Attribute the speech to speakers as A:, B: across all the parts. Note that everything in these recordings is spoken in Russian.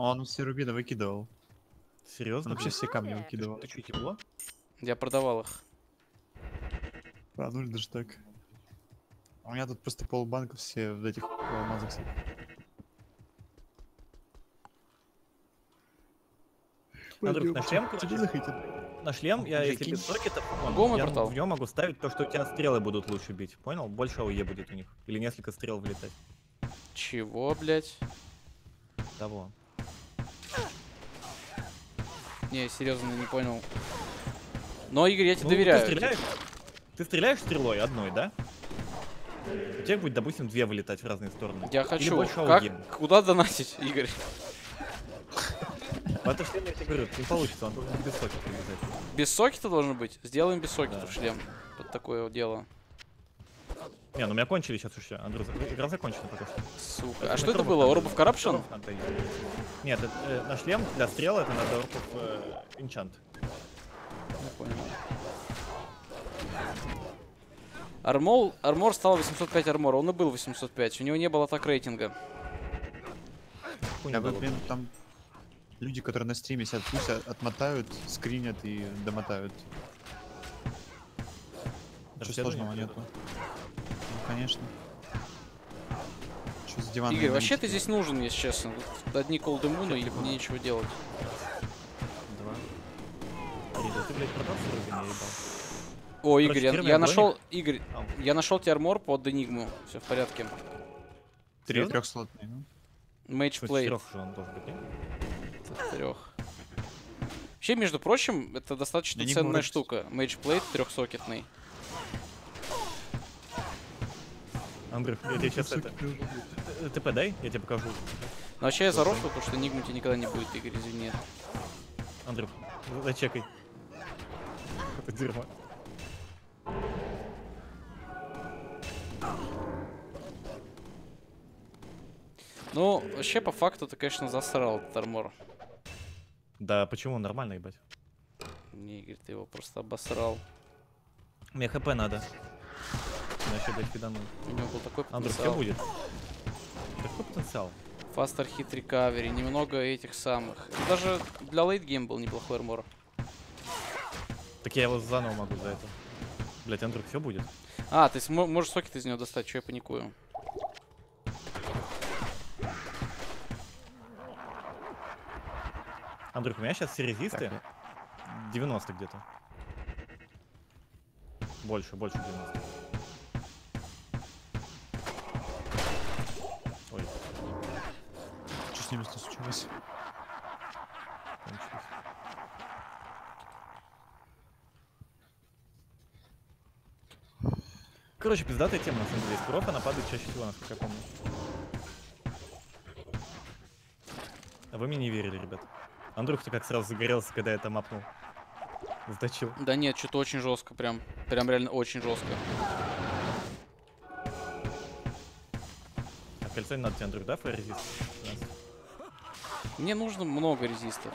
A: Он все рубины выкидывал.
B: Серьезно?
A: Он вообще все камни выкидывал.
B: Ты что, тепло?
C: Я продавал их.
A: А, ну даже так. У меня тут просто полбанка все в этих алмазах.
B: на шлем,
A: Тебе
B: короче,
A: захотел?
B: на шлем я, если без
C: Гома
B: я
C: портал.
B: в нем могу ставить то, что у тебя стрелы будут лучше бить. Понял? Больше АОЕ будет у них. Или несколько стрел влетать.
C: Чего, блять?
B: Того.
C: Не, серьезно, не понял. Но, Игорь, я тебе
B: Ну,
C: доверяю.
B: Ты стреляешь, ты стреляешь стрелой одной, да? У тебя будет, допустим, две вылетать в разные стороны.
C: Я
B: Или
C: хочу.
B: больше
C: Как? Куда донатить, Игорь?
B: В этом шлеме, я тебе говорю, не получится, он должен без сокета обязательно.
C: Без сокета должен быть? Сделаем без сокета
B: Да.
C: шлем. Под такое вот дело.
B: Не, ну у меня кончили сейчас уже. Андрей, за- игра закончена пока что.
C: Сука.
B: Это
C: А что это было? of Corruption?
B: Нет, это, э, на шлем для стрела это надо Orb of э, Enchant.
C: Не понял. Армол, армор стал 805 армора, он и был 805, у него не было так рейтинга.
A: Я бы,
B: было.
A: блин, там люди, которые на стриме сидят, пусть от- отмотают, скринят и домотают. Ничего сложного
B: придут.
A: нету. Конечно. Что за диван?
C: Игорь, вообще ты здесь нужен, если честно. Тут одни колдемуны и мне нечего делать.
B: Два. Рида, ты, блядь, продался Рубин, я ебал.
C: О, Игорь, я, я нашел, Игорь, я нашел тебе армор под Энигму. Все в порядке.
A: Три трехслотные, ну.
C: Мейдж плей.
B: четырёх же он должен быть, нет?
C: Трех. Вообще, между прочим, это достаточно
A: Энигма
C: ценная штука. Мейдж плейт трехсокетный.
B: Андрюх, я тебе сейчас это... Э, ТП дай, я тебе покажу.
C: Вообще я зарослый, потому что Энигму тебе никогда не будет, Игорь, извини.
B: Андрюх, зачекай. Это дерьмо.
C: Ну, вообще, по факту, ты, конечно, засрал этот armor.
B: Да почему? Нормально, ебать.
C: Не, Игорь, ты его просто обосрал.
B: Мне хп надо. Иначе, блядь, кидану.
C: У него был такой
B: Андрюх, все
C: потенциал.
B: будет. Такой потенциал.
C: Faster hit recovery, немного этих самых. Даже для late game был неплохой armor.
B: Так я его заново могу за это. Блять, Андрюх, все будет.
C: А, ты можешь сокет из него достать, что я паникую.
B: Андрюх, у меня сейчас все резисты. 90 где-то. Больше, больше 90.
A: С ними случилось?
B: кончились. Короче, пиздатая тема на самом деле. Из куров она падает чаще всего, насколько я помню. А вы мне не верили, ребят. Андрюх, ты как сразу загорелся, когда я это мапнул. Заточил.
C: Да нет, что-то очень жестко, прям. Прям реально очень жестко.
B: А кольцо не надо тебе, Андрюх, да, фаерезист?
C: Мне нужно много резистов.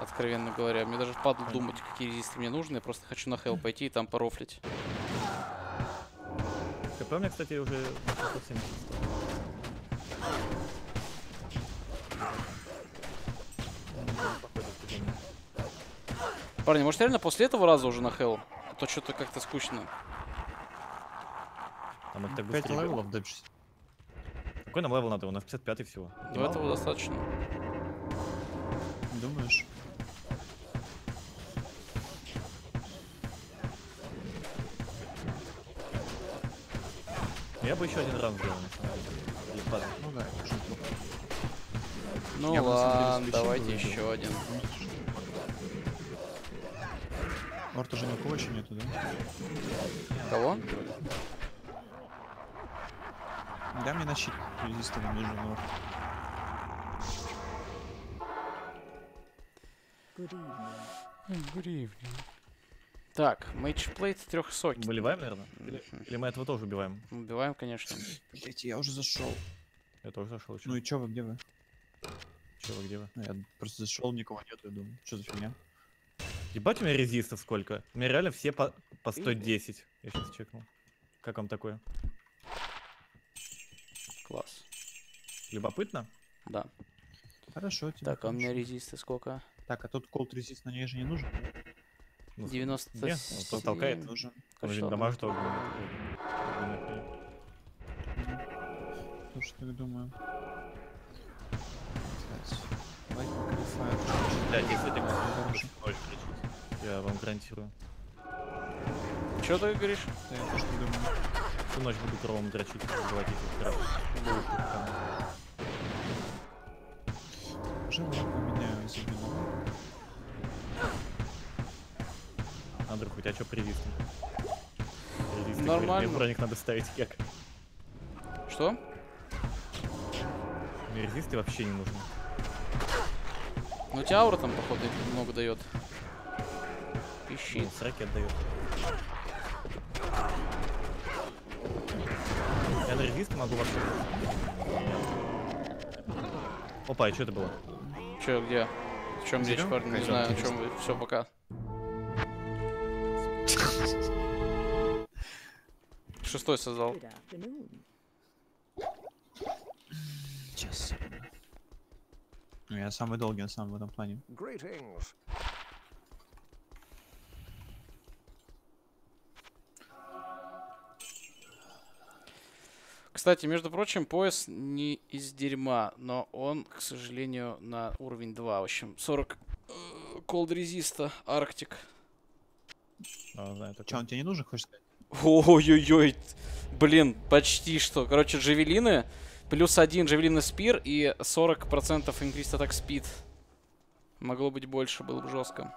C: Откровенно говоря. Мне даже впадло думать, какие резисты мне нужны. Я просто хочу на хелл пойти и там порофлить.
B: КП у меня, кстати, уже 770.
C: Парни, может реально после этого раза уже на hell? А то что-то как-то скучно.
B: Там это так
A: 5
B: быстрее.
A: левелов дальше.
B: Какой нам level надо? У нас 55 всего.
C: До этого достаточно.
B: Я бы еще один раунд сделал.
A: Ну да.
C: Ну
A: Я
C: ладно, давайте еще один.
A: Орта же никого еще нету, да?
C: Кого?
A: Да, мне на щит резистом нужен Орт.
C: Так, mage plate трехсокет.
B: Мы ливаем, наверное? Или, или мы этого тоже убиваем?
C: Убиваем, конечно.
A: Блять, я уже зашел.
B: Я тоже зашел.
A: Ну и чё вы, где вы?
B: Че вы, где вы?
A: Ну, Я просто зашел, никого нету, я думаю. Что за фигня?
B: Ебать у меня резистов сколько? У меня реально все по, по 110. Я сейчас чекнул. Как вам такое?
C: Класс.
B: Любопытно?
C: Да.
A: Хорошо, тебе
C: Так, а у меня
A: хорошо.
C: резисты сколько?
A: Так, а тут cold resist на ней же не нужен?
B: Ну,
C: 90
B: не, он просто толкает.
A: Нужен.
B: Он же дамажит.
A: Тоже так думаю.
B: Если ты
A: Хорошо.
B: ночь кричить, я вам гарантирую.
C: Что ты говоришь?
A: Да, я тоже так думаю.
B: Всю ночь буду кровом дрочить, у тебя что привисно? Привисно,
C: Нормально.
B: Мне броник надо ставить как.
C: Что?
B: Мне резисты вообще не нужны.
C: Ну, тебя аура там, походу, много дает. Пищит.
B: Ну, сраки отдает. Я на резисты могу вообще... Опа, и что это было?
C: Че, где? О чем речь, парни? Не знаю, о чем вы. Все, пока. Шестой создал.
A: Сейчас. Ну, я самый долгий на самом в этом плане.
D: Greetings.
C: Кстати, между прочим, пояс не из дерьма, но он, к сожалению, на уровень 2. В общем, 40 э, колд резиста, Арктик.
B: А,
A: Че, он тебе не нужен, хочешь сказать?
C: Ой-ой-ой. Блин, почти что. Короче, джавелины, плюс один джавелины спир и 40% increased attack speed. Могло быть больше, было бы жестко.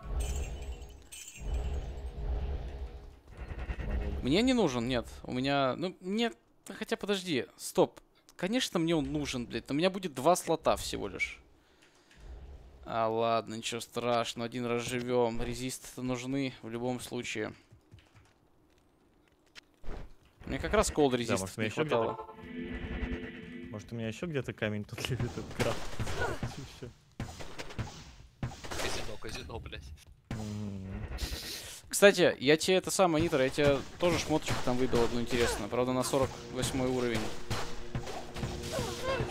C: Мне не нужен, нет. У меня, ну, нет. Хотя, подожди, стоп. Конечно, мне он нужен, блядь. Но у меня будет два слота всего лишь. А, ладно, ничего страшного. Один раз живем. Резисты нужны в любом случае. Мне как раз колд резист
B: может, мне
C: не хватало.
B: Может, у меня еще где-то камень тут лежит, этот краб.
E: Казино, казино, блядь.
C: Кстати, я тебе это самое, Нитро, я тебе тоже шмоточку там выбил одну интересную. Правда, на 48 уровень.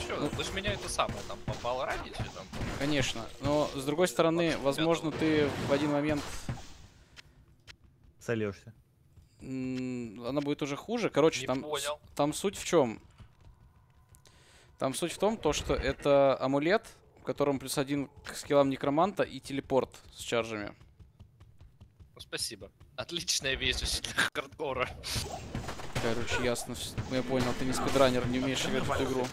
E: Чё, вы же меня это самое там попало или там?
C: Конечно. Но, с другой стороны, возможно, ты в один момент
B: Сольёшься.
C: Она будет уже хуже. Короче,
E: Не
C: там,
E: понял.
C: там суть в чем? Там суть в том, то, что это амулет, в котором плюс один к скиллам некроманта и телепорт с чаржами.
E: Ну, спасибо. Отличная вещь для хардкора.
C: Короче, ясно. вс- Я понял, ты не спидранер, не умеешь играть в эту игру.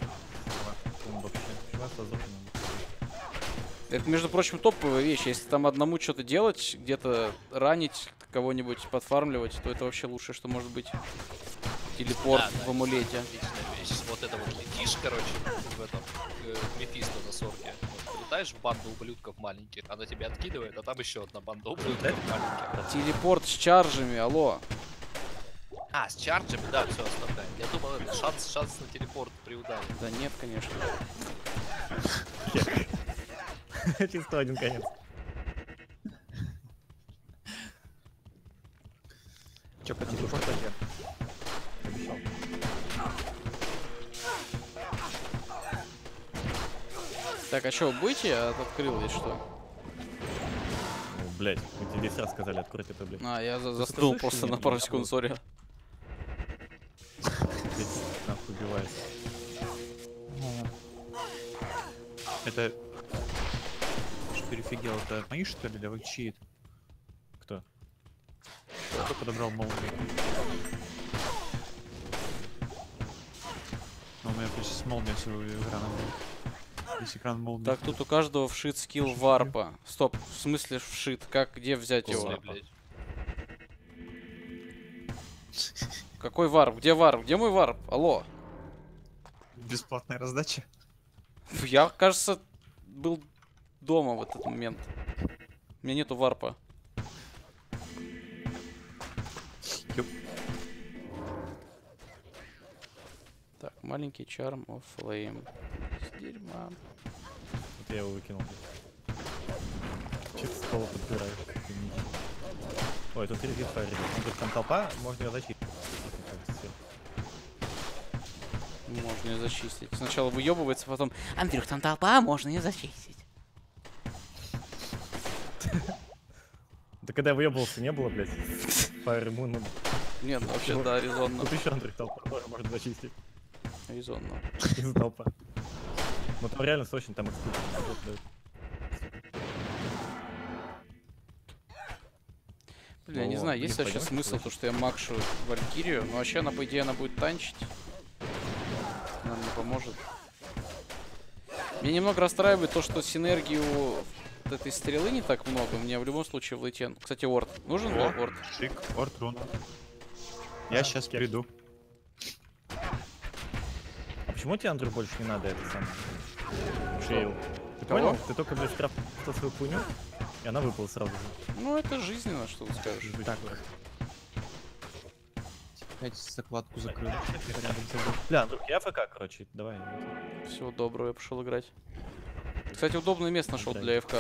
C: Это, между прочим, топовая вещь. Если там одному что-то делать, где-то ранить кого-нибудь, подфармливать, то это вообще лучшее, что может быть. Телепорт
E: Да, да,
C: в амулете.
E: Отличная вещь. Вот это вот летишь, короче, в этом, э, в Мефисто на сорке. Вот, Летаешь в банду ублюдков маленьких, она тебя откидывает, а там еще одна банда ублюдков маленьких.
C: Телепорт с чаржами, алло.
E: А, с чарджем, да, все, оставляем. Я думал, это шанс, шанс на телепорт при ударе.
C: Да нет, конечно.
B: Чисто один конец.
A: Че, по
B: я? Обещал.
C: Так, а что, будете? Я открыл или что?
B: Ну, блядь, мы тебе 10 раз сказали открыть это, блядь.
C: А, я за-
B: Ты
C: застыл
B: слышишь
C: просто на пару
B: Я
C: секунд, сори.
B: Нахуй убивает.
A: Это... Что перефигел, это мои что ли, или вы чьи это?
B: Кто?
A: Кто подобрал молнию? Ну, у меня почти с молнией экрана был. Весь экран молнии.
C: Так, тут у каждого вшит скилл варпа. Стоп, в смысле вшит? Как, где взять его?
E: блядь.
C: Какой варп? Где варп? Где мой варп? Алло.
A: Бесплатная раздача.
C: Я, кажется, был дома в этот момент. У меня нету варпа.
A: Ёп.
C: Так, маленький charm of flame. Дерьма.
B: Вот я его выкинул. Чисто с пола подбираю. Ты ничего. Ой, тут резит фаер. Ну, тут там толпа, можно ее зачистить.
C: Можно ее зачистить. Сначала выебывается, потом... Андрюх, там толпа, можно ее зачистить.
B: Да когда я выебывался, не было, блядь. Fire Moon. ну,
C: Нет, ну вообще, да, резонно.
B: Тут еще Андрей толпа тоже можно зачистить.
C: Резонно.
B: Из толпа. Ну там реально срочно там эксклюзив.
C: Блин, я не
B: Ну,
C: знаю, есть вообще смысл, то, что я макшу Валькирию, но вообще она, по идее, она будет танчить. Нам не поможет. Меня немного расстраивает то, что синергию вот этой стрелы не так много. Мне в любом случае в лейте... Кстати, орд. Нужен
A: О.
C: орд?
A: Шик, орд руна. Я сейчас приду.
B: А почему тебе, Андрю, больше не надо это самое? Шейл. Ты
C: Кого?
B: понял? Ты только, блядь, скрафтил свою хуйню, и она выпала сразу же.
C: Ну, это жизненно, что ты скажешь.
A: Так. Опять закладку закрыл.
B: Бля, Андрюх, я ФК, короче, давай.
C: Всего доброго, я пошел играть. Кстати, удобное место нашел для ФК.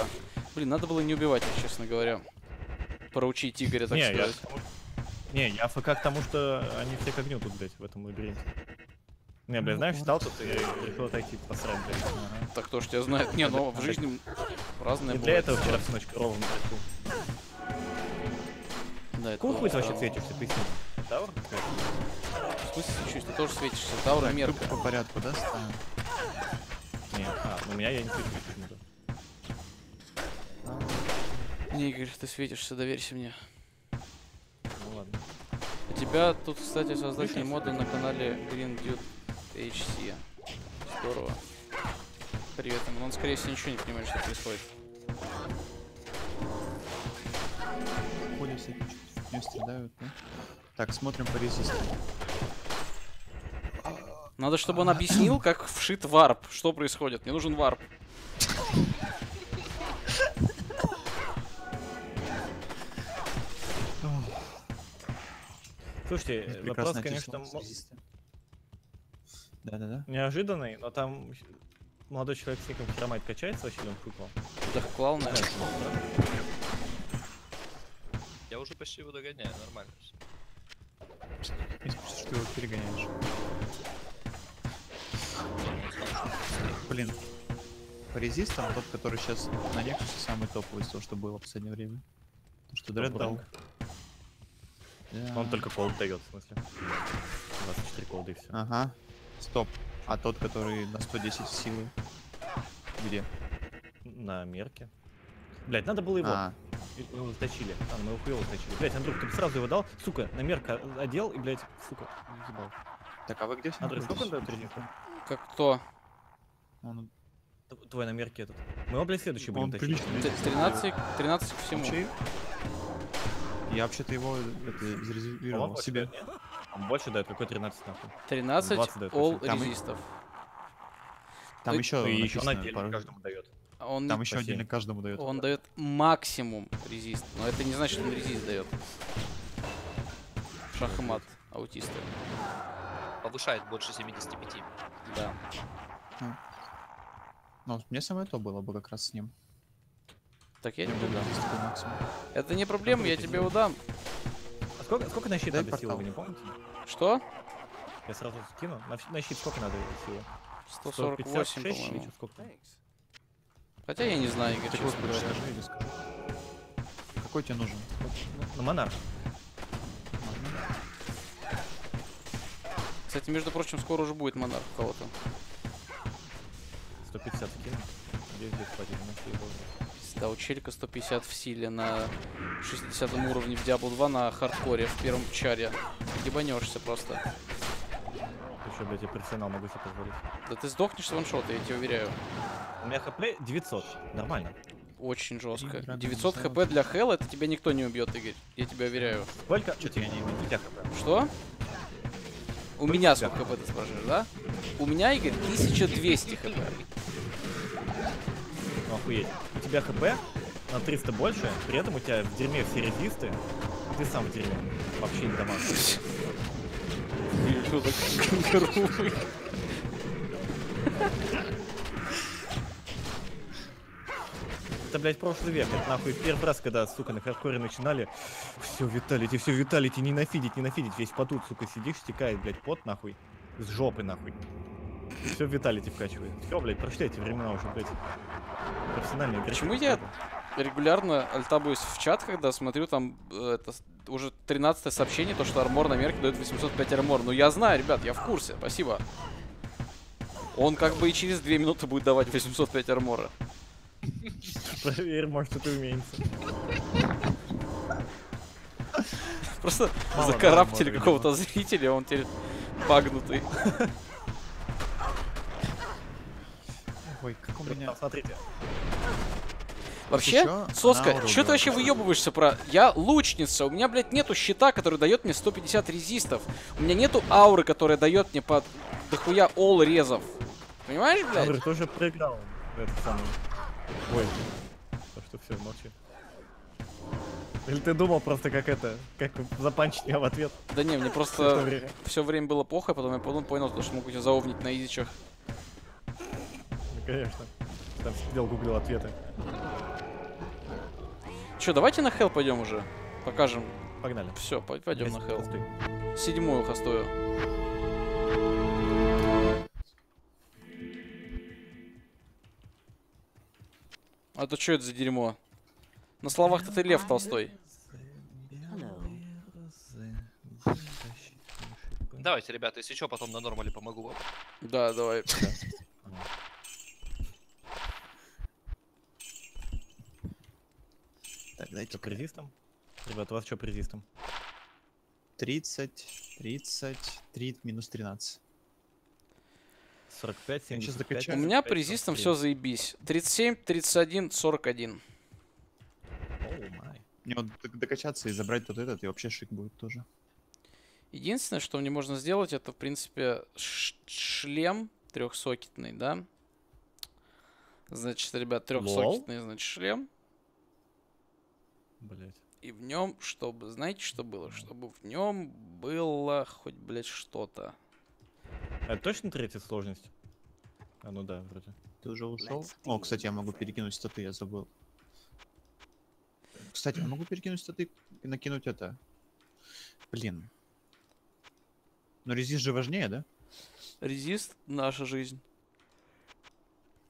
C: Блин, надо было не убивать их, честно говоря. Проучить Игоря, так
B: Не, я...
C: сказать.
B: тому- Не, я ФК к тому, что они все к огню тут, блядь, в этом лабиринте. Не, блядь, знаешь, стал тут и решил отойти посрать, блядь. Ага.
C: Так кто ж тебя знает? Не, ну в жизни разное
B: И для
C: бывает.
B: этого вчера всю ночь накачал.
C: Да, это
B: ты вообще светишься, поясни? Таур?
C: В смысле свечусь? Ты тоже светишься. Таура мерка.
A: по порядку, да, ставим?
B: Не, а, ну у меня я не свечусь почему-то.
C: Не, Игорь, ты светишься, доверься мне.
B: Ну ладно.
C: У тебя тут, кстати, создатель мода на канале Green Dude HC. Здорово. Привет ему. Он, скорее всего, ничего не понимает, что происходит.
A: Ходят всякие фигнёй страдают, да? Так, смотрим по резисту.
C: Надо, чтобы он объяснил, как вшит варп. Что происходит? Мне нужен варп.
B: Слушайте, вопрос, конечно.
A: Да-да-да.
B: неожиданный, но там молодой человек с ником Херомайт качается вообще, он фукал?
C: Да клал, наверное.
E: Я уже почти его догоняю, нормально.
A: Если что ты его перегоняешь. Блин. По резистам тот, который сейчас на Нексусе, самый топовый из того, что было в последнее время. То, что Дред дал. Да.
B: Он только колд дает, в смысле. 24 колда и все.
A: Ага. Стоп. А тот, который на 110 силы? Где?
B: На мерке. Блять, надо было его.
A: А,
B: Мы его заточили. А, мы его хуево заточили. Блять, Андрюх, ты бы сразу его дал. Сука, на мерка одел и, блять, сука, ебал.
A: так, а вы где
B: Андрей, сколько он дает тренинга?
C: Как кто?
A: Он
B: Твой на мерке этот. Мы его, блядь, следующий будем тащить.
A: прилично
C: Т- 13, 13 к всему.
A: вообще... Я вообще-то его это, зарезервировал
B: больше
A: себе.
B: дает? Он больше дает, какой 13 нахуй.
C: 13
B: 20 дает
C: all.
A: Там и-
C: резистов.
A: Там
C: Ой,
A: еще
B: И еще отдельно
A: пару-
B: каждому дает.
C: А Он,
A: Там
C: не-
A: еще отдельно каждому дает.
C: он дает максимум резист. Но это не значит, что он резист дает. Шахмат аутисты.
E: Повышает больше 75.
C: Да.
A: Ну, мне самое то было бы как раз с ним.
C: Так я тебе дам. Это не проблема, я тебе его дам.
B: А сколько, сколько на щит
A: Дай
B: надо силы,
A: портал.
B: вы не помните?
C: Что?
B: Я сразу скину. На, на щит сколько надо силы?
C: 148,
B: 156 или
C: по-моему. Хотя я не знаю, Игорь,
A: Так
C: честно говоря.
A: скажи или скажи. Какой тебе нужен?
B: Ну, На монарх.
C: Кстати, между прочим, скоро уже будет монарх у кого-то.
B: 150 скину. Надеюсь, здесь его.
C: Да, у Челика 150 в силе на 60 уровне в Diablo 2 на хардкоре в первом чаре. Ебанешься просто.
B: Ты что, блядь, я профессионал могу себе позволить.
C: Да ты сдохнешь с ваншота, я тебе уверяю.
B: У меня хп 900. Нормально.
C: Очень жестко.
A: Игра
C: 900
A: там
C: хп для Хелла, это тебя никто не убьет, Игорь. Я тебя уверяю.
B: Сколько? Что тебе не У тебя хп?
C: Что? У меня сколько хп ты спрашиваешь, да? У меня, Игорь, 1200 хп.
B: Ну охуеть. У тебя хп на 300 больше, при этом у тебя в дерьме все резисты, ты сам в дерьме. Вообще не домашний.
C: Что так
B: Это, блядь, прошлый век. Это нахуй первый раз, когда, сука, на хардкоре начинали. Все, Виталити, все, Виталити, ненавидеть, ненавидеть. Весь потут, сука, сидишь, стекает, блядь, пот, нахуй. С жопы нахуй. Все в Виталити вкачивает. Все, блядь, прошли эти времена уже, блядь. Профессиональные.
C: Почему я регулярно альтабуюсь в чат, когда смотрю там э, это уже 13 сообщение, то что армор на мерке дает 805 армор. Ну я знаю, ребят, я в курсе, спасибо. Он как бы и через 2 минуты будет давать 805 армора.
B: Проверь, может, это имеется.
C: Просто закараптили какого-то зрителя, он теперь багнутый.
A: Ой, как у меня...
B: Смотрите.
C: Вообще, Соска,
A: она
C: что ты вообще выебываешься про... Я лучница, у меня, блядь, нету щита, который дает мне 150 резистов. У меня нету ауры, которая дает мне под дохуя all резов. Понимаешь, блядь?
B: Андрей тоже проиграл этот самый. Ой. То, что все, молчи. Или ты думал просто как это, как запанчить меня в ответ?
C: Да не, мне просто
B: время?
C: все время было плохо, потом я потом понял, что могу тебя заовнить на изичах.
B: Ну, конечно. Там сидел, гуглил ответы.
C: Че, давайте на хелл пойдем уже. Покажем.
B: Погнали.
C: Все, пойдем на хелл. Седьмую хостую. А то что это за дерьмо? На словах-то ты лев толстой.
E: Давайте, ребята, если что, потом на нормале помогу вам.
C: Да, давай.
A: Так, дайте
B: Что? Ребят, у вас что презистом?
A: 30, 30, 3 минус 13.
B: 45,
A: Я щас
B: 75.
A: докачаю.
C: У меня
B: 75,
C: призистом
B: 43.
C: все заебись. 37, 31, 41.
B: Оу, май.
A: Мне вот докачаться и забрать вот этот, и вообще шик будет тоже.
C: Единственное, что мне можно сделать, это, в принципе, шлем трехсокетный, да? Значит, ребят, трехсокетный, значит, шлем.
B: Блять.
C: И в нем, чтобы, знаете, что было? Чтобы в нем было хоть, блядь, что-то.
B: А это точно третья сложность? А ну да, вроде.
A: Ты уже ушел? О, кстати, я могу перекинуть статы, я забыл. Кстати, я могу перекинуть статы и накинуть это. Блин. Но резист же важнее, да?
C: Резист — наша жизнь.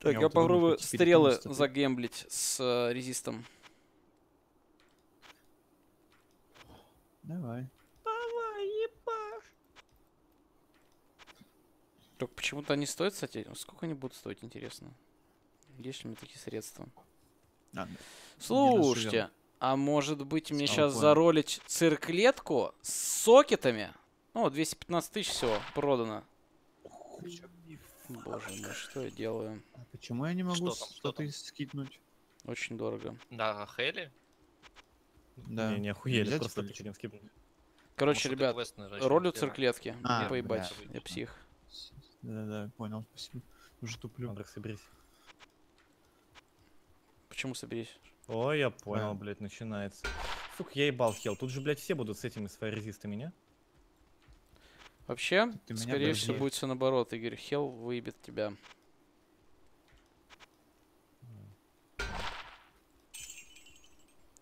A: Я
C: Так, я,
A: вот и думал,
C: попробую стрелы загемблить с э, резистом.
A: Давай.
C: Только почему-то они стоят, кстати. Сколько они будут стоить, интересно? Есть ли у меня такие средства?
A: А,
C: Слушайте, а может быть мне сейчас
A: понял.
C: заролить цирклетку с сокетами? О, 215 тысяч всего продано. Боже мой, что я делаю?
A: а почему я не могу
E: Что там, что
A: статы скиднуть?
C: Очень дорого.
E: На Хеле?
A: Да.
B: Не, не охуели,
A: Нельзя,
B: просто скипнуть.
C: Короче,
E: Может,
C: ребят,
E: квест, наверное, ещё
C: ролю цирклетки.
A: А,
C: не поебать,
E: бля.
C: я псих.
A: Да-да-да, понял, спасибо. Уже туплю.
B: Андрей, соберись.
C: Почему соберись?
B: Ой, я понял,
A: А.
B: блядь, начинается. Сука, я ебал хел. Тут же, блядь, все будут с этими своими резистами, не?
C: Вообще,
A: Ты меня
C: скорее всего, будет все наоборот. Игорь Хел выебет тебя.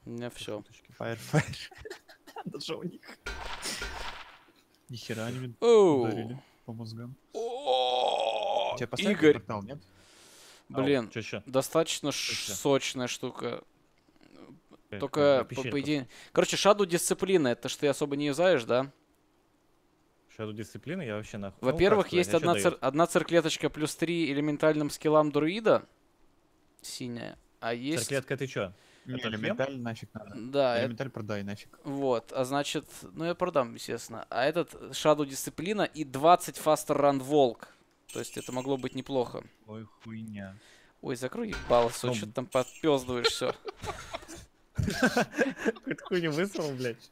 C: У меня все.
A: Fire, fire. Даже у них. Нихера они меня ударили по мозгам. Тебе поставить
C: Игорь,
A: портал, нет?
C: блин,
B: Что еще?
C: достаточно
B: Точно.
C: сочная штука.
B: Э,
C: Только, по, по идее... Короче, шаду дисциплина, это что ты особо не юзаешь, да?
B: Шаду дисциплины я вообще нахуй. Ну,
C: Во-первых, есть
B: чё
C: одна, цир- одна цирклеточка плюс 3 элементальным скиллам друида. Синяя. А есть...
B: Цирклетка ты чё?
A: Не,
B: Это
A: элементаль нафиг надо.
C: Да, это-
A: Элементаль продай нафиг.
C: Вот, а значит, ну я продам, естественно. А этот Shadow Дисциплина и 20 Faster Run Волк. То есть это могло быть неплохо.
A: Ой, хуйня.
C: Ой, закрой ебало,
B: Ну,
C: что ты там подпездываешь все.
B: Какую-то хуйню высрал, блядь.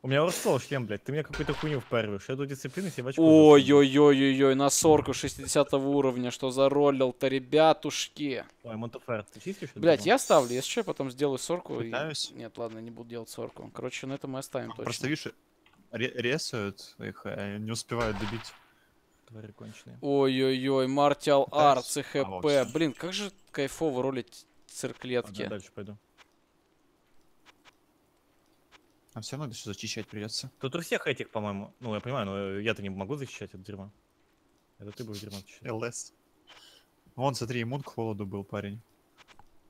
B: У меня Урсол шлем, блядь. Ты мне какую-то хуйню впариваешь. Шаду дисциплины себе в очко.
C: Ой-ой-ой-ой-ой, на сорку 60 уровня, что заролил-то, ребятушки.
B: Ой, Монтефер, ты чистишь? тему?
C: я ставлю, если что, я потом сделаю сорку. и-
A: Пытаюсь.
C: Нет, ладно, не буду делать сорку. Короче, на этом мы оставим точно.
A: Просто видишь, ре- ресают их, а не успевают добить.
B: Твари конченые.
C: Ой-ой-ой, Мартиал Арт,
A: Пытаюсь.
C: ЦХП.
A: А, вот всё.
C: Блин, как же кайфово ролить
B: Ладно,
C: цирклетки.
B: дальше пойду.
A: А все равно это все зачищать придется.
B: Тут у всех этих, по-моему, ну я понимаю, но я-то не могу защищать это дерьмо. Это ты будешь дерьмо отвечать.
A: ЛС. Вон, смотри, иммун к холоду был парень.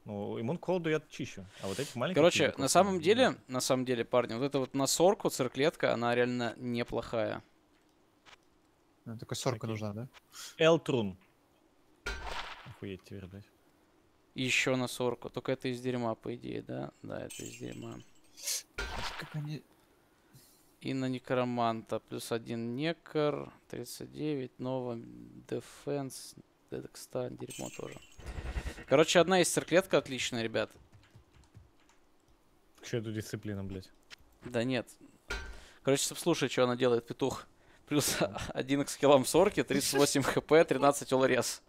B: Ну, иммун к холоду я чищу. А вот эти маленькие...
C: Короче, на самом деле, на самом деле, парни, вот эта вот насорку, цирклетка, она реально неплохая.
A: Ну, Такой сорка
B: Окей.
A: нужна, да?
B: Элтрун. Охуеть теперь, блядь.
C: Еще насорку. Только это из дерьма, по идее, да? Да, это из дерьма.
A: Как они...
C: И на некроманта. Плюс один некр. 39. Nova. Defense. Дедекста. Дерьмо тоже. Короче, одна из цирклетка отличная, ребят.
B: Че эту дисциплина, блядь?
C: Да нет. Короче, слушай, что она делает, петух. Плюс 1 к скиллам сорки, 38 хп, 13 all
B: res.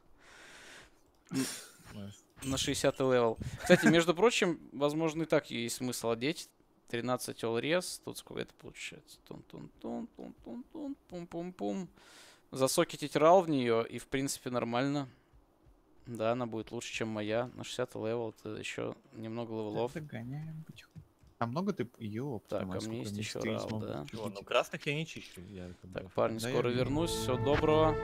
B: Nice.
C: На 60 level. Кстати, между прочим, возможно, и так есть смысл одеть. 13 all res. Тут сколько это получается? Тун-тун-тун, тун-тун-тун, пум-пум-пум. Засокетить рал в нее, и в принципе нормально. Да, она будет лучше, чем моя. На 60 level это еще немного левелов.
A: Догоняем потихоньку. А много ты... Ёп,
C: Так, а мне есть еще раунд, да.
B: Чего, ну красных я не чищу. Я
C: Так, парни,
A: Да, я
C: скоро
A: вижу.
C: вернусь. Всего доброго.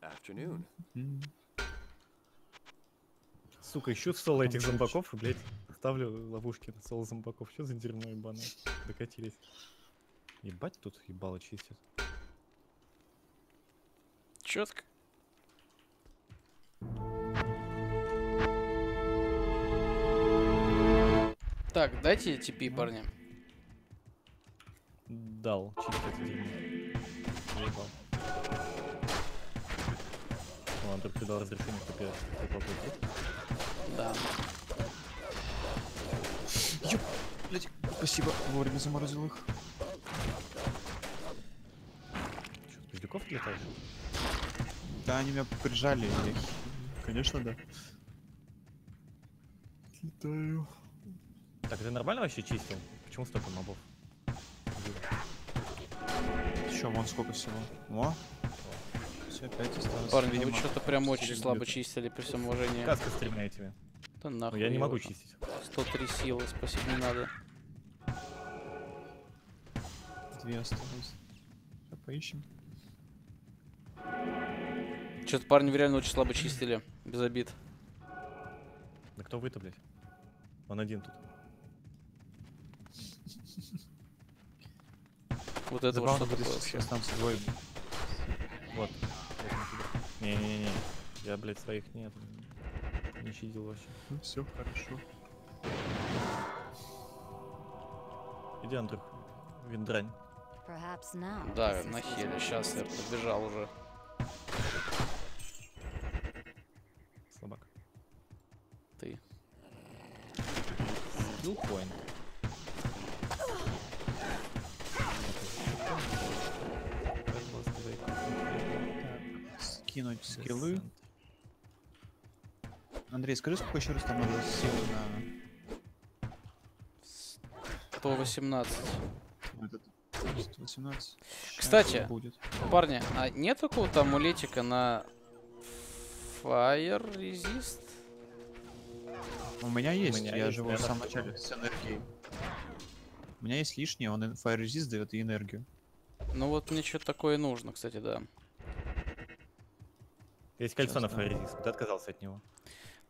F: Afternoon.
B: Сука, ищу в соло этих зомбаков и, блядь, ставлю ловушки на соло зомбаков. Что за дерьмо ебаное? Докатились. Ебать тут ебало чистят.
C: Четко. Так, дайте TP, парни.
B: Дал, дерьмо. Заебал. Ладно, только ты дал разрешение купить.
C: Да.
A: Блядь, спасибо, вовремя заморозил их.
B: Что, пиздюков летаешь?
A: Да, они меня прижали. Конечно, да. Летаю.
B: Так, ты нормально вообще чистил? Почему столько мобов?
A: Еще вон сколько всего. О! Все, опять осталось.
C: Парни, вы
A: Видимо,
C: что-то прям очень слабо чистили, при всем уважении.
B: Каска стреляет тебе.
C: Да
B: Но
C: нахуй.
B: я не могу
C: его.
B: чистить.
C: 103 силы, спасибо, не надо.
A: Две осталось. Сейчас поищем.
C: Что-то парни реально очень слабо чистили, без обид.
B: Да кто вы-то, блядь? Он один тут.
C: Вот это вот что такое вообще.
A: останутся двое.
B: Вот. Не-не-не. Я, блядь, своих нет. Не щадил вообще.
A: Ну все, хорошо.
B: Иди, Андрюх. Виндрань.
C: Да, на хеле, сейчас я побежал уже.
B: Слабак.
C: Ты.
B: Skill point.
A: Скинуть скиллы. Андрей, скажи, сколько еще раз там надо силы на
C: 118.
A: этот 118? Щас
C: Кстати,
A: будет.
C: Парни, а нет какого-то амулетика на Fire Resist?
A: У меня есть,
B: меня
A: я
B: есть,
A: живу в самом начале с энергией. У меня есть лишнее, он Fire Resist дает и энергию.
C: Ну вот мне что-то такое нужно, кстати, да.
B: Есть кольцо
A: Сейчас,
B: на
A: да.
B: фаеризис. Ты отказался от него.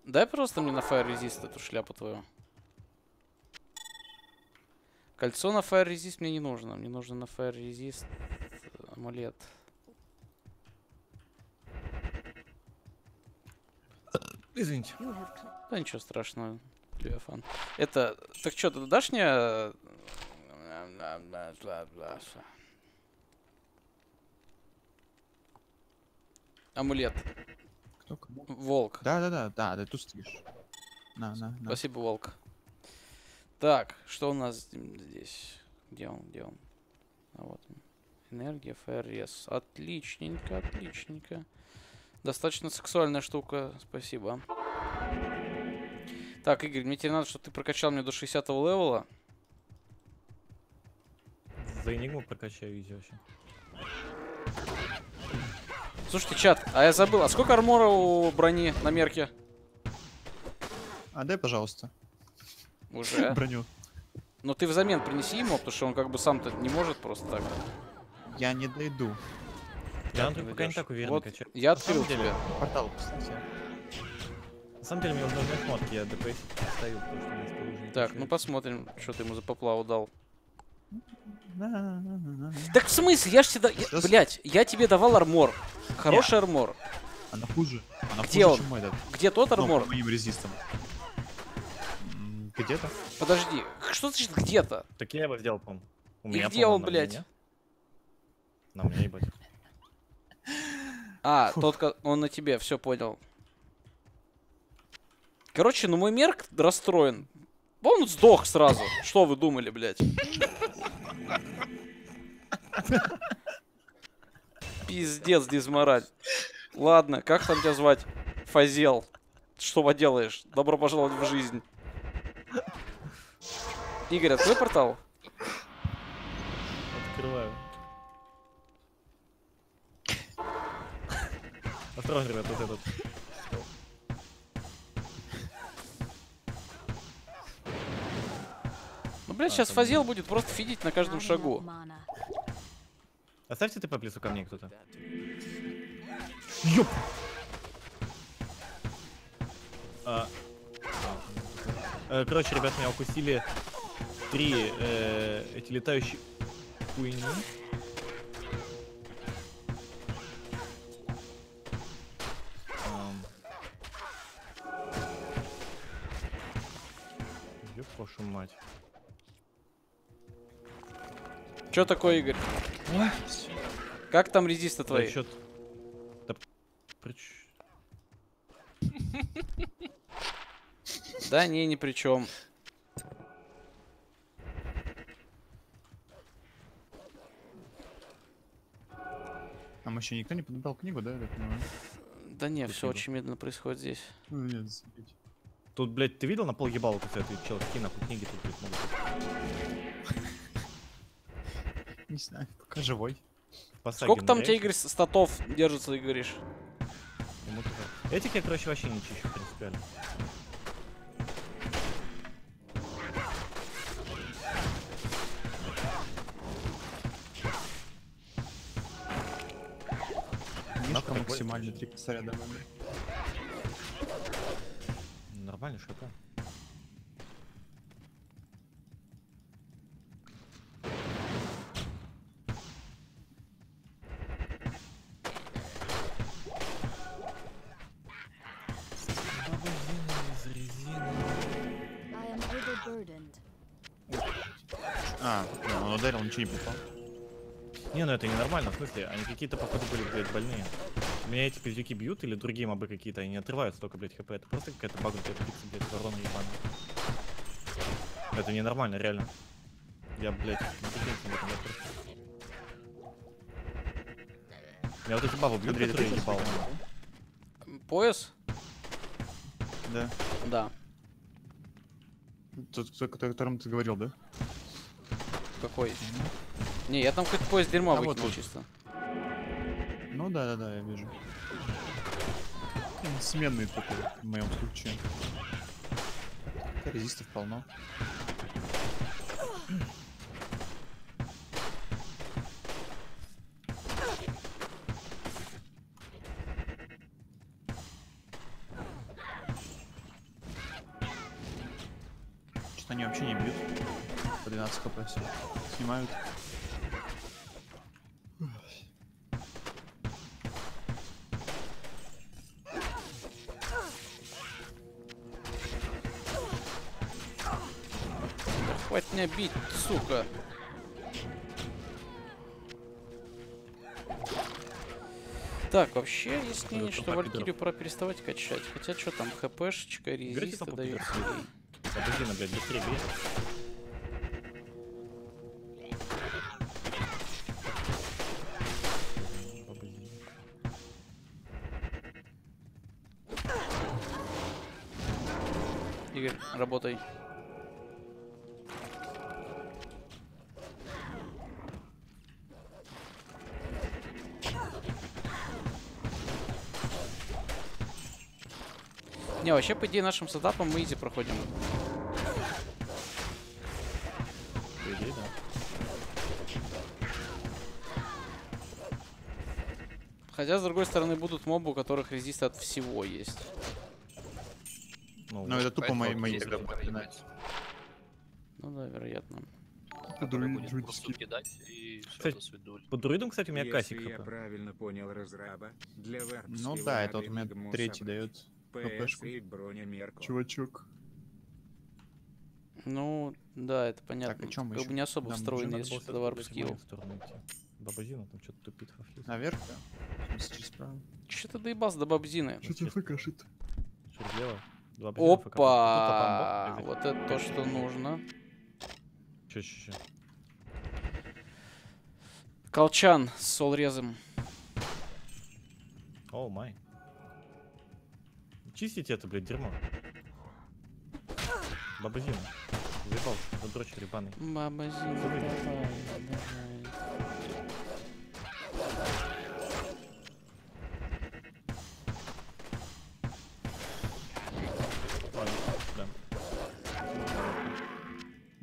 C: Дай просто мне на Fire Resist эту шляпу твою. Кольцо на Fire Resist мне не нужно. Мне нужно на Fire Resist э, амулет.
B: Извините.
C: Да ничего страшного. Левиафан. Это... Так что, ты дашь мне... э, Амулет.
A: Кто кому?
C: Волк.
A: Да, да, да, да, ты тут стоишь. На, на, на.
C: Спасибо, Волк. Так, что у нас здесь? Где он? Где он? А вот он. Энергия, ФРС. Отличненько, отличненько. Достаточно сексуальная штука. Спасибо. Так, Игорь, мне тебе надо, чтобы ты прокачал мне до 60 левела.
B: За энигму прокачаю изи вообще.
C: Слушайте, чат, а я забыл, а сколько армора у брони на мерке?
A: А дай, пожалуйста,
C: Уже.
A: броню.
C: Но ты взамен принеси ему, потому что он как бы сам-то не может просто так.
A: Я не дойду.
B: Я
C: ты
B: пока не так уверен
C: Вот
B: качаю.
C: я открыл тебе.
A: Портал, кстати.
B: На самом деле мне уже нужны шмотки, я ДПС стою, потому что у меня уже
C: Так, ну посмотрим, что ты ему за поплаву дал. Так в смысле? Я ж тебе... я-. Блядь, я тебе давал армор. Хороший армор.
A: Она хуже. Она
C: Где
A: хуже,
C: он?
A: чем мой этот.
C: Где тот
A: Ну,
C: армор?
A: моим резистам. М, Где-то.
C: Подожди, что значит где-то?
B: Так я его сделал, по-моему. У
C: И
B: меня,
C: где он, блядь?
B: мне. На мне, ебать.
C: А, тот, ко- он на тебе, все понял. Короче, ну мой мерк расстроен. Он сдох сразу. Что вы думали, блядь? Пиздец, дизмораль. Ладно, как там тебя звать? Фазел. Что поделаешь? Добро пожаловать в жизнь. Игорь, открой портал.
B: Открываю. Ребят, вот этот.
C: Ну, блядь, сейчас Фазел будет просто фидить на каждом шагу.
B: Оставьте ты по плесу ко мне кто-то. Ёп! А, э, Короче, ребят, меня укусили три э, эти летающие хуйни. Ёб вашу мать.
C: Что такое, Игорь? Как там резисты твои?
B: Да чё Да прич-
C: Да не, ни при чем.
A: Нам еще никто не подобрал книгу, да?
C: Да не, все очень медленно происходит здесь.
A: Ну, нет.
B: Тут, блядь, ты видел на пол ебала кусает чел? Какие нахуй книги тут, блядь, могут?
A: Не знаю, пока живой.
B: В Пасаге
C: Сколько там тебя, Игорь, статов держится, ты говоришь?
B: Этих я, короче, вообще не чищу, принципиально. Прикольно.
A: максимально три косаря добавили.
B: Нормально, шапа.
A: Ничего не попал.
B: Не, ну это ненормально, в смысле, они какие-то, походу, были, блядь, больные. Меня эти пиздюки бьют или другие мобы какие-то, они не отрывают столько, блядь, хп. Это просто какая-то багнутая птица, блядь, ворона ебаная. Это ненормально, реально. Я, блядь, не этом, я просто... Меня вот эти бабы бьют,
A: Андрей,
B: которые ебал.
C: Пояс?
A: Да.
C: Да.
A: Тот, о котором ты говорил, да?
C: Какой? Не, я там какой-то пояс дерьма
A: А
C: выкинул
A: вот.
C: чисто.
A: Ну да, да, да, я вижу. Он Сменный такой, в моем случае. Резистов полно. По 12 хп все. Снимают.
C: Хватит меня бить, сука. Так, вообще есть мнение, что Валькирию пора переставать качать. Хотя что там, хпшечка, резисты
B: толпу
C: дает.
B: Подожди, на, блядь, быстрее бей.
C: Работай. Не, вообще, по идее, нашим сетапом мы изи проходим.
B: По идее, да.
C: Хотя, с другой стороны, будут мобы, у которых резист от всего есть.
B: Ну,
A: Ну, это тупо мои, мои тогда.
C: Ну да, вероятно.
E: просто кидать и
B: Кстати,
E: до свидули.
B: Под друидом, кстати, у меня
F: Если
B: касик
F: я
B: хп.
F: правильно понял разраба, для
A: Ну да, это вот у меня третий дает. Хпшку. Чувачок.
C: Ну, да, это понятно.
A: о чём мы
C: как бы не особо
A: Нам
C: встроенный, если что-то варп скилл.
B: мою сторону идти. Баба Зина там что-то тупит хафлис.
A: Наверх, да?
C: Что-то доебался до бабзины.
A: Что тебе фыкашит?
B: Чуть влево. Два
C: Опа! Вот это то, что нужно.
B: Чё, чё, чё?
C: Колчан с солрезом.
B: О, май. Чистите это, блядь, дерьмо. Баба Зина. Заебал, задрочь ребаный.
C: Давай, давай.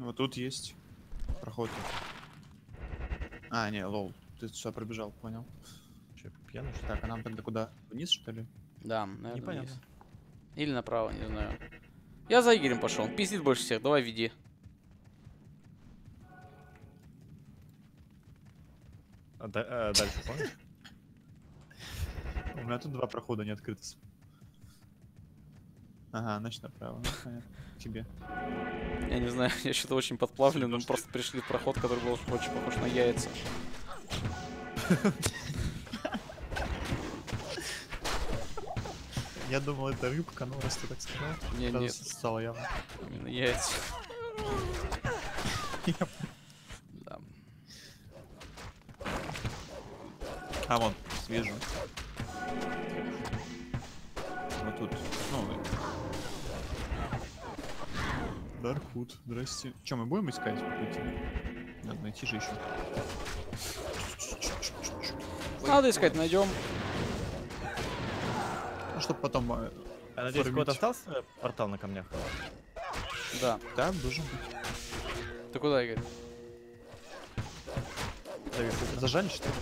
A: Вот тут есть проход. А, не, лол. Ты сюда пробежал, понял.
B: Че, пьяный что?
A: Так, а нам тогда куда? Вниз, что ли?
C: Да, наверное,
B: Непонятно.
C: вниз. Или направо, не знаю. Я за Игорем пошел. Он пиздит больше всех. Давай веди.
B: А, да- а дальше помнишь?
A: У меня тут два прохода не открыты. Ага, значит направо. Ну. Тебе.
C: Я не знаю, я что-то очень подплавлен. Мы просто пришли в проход, который был очень похож на яйца.
A: Я думал, это рыбка, ну раз ты так сказал.
C: Не, нет,
A: стало явно.
C: именно яйца. Да.
A: А, вон, вижу. Вот тут. Ну, Даркхуд, здрасте. Че, мы будем искать по пути? Надо найти же еще.
C: Надо искать, найдем.
A: Ну, чтобы потом... э,
B: Я надеюсь,
A: Оформить.
B: остался портал на камнях?
C: Да.
A: Да, должен быть.
C: Ты куда, Игорь?
A: Зажали, что ли?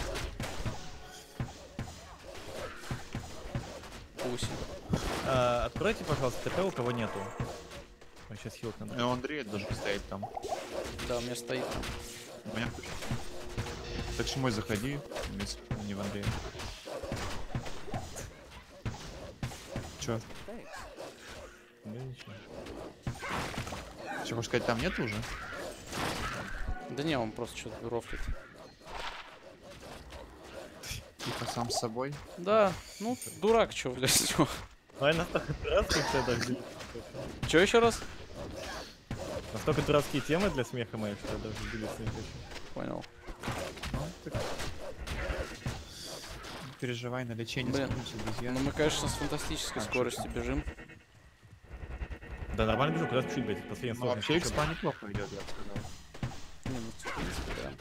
C: Пуси.
B: А, откройте, пожалуйста, ТП, у кого нету. Ой, сейчас хилк надо.
A: Э, У Андрея должен стоять там.
C: Да, у меня стоит.
A: У меня. Так что мой заходи, если не в Андрея. Чё?
B: Да ничего.
A: Что, хочешь сказать, там нет уже?
C: Да не, он просто что-то рофлит.
A: Типа сам с собой.
C: Да, ну, дурак, чё, блядь, чё.
B: Дурацкие все даже.
C: Чё еще раз?
B: Настолько дурацкие темы для смеха моих, что я даже делюсь с них хочу.
C: Понял.
A: Ну, так... Не переживай, на лечение
C: Блин,
A: друзья.
C: Ну мы, конечно, с фантастической
A: А,
C: скоростью бежим.
B: Да нормально бежу, куда чуть, блядь, последний
A: Ну, вообще экспа неплохо идет, я бы сказал.
C: Не, ну, в принципе, да.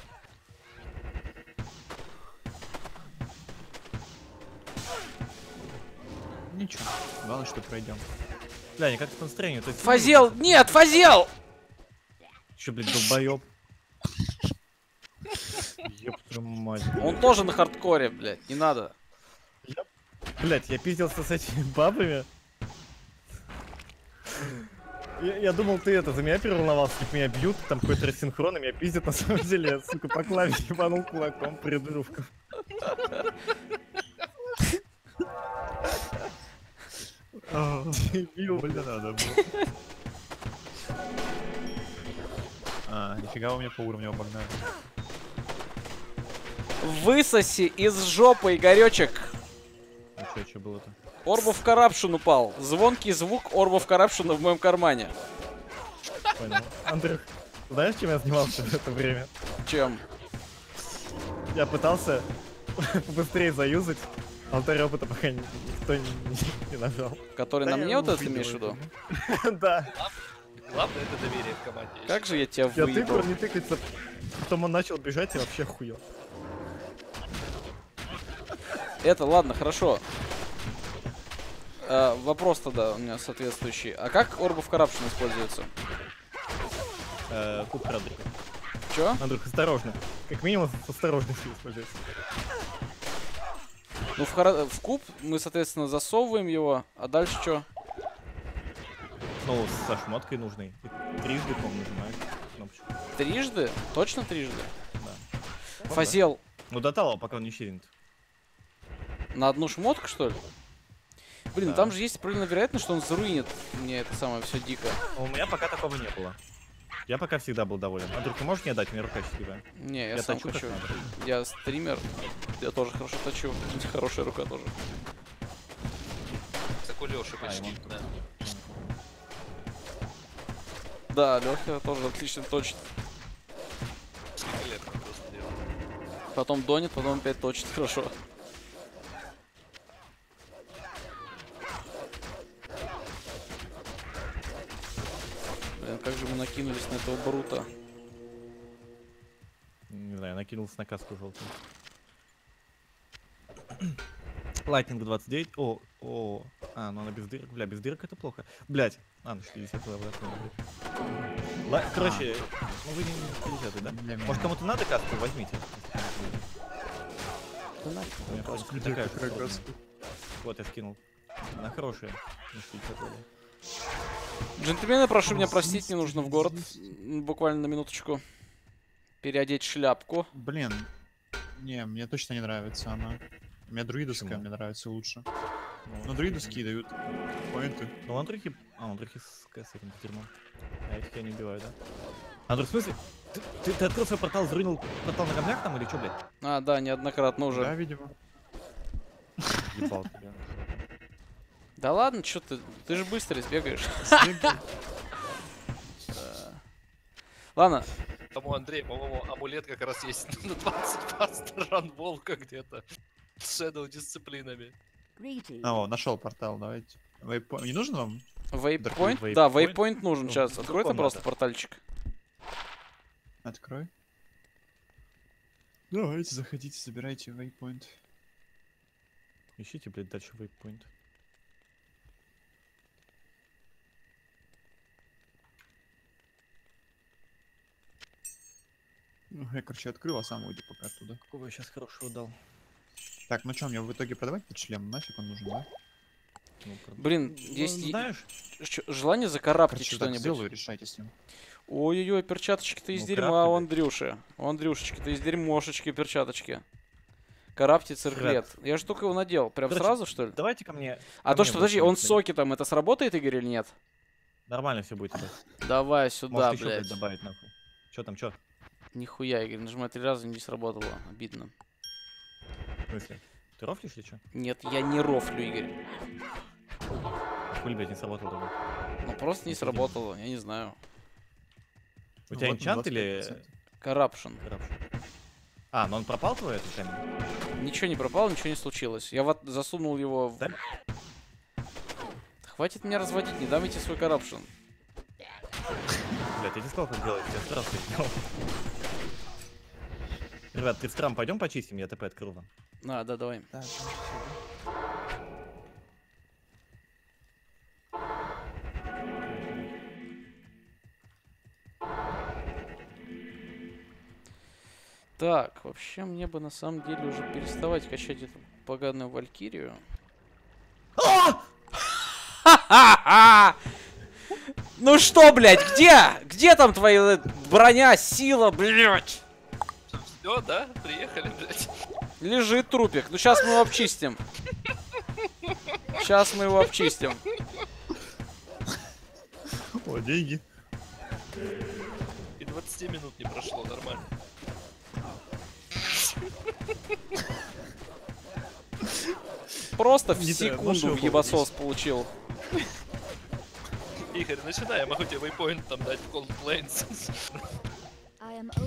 A: Ничего. Главное, что пройдем.
B: Бля, никак по настроению. есть-
C: Фазел! Нет, Фазел!
B: Чё, блядь, долбоёб? Ёб твою мать.
C: Он тоже на хардкоре, блядь, не надо.
B: Блять, я пиздился с этими бабами. Я, я думал, ты это, за меня переволновался, как меня бьют, там какой-то рассинхрон, и меня пиздят, на самом деле, я, сука, по клаве ебанул кулаком, придурка. Дебил,
A: Блин, надо было. А, нифига у меня по уровню обогнали.
C: Высоси из жопы, Игоречек.
B: Ну что, что было-то?
C: Орбов Corruption упал. Звонкий звук Орбов Corruption в моем кармане.
B: Понял. Андрюх, знаешь, чем я занимался в это время?
C: Чем?
B: Я пытался быстрее заюзать алтарь опыта, пока ни- никто не, не- не нажал.
C: Который
B: Да
C: на
B: я
C: мне вот это имеешь в виду?
B: Да.
E: Главное это доверие в команде.
C: Как же я тебя
B: Я
C: выебал?
B: тыкал, не тыкается. Потом он начал бежать и вообще хуел.
C: Это, ладно, хорошо. А, вопрос тогда у меня соответствующий. А как Orb of Corruption используется?
B: Э, Куб.
C: Чё?
B: Андрюх, осторожно. Как минимум с осторожностью используется.
C: Ну, в, хора- в куб мы, соответственно, засовываем его, а дальше что?
B: Ну, со шмоткой нужной. И Трижды, по-моему, нажимаешь кнопочку.
C: Трижды? Точно трижды?
B: Да.
C: Фазел
B: Ну, до того, пока он не исчезнет.
C: на одну шмотку, что ли? Блин,
B: Да.
C: там же есть определенная вероятность, что он заруинит мне это самое все дико.
B: У меня пока такого не было. Я пока всегда был доволен. Андрюх, ты можешь мне дать? Меня рука счастливая.
C: Не, я,
B: Я
C: сам
B: точу как
C: хочу. Я стример, я тоже хорошо точу. Хорошая рука тоже.
E: Так у Лёши
B: А,
E: почти.
B: ему-
E: да.
C: Да, Лёха тоже отлично точит.
E: Скелетку просто делал.
C: Потом донит, потом опять точит хорошо. Блин, как же мы накинулись на этого Брута.
B: Не знаю, накинулся на каску желтую. Lightning 29. О, о. А, ну она без дырок. Бля, без дырок это плохо. Блять. А, ну 60 level. Ла- Короче, ну вы не не 50 да?
A: Для.
B: Может кому-то надо каску? Возьмите. Такая. Вот я скинул. Она хорошая. на 60 level.
C: Джентльмены, прошу меня простить, мне нужно в город. Буквально на минуточку. Переодеть шляпку.
A: Блин. Не, мне точно не нравится она. Мне друидовская
B: Почему?
A: мне нравится лучше.
B: Ну,
A: Но друидовские дают поинты.
B: Ну, у Андрюхи... А, у Андрюхи с, с этим дерьмом. А этих я не убиваю, да? Андрюх, в смысле? Ты, ты, ты открыл свой портал, зарунил портал на камнях там или что, блядь?
C: А, да, неоднократно уже.
A: Да, видимо.
B: Ебал тебя.
C: Да ладно, что ты? Ты же быстро сбегаешь.
A: Сбегай.
C: Ладно,
E: Тому Андрей, по-моему, амулет как раз есть на 20 пастор волка где-то. С Shadow дисциплинами.
A: А, о, нашел портал, давайте. Вейпо- Не нужен вам?
C: вейпоинт? Да, вейпоинт нужен
B: Ну,
C: сейчас. Открой ты
B: каком
C: просто портальчик.
A: Открой. Давайте, заходите, забирайте вейпоинт.
B: Ищите, блядь, дальше вейпоинт.
A: Ну, я, короче, открыл, а сам уйду пока оттуда.
B: Какого я сейчас хорошего дал?
A: Так, ну что, мне в итоге продавать этот шлем? Нафиг он нужен, да?
B: Ну.
C: Блин,
B: Ну,
C: есть и-
B: знаешь,
C: желание закараптить что-нибудь.
A: сделаю, решайте с ним.
C: Ой-ой-ой, перчаточки-то из
B: Ну,
C: дерьма у. Андрюши. У Андрюшечки-то из дерьмошечки перчаточки. Карапти цирклет. Я же только его надел. Прям
B: Короче,
C: сразу, что ли?
B: давайте ко мне...
C: А
B: ко
C: то,
B: мне
C: что, подожди, он соки там, это сработает, Игорь, или нет?
B: Нормально все будет.
C: Давай сюда,
B: Может еще,
C: блядь.
B: блядь, добавить нахуй. Че там, че?
C: Нихуя, Игорь, нажимай три раза, не сработало. Обидно.
B: В смысле? Ты рофлишь или что?
C: Нет, я не рофлю, Игорь.
B: Хули, блядь, не сработал тогда.
C: Ну просто не сработало, я не знаю.
B: У
A: Ну
B: тебя
A: вот,
B: энчант или...
A: 25%.
C: Corruption.
B: corruption? А, ну он пропал твой этот камень?
C: Ничего не пропало, ничего не случилось. Я вот засунул его в...
B: Да?
C: Хватит меня разводить, не дам идти свой corruption.
B: Блядь, я не сказал, как делать, я сразу сделал. Ребят, ты страм пойдем почистим, я ТП открыл вам.
C: А, да, давай.
A: Так,
C: Так, вообще мне бы на самом деле уже переставать качать эту поганую валькирию. Ну что, блядь, где? Где там твоя броня, сила, блядь?
E: Все, да? Приехали, блядь.
C: Лежит трупик. Ну сейчас мы его обчистим. Сейчас мы его обчистим.
A: О, деньги.
E: И 20 минут не прошло, нормально.
C: Просто в
A: Не
C: секунду в ебасос получил.
E: Игорь, начинай, я могу тебе вейпоинт там дать в Cold Plains.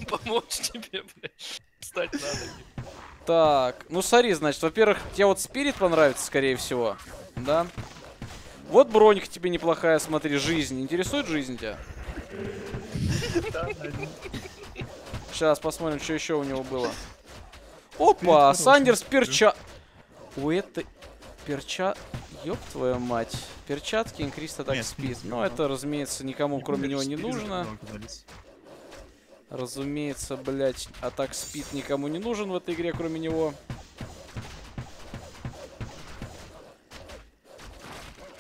E: Помочь тебе, блядь. Встать на ноги.
C: Так, ну смотри, значит, во-первых, тебе вот спирит понравится, скорее всего. Да? Вот бронька тебе неплохая, смотри, жизнь. Интересует жизнь тебя? Сейчас посмотрим, что еще у него было. Опа, Сандерс перча... У этой перча... Ёб твою мать. Перчатки, инкрист атак
A: Нет,
C: спид.
A: спид,
C: Ну,
A: ну.
C: это, разумеется, никому, кроме него, не нужно. Разумеется, блять, атак спид никому не нужен в этой игре, кроме него.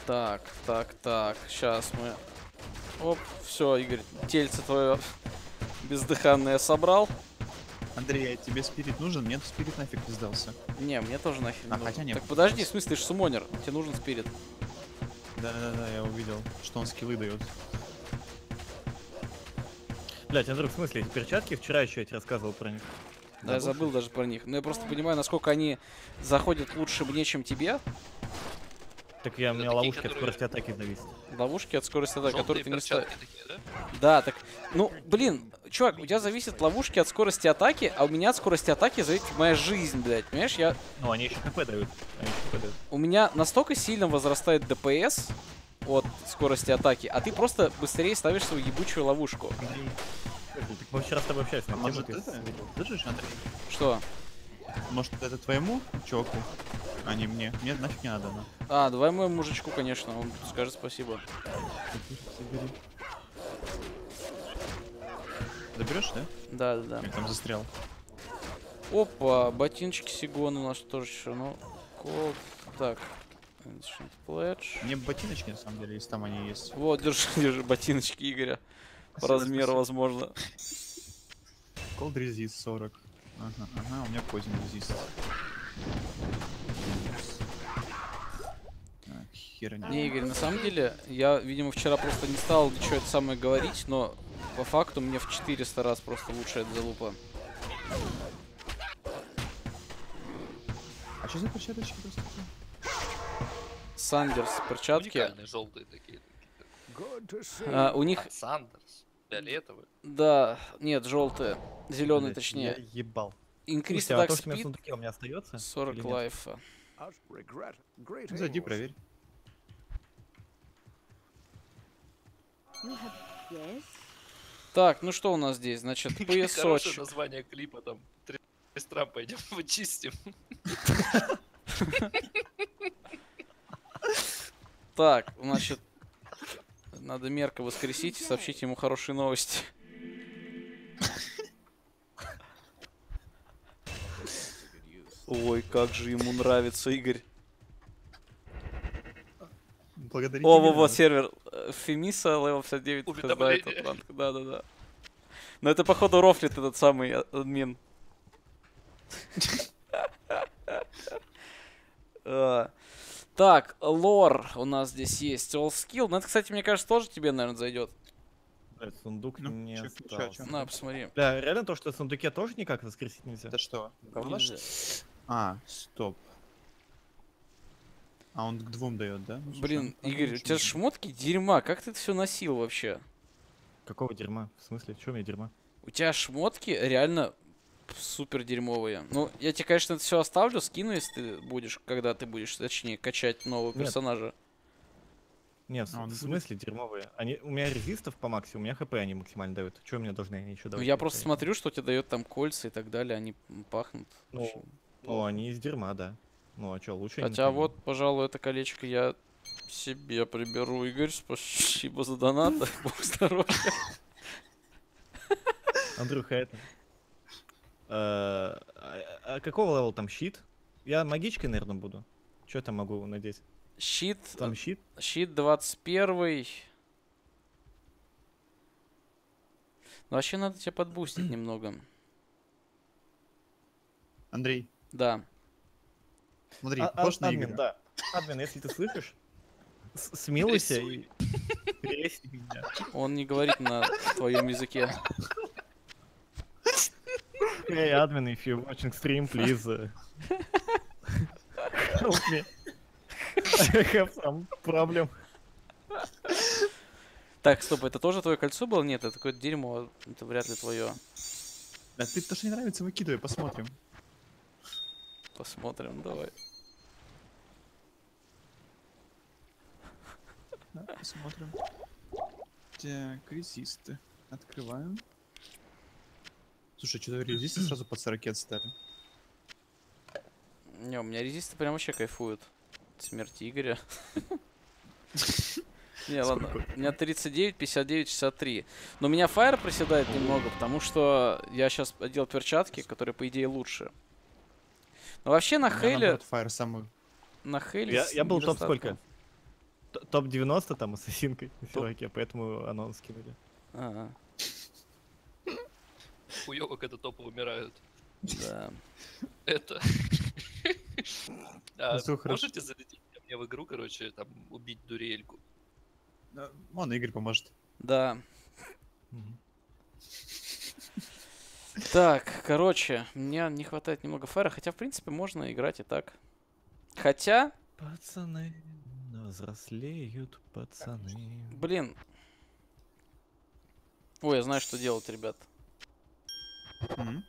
C: Так, так, так. Сейчас мы... Оп, все, Игорь, тельце твое бездыханное собрал.
A: Андрей, а тебе спирит нужен? Нет, спирит нафиг не сдался.
C: Не, мне тоже не
A: А,
C: нужен.
A: хотя нет,
C: Так подожди, в смысле, ты ж сумонер. Тебе нужен спирит.
A: Да-да-да, я увидел, что он скиллы дает.
B: Блять, Андрюх, в смысле, эти перчатки? Вчера еще я тебе рассказывал про них.
C: Да, я забыл даже про них. Но я просто понимаю, насколько они заходят лучше мне, чем тебе.
B: Так я, у меня ловушки от скорости атаки зависит.
C: Ловушки от скорости атаки, которые ты не ставишь.
E: да?
C: Да, так. Ну, блин, чувак, у тебя зависят ловушки от скорости атаки, а у меня от скорости атаки зависит моя жизнь, блядь. Понимаешь, я.
B: Ну, они еще КП дают. Они еще КП дают.
C: У меня настолько сильно возрастает ДПС от скорости атаки, а ты просто быстрее ставишь свою ебучую ловушку.
B: Мы вчера с тобой общались
A: А может
B: ты
A: это? Слышишь, Андрей?
C: Что?
A: Может это твоему чуваку, а не мне? Мне нафиг не надо, ну.
C: А, давай моему мужичку, конечно, он скажет спасибо.
A: Забери. Заберешь, да?
C: Да, да, да.
A: Я там застрял.
C: Опа, ботиночки Сигон у нас тоже еще, ну, кол. Так, Ancient Pledge.
A: Мне ботиночки, на самом деле, если там они есть.
C: Вот, держи, держи ботиночки Игоря. По
A: Спасибо,
C: размеру,
A: спасибо.
C: возможно.
A: Cold Resist 40. Ага, ага, у меня Poison Resist. Так, херня.
C: Не, Игорь, на самом деле, я, видимо, вчера просто не стал ничего это самое говорить, но по факту мне в 400 раз просто лучше эта залупа.
A: А что за перчаточки просто?
C: Сандерс, перчатки.
E: Желтые такие.
C: А, у них,
E: А, Сандерс. Фиолетовые.
C: да, нет, желтые. Зеленые, точнее.
B: Я ебал. А
C: Attack
B: то, что у меня остается?
C: 40
B: или нет?
C: лайфа.
A: Зайди, проверь.
C: Так, ну что у нас здесь? Значит,
E: Хорошее
C: поясочек.
E: название клипа там. Три пойдем вычистим.
C: Так, значит, надо Мерка воскресить и сообщить ему хорошие новости. Ой, как же ему нравится, Игорь.
A: Благодарить
C: О, вот
A: надо.
C: сервер. э, Фемиса, level 59,
E: Уведомление.
C: подтверждает этот ранг. Да-да-да. Но это, походу, рофлит этот самый а- админ. Так, лор у нас здесь есть. All skill. Ну, это, кстати, мне кажется, тоже тебе, наверное, зайдет.
B: Блядь, сундук
A: Ну,
B: не
A: чё-
B: остался.
A: чё?
C: На, посмотри.
B: Бля, реально то, что в сундуке тоже никак воскресить нельзя?
A: Это что?
C: Нельзя.
A: А, стоп. А он к двум дает, да? Ну, слушай,
C: Блин,
A: ну,
C: Игорь, у тебя шмотки дерьма. Как ты это все носил вообще?
B: Какого дерьма? В смысле, чё у меня дерьма?
C: У тебя шмотки реально супер дерьмовые. Ну, я тебе, конечно, это все оставлю, скину, если ты будешь, когда ты будешь, точнее, качать нового
B: Нет.
C: персонажа.
B: Нет,
A: А,
B: в
A: будет?
B: смысле дерьмовые? Они, у меня резистов по максимуму, у меня хп они максимально дают. Чё мне должны они еще
C: Ну,
B: давать?
C: я
B: хп?
C: просто смотрю, что тебе дает там кольца и так далее, они пахнут.
B: Ну,
C: очень.
B: Ну, они из дерьма, да. Ну, а чё, лучше
C: Хотя вот, пожалуй, это колечко я себе приберу, Игорь. Спасибо за донат. Бог здоровья.
B: Андрюха, это... Э, А а какого левела там щит? Я магичкой, наверное, буду. Я там могу надеть?
C: Щит,
B: Там щит?
C: щит 21 Ну, вообще надо тебя подбустить немного.
A: Андрей,
C: Да.
A: смотри,
B: А-
A: похож
B: а-
A: на
B: админ,
A: Игоря.
B: да. Админ, если ты слышишь, с- смилуйся и меня.
C: Он не говорит на твоем языке.
B: Hey, admin, if you're watching stream, please uh, help me. I have some problem.
C: Так, стоп, это тоже твое кольцо было? Нет, это какое-то дерьмо. Это вряд ли твое.
A: Да ты то, что не нравится, выкидывай, посмотрим.
C: Посмотрим, давай.
A: Да, посмотрим. Так, резисты. Открываем. Слушай, что-то резисты сразу под 40 стали.
C: Не, у меня резисты прям вообще кайфуют. смерти Игоря. Не, ладно. У меня 39, 59, 63. Но у меня фаер проседает немного, потому что я сейчас одел перчатки, которые, по идее, лучше. Но вообще на Хейле...
A: Фаер самый...
C: На Хейле...
B: Я, был топ сколько?
C: недостатком.
B: Т- Топ 90 там ассасинкой поэтому анонс скинули.
C: Ага,
E: Хуёво, когда топы умирают.
C: да.
E: Это... А,
A: всё хорошо.
E: Можете залететь ко мне в игру, короче, там, убить дурельку?
A: Да, Вон, Игорь поможет.
C: Да. Так, короче, мне не хватает немного фаера, хотя, в принципе, можно играть и так. Хотя,
B: Пацаны, взрослеют пацаны.
C: блин. Ой, я знаю, что делать, ребят.
A: Мгм.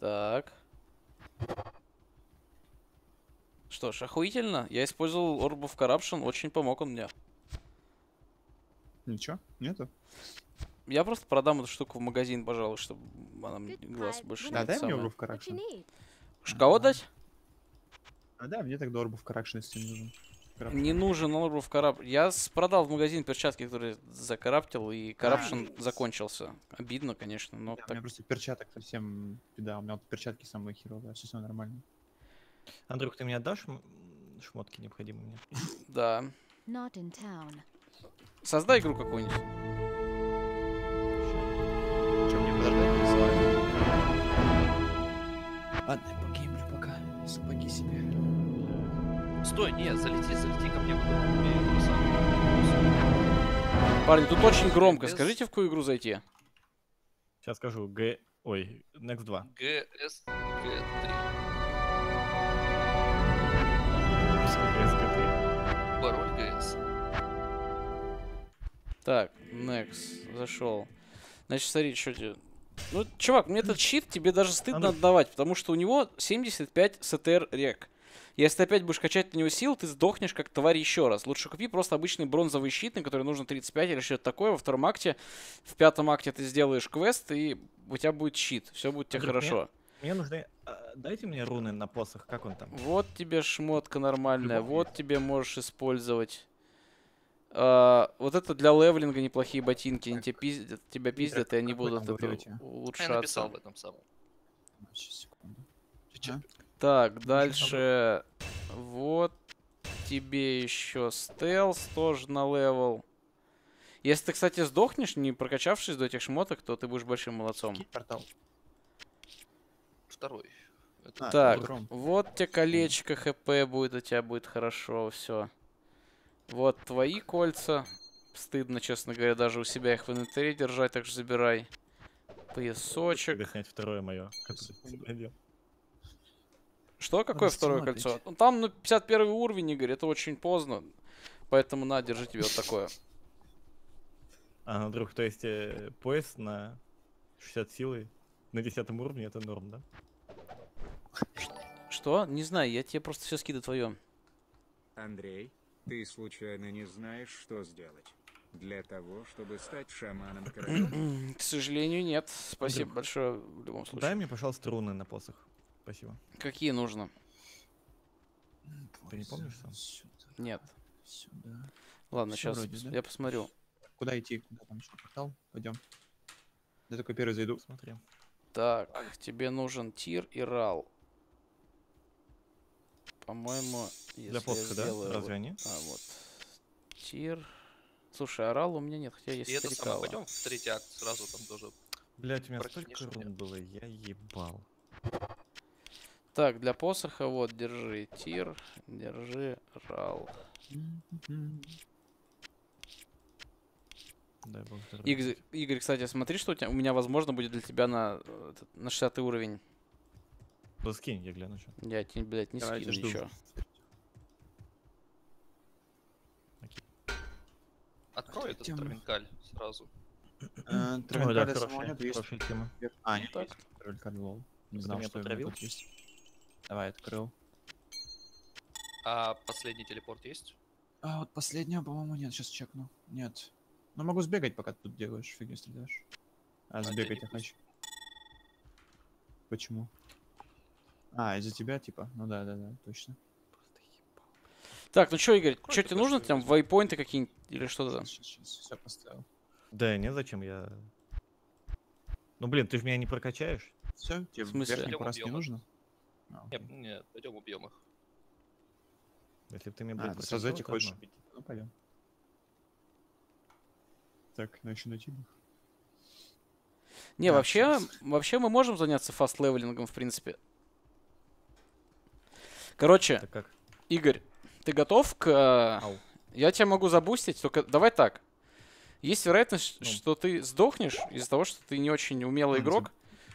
C: Так. Что ж, охуительно. Я использовал Orb of Corruption, очень помог он мне.
A: Ничего? Нету?
C: Я просто продам эту штуку в магазин, пожалуй, чтобы она мне глаз больше
D: When
C: не
A: Да,
D: I
A: дай мне
C: самое.
A: Orb of Corruption.
C: Кого дать?
A: А да, мне тогда Orb of Corruption, если не нужен. Corruption.
C: Не нужен of Corruption. Я продал в магазин перчатки, которые закараптил, и Corruption закончился. Обидно, конечно, но
A: Да, у
C: так...
A: меня просто перчаток совсем беда. У меня вот перчатки самые херовые, а все нормально.
B: Андрюх, ты мне отдашь шмотки необходимые мне?
C: Да.
D: Not in town.
C: Создай игру какую-нибудь.
A: Че, мне подождать? Ладно, я погеймлю пока. Сапоги себе.
E: Стой, не, залети, залети ко мне в игру.
C: Парни, тут очень громко. Скажите, в какую игру зайти?
B: Сейчас скажу. Г... Ой, Next 2.
E: ГС Г3.
B: СК3.
E: Пароль ГС.
C: Так, next. Зашел. Значит, смотри, что тебе... Ну, чувак, мне этот щит тебе даже стыдно
B: Андрюх.
C: отдавать, потому что у него 75 СТР рек. Если ты опять будешь качать на него сил, ты сдохнешь как тварь еще раз. Лучше купи просто обычный бронзовый щит, на который нужно 35 или что-то такое. Во втором акте, в пятом акте ты сделаешь квест, и у тебя будет щит. Все будет тебе хорошо.
B: Мне нужны... а, Дайте мне руны на посох, как он там?
C: Вот тебе шмотка нормальная,
B: Любовь
C: вот тебе можешь использовать. А, вот это для левелинга неплохие ботинки, они тебя пиздят, тебя пиздят, и они будут это
A: говорите?
E: Я написал
C: улучшаться.
E: в этом самом.
A: Сейчас, секунду.
E: Чё?
C: Так, дальше. Вот тебе еще стелс тоже на level. Если ты, кстати, сдохнешь, не прокачавшись до этих шмоток, то ты будешь большим молодцом.
A: Портал?
E: Второй. Это
A: А,
C: Так,
A: Гром.
C: вот тебе колечко ХП будет, у тебя будет хорошо, все. Вот твои кольца. Стыдно, честно говоря, даже у себя их в инвентаре держать, так что забирай. Поясочек.
B: Тебе снять второе мое.
C: Что? Какое второе кольцо? Ну, там ну, 51 уровень, Игорь, это очень поздно. Поэтому на, держи тебе вот такое.
B: А, Андрюх, то есть э, пояс на 60 силы на 10 уровне это норм, да?
C: Что? Не знаю, я тебе просто все скидываю твое.
F: Андрей, ты случайно не знаешь, что сделать? Для того, чтобы стать шаманом короля.
C: К сожалению, нет. Спасибо
B: Андрюх,
C: большое в любом случае.
B: Дай мне, пожалуйста, руны на посох. Спасибо.
C: Какие нужно?
B: Ты не помнишь сам?
A: Сюда,
C: Нет.
A: сюда.
C: Ладно,
A: Всё
C: сейчас
A: вроде, да?
C: я посмотрю.
A: Куда идти? Куда там еще портал? Пойдем. Я только первый зайду.
B: Смотри.
C: Так, тебе нужен тир и рал. По-моему, если
B: Для
C: я
B: посоха, да?
C: сделаю
B: Разве они?
C: А, вот. Тир. Слушай, орал у меня нет, хотя есть
E: И это самое, пойдем в третий акт сразу там тоже.
B: Блять, у меня столько рун было, я ебал.
C: Так, для посоха вот, держи тир, держи рал.
B: Дай бог здоровья.
C: Игорь, Игорь, кстати, смотри, что у, тебя, у меня, возможно, будет для тебя на, на 60 уровень.
B: Да скинь, я гляну что.
C: Я тебе, блядь, не
A: Давайте,
C: скину
A: жду.
C: ничего.
E: Открой этот
A: Тема.
E: травинкаль сразу.
A: Э, Травинкаля самого нету, есть. А, нет,
C: Так.
A: есть Травинкаль, лол. Не знал, что
B: потравил?
A: тут есть. Давай, открыл.
E: А последний телепорт есть?
A: А, вот последнего, по-моему, нет. Сейчас чекну. Нет. Ну, могу сбегать, пока ты тут делаешь, фигню стреляешь. А,
E: тебя
A: сбегать
E: не
A: я хочу. Почему? А, из-за тебя, типа? Ну да, да, да, точно.
C: Так, ну что, Игорь, что тебе нужно? Там вайпоинты какие-нибудь или что-то там?
A: Сейчас, сейчас, все поставил.
B: Да, нет, зачем я... Ну, блин, ты же меня не прокачаешь.
A: Все, тебе
C: В смысле?
A: раз не нужно? А,
E: Нет,
A: окей.
E: нет, пойдем убьем их.
B: Если бы ты меня,
A: А,
B: блядь,
A: ты сразу этих хочешь убить? Ну, пойдем. Так, еще найти их.
C: Не,
A: Да,
C: вообще,
A: щас.
C: вообще мы можем заняться fast левелингом, в принципе. Короче,
B: как?
C: Игорь, ты готов к... э,
B: Ау.
C: Я тебя могу забустить, только давай так. Есть вероятность,
B: Ну.
C: что ты сдохнешь из-за того, что ты не очень умелый
A: Ну,
C: игрок.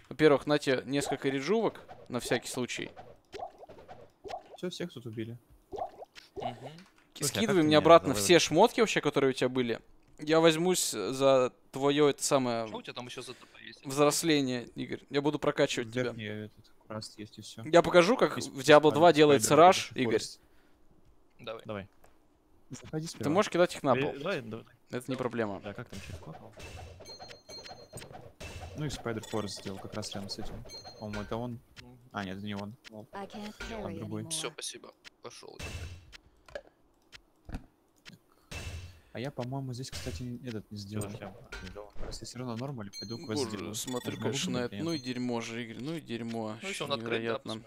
C: Во-первых, на тебе несколько реджувок, на всякий случай.
A: Все, всех тут убили.
B: А
C: Скидывай мне обратно
B: заловил?
C: все шмотки вообще, которые у тебя были. Я возьмусь за твое это самое
E: Что у тебя там еще за ТП есть?
C: взросление, Игорь. Я буду прокачивать тебя.
A: Верхний этот раз есть и все.
C: Я покажу, как в Diablo 2 делается раш, Игорь.
E: Давай.
B: Давай.
A: Заходи
C: Ты можешь кидать их на
B: Э,
C: пол.
B: Давай, давай.
C: Это не проблема.
B: Да, как там?
A: Ну и Spider Force сделал как раз рядом с этим. По-моему, это он. А, нет, это не он.
D: Can't carry
A: другой.
E: Все, спасибо. Пошел.
A: А я, по-моему, здесь, кстати, этот не сделал. Если все равно нормально, пойду квест
C: Боже,
A: сделаю.
C: смотрю, конечно, на это. Ну и дерьмо же, Игорь, ну и дерьмо.
E: Ну еще он
C: невероятно.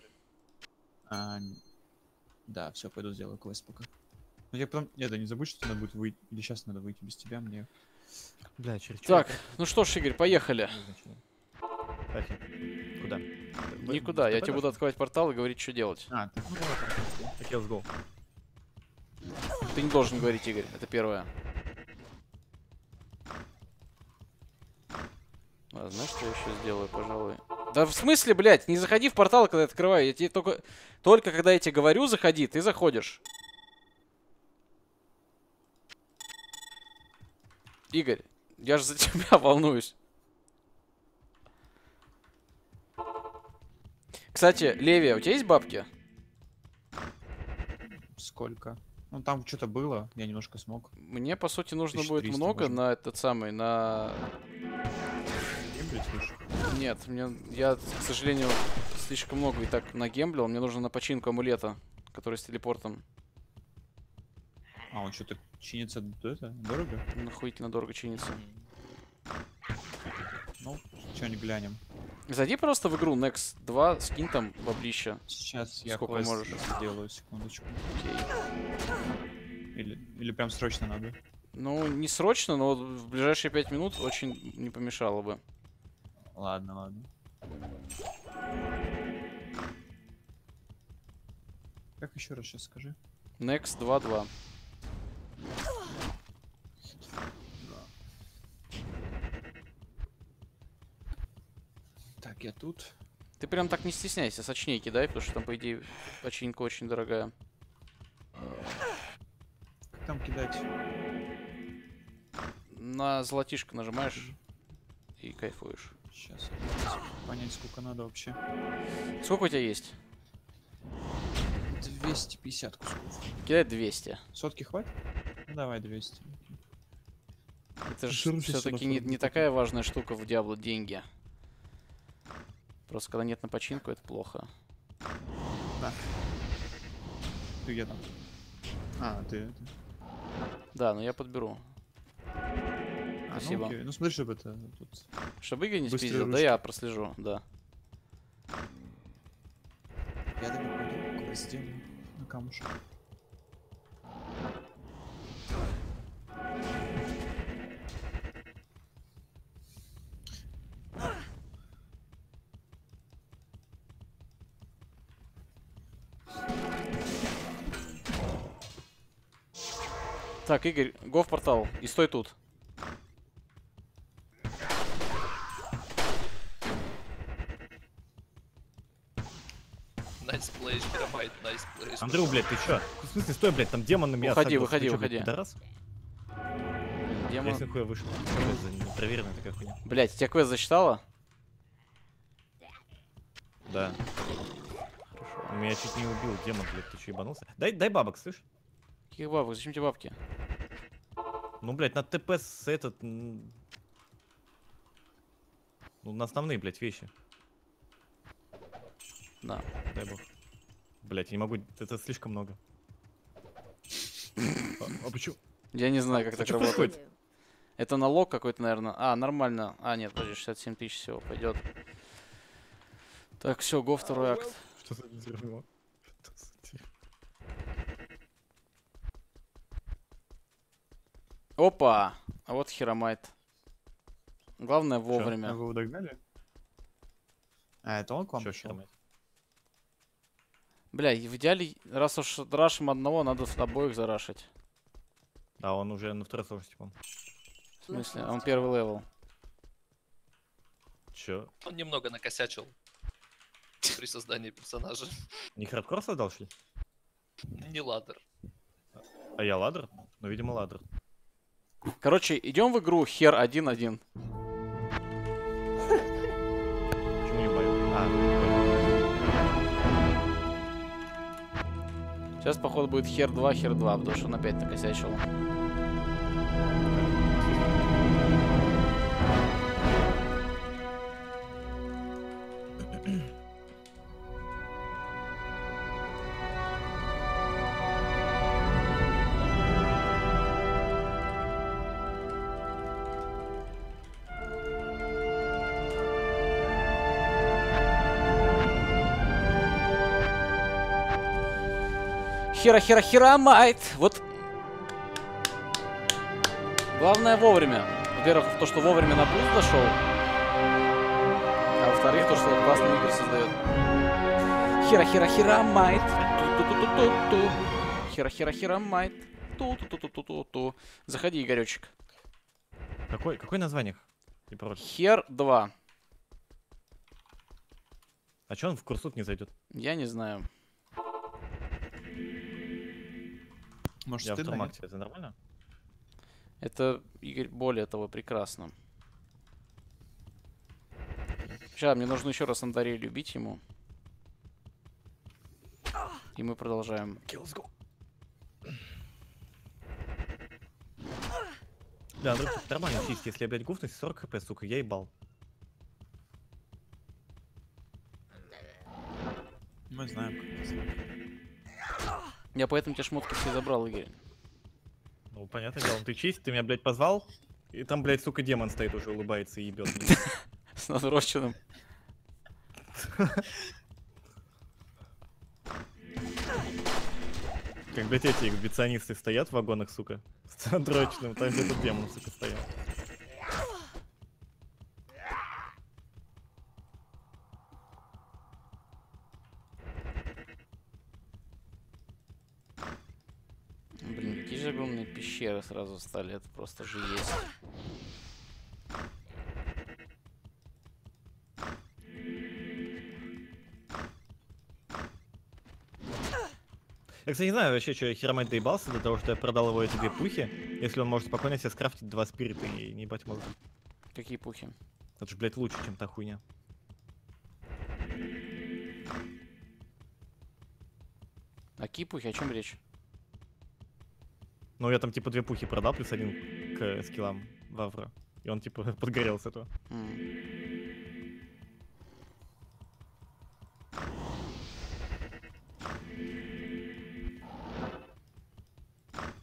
A: А, да, все, пойду сделаю квест пока. Ну я потом... Нет, да не забудь, что надо будет выйти. Или сейчас надо выйти без тебя, мне...
B: Бля, через
C: Так,
B: это?
C: ну что ж, Игорь, поехали.
B: Кстати, Куда?
C: Никуда, я тебе буду открывать портал и говорить, что делать.
A: А, так, ну давай, тогда.
B: Так, let's go.
C: Ты не должен говорить, Игорь, это первое. А, знаешь, что я еще сделаю, пожалуй? Да в смысле, блядь, не заходи в портал, когда я открываю. Я тебе только... Только когда я тебе говорю, заходи, ты заходишь. Игорь, я же за тебя волнуюсь. Кстати, Левия, у тебя есть бабки?
A: Сколько? Ну там что-то было, я немножко смог.
C: Мне, по сути, нужно будет
A: 1300
C: много
A: можно.
C: на этот самый, на...
A: Гемблить?
C: Нет, мне... Я, к сожалению, слишком много и так нагемблил. Мне нужно на починку амулета, который с телепортом.
A: А, он что-то чинится это, дорого?
C: Нахуительно дорого чинится.
A: Ну, что-нибудь глянем.
C: Зайди просто в игру Next 2, скинь там баблища.
A: Сейчас я
C: Сколько можешь?
A: сделаю, секундочку.
C: Окей.
A: Или, или прям срочно надо.
C: Ну, не срочно, но в ближайшие 5 минут очень не помешало бы.
A: Ладно, ладно. Как еще раз сейчас скажи?
C: Next 2.2.
A: Так, я тут.
C: Ты прям так не стесняйся, сочнее кидай, потому что там, по идее, починка очень дорогая.
A: Как там кидать?
C: На золотишко нажимаешь и кайфуешь.
A: Сейчас понять, сколько надо вообще.
C: Сколько у тебя есть?
A: 250 кусков.
C: Кидай 200.
A: Сотки хватит? Ну, давай 200.
C: Это же все-таки не, не такая важная штука в Диабло деньги. Просто когда нет на починку, это плохо.
A: Ты где там? А, ты это.
C: Да, но я подберу.
A: А,
C: Спасибо.
A: Ну, окей. ну смотри, чтобы это тут.
C: Чтобы Игорь не
A: Быстрые
C: спиздил, да
A: ручки.
C: я прослежу, да.
A: Я тогда пойду сделаю на камушек.
C: Так, Игорь, го в портал и стой тут.
E: Nice play, Динамайт, nice play.
B: Андрю, блядь, ты чё? В смысле, стой, блядь, там демон на меня
C: Уходи,
B: сагрился.
C: выходи,
B: Ты чё,
C: выходи.
B: блядь, пидорас? Я
C: Демон...
B: из нихуя вышел. Блядь, за непроверенная такая хуйня.
C: Блять, тебя квест засчитала?
B: Да. Он меня чуть не убил, демон, блядь, ты чё, ебанулся? Дай, дай бабок, слышь?
C: Каких бабок? Зачем тебе бабки?
B: Ну, блядь, на ТП с этот... Ну, на основные, блядь, вещи.
C: На.
B: Дай бог. Блядь, я не могу, это слишком много. А, а почему?
C: Я не знаю, как
B: А
C: так работает.
B: происходит?
C: Это налог какой-то, наверное. А, нормально. А, нет, подожди, 67 тысяч всего пойдет. Так, все, го второй акт.
B: Что за дерьмо? Что за дерьмо?
C: Опа! А вот херомайт. Главное вовремя.
A: а Вы его догнали? А, это он к вам
B: Чё,
A: пришел?
C: Бля, в идеале, раз уж рашим одного, надо с обоих зарашить.
B: Да, он уже на второй сложности, по
C: В смысле? Он первый level.
B: Чё?
E: Он немного накосячил при создании персонажа.
B: Не хардкор создал, что ли?
E: Не ladder.
B: А я ladder? Ну, видимо, ladder.
C: Короче, идем в игру хер 1-1.
B: Почему не бою? А.
C: Сейчас, походу, будет хер 2, хер 2, потому что он опять накосячил. Хера, хера, херомайт! Вот. Главное вовремя. Во-первых, то, что вовремя на плюс дошел. А во-вторых, то, что классные игры создает. Хера, хера, херомайт. Ту-ту-ту-ту-ту. Хера, хера, херомайт. Ту-ту-ту-ту-ту-ту. Заходи, Игоречек.
B: Какой, какой название?
C: Хер 2.
B: А чё он в курсут не зайдет?
C: Я не знаю.
A: Может,
B: Я
A: нет?
B: Тормакте, это нормально?
C: Это, Игорь, более того, прекрасно. Сейчас, мне нужно еще раз Андарей любить ему. И мы продолжаем.
B: Да, Андрей, нормально чисто. Если я, блядь, гуфнусь 40 хп, сука, я ебал.
A: Мы знаем, как это.
C: Я поэтому те шмотки все забрал, Игорь.
B: Ну, понятное дело, ты чист, ты меня, блядь, позвал, и там, блядь, сука, демон стоит уже, улыбается и ебет.
C: С надрощенным.
B: Как, блядь, эти эксбиционисты стоят в вагонах, сука, с дрочным, там где-то демон, сука, стоят.
C: Блин, какие же огромные пещеры сразу стали. Это просто же есть.
B: Я, кстати, не знаю вообще, что я херомайт доебался для того, что я продал его эти две пухи, если он может спокойно себе скрафтить два спирита и не ебать мозг.
C: Какие пухи?
B: Это же, блядь, лучше, чем та хуйня.
C: А какие пухи? О чем речь?
B: Ну, я там, типа, две пухи продал, плюс один к скиллам Вавра. И он, типа, подгорел с этого.
C: М.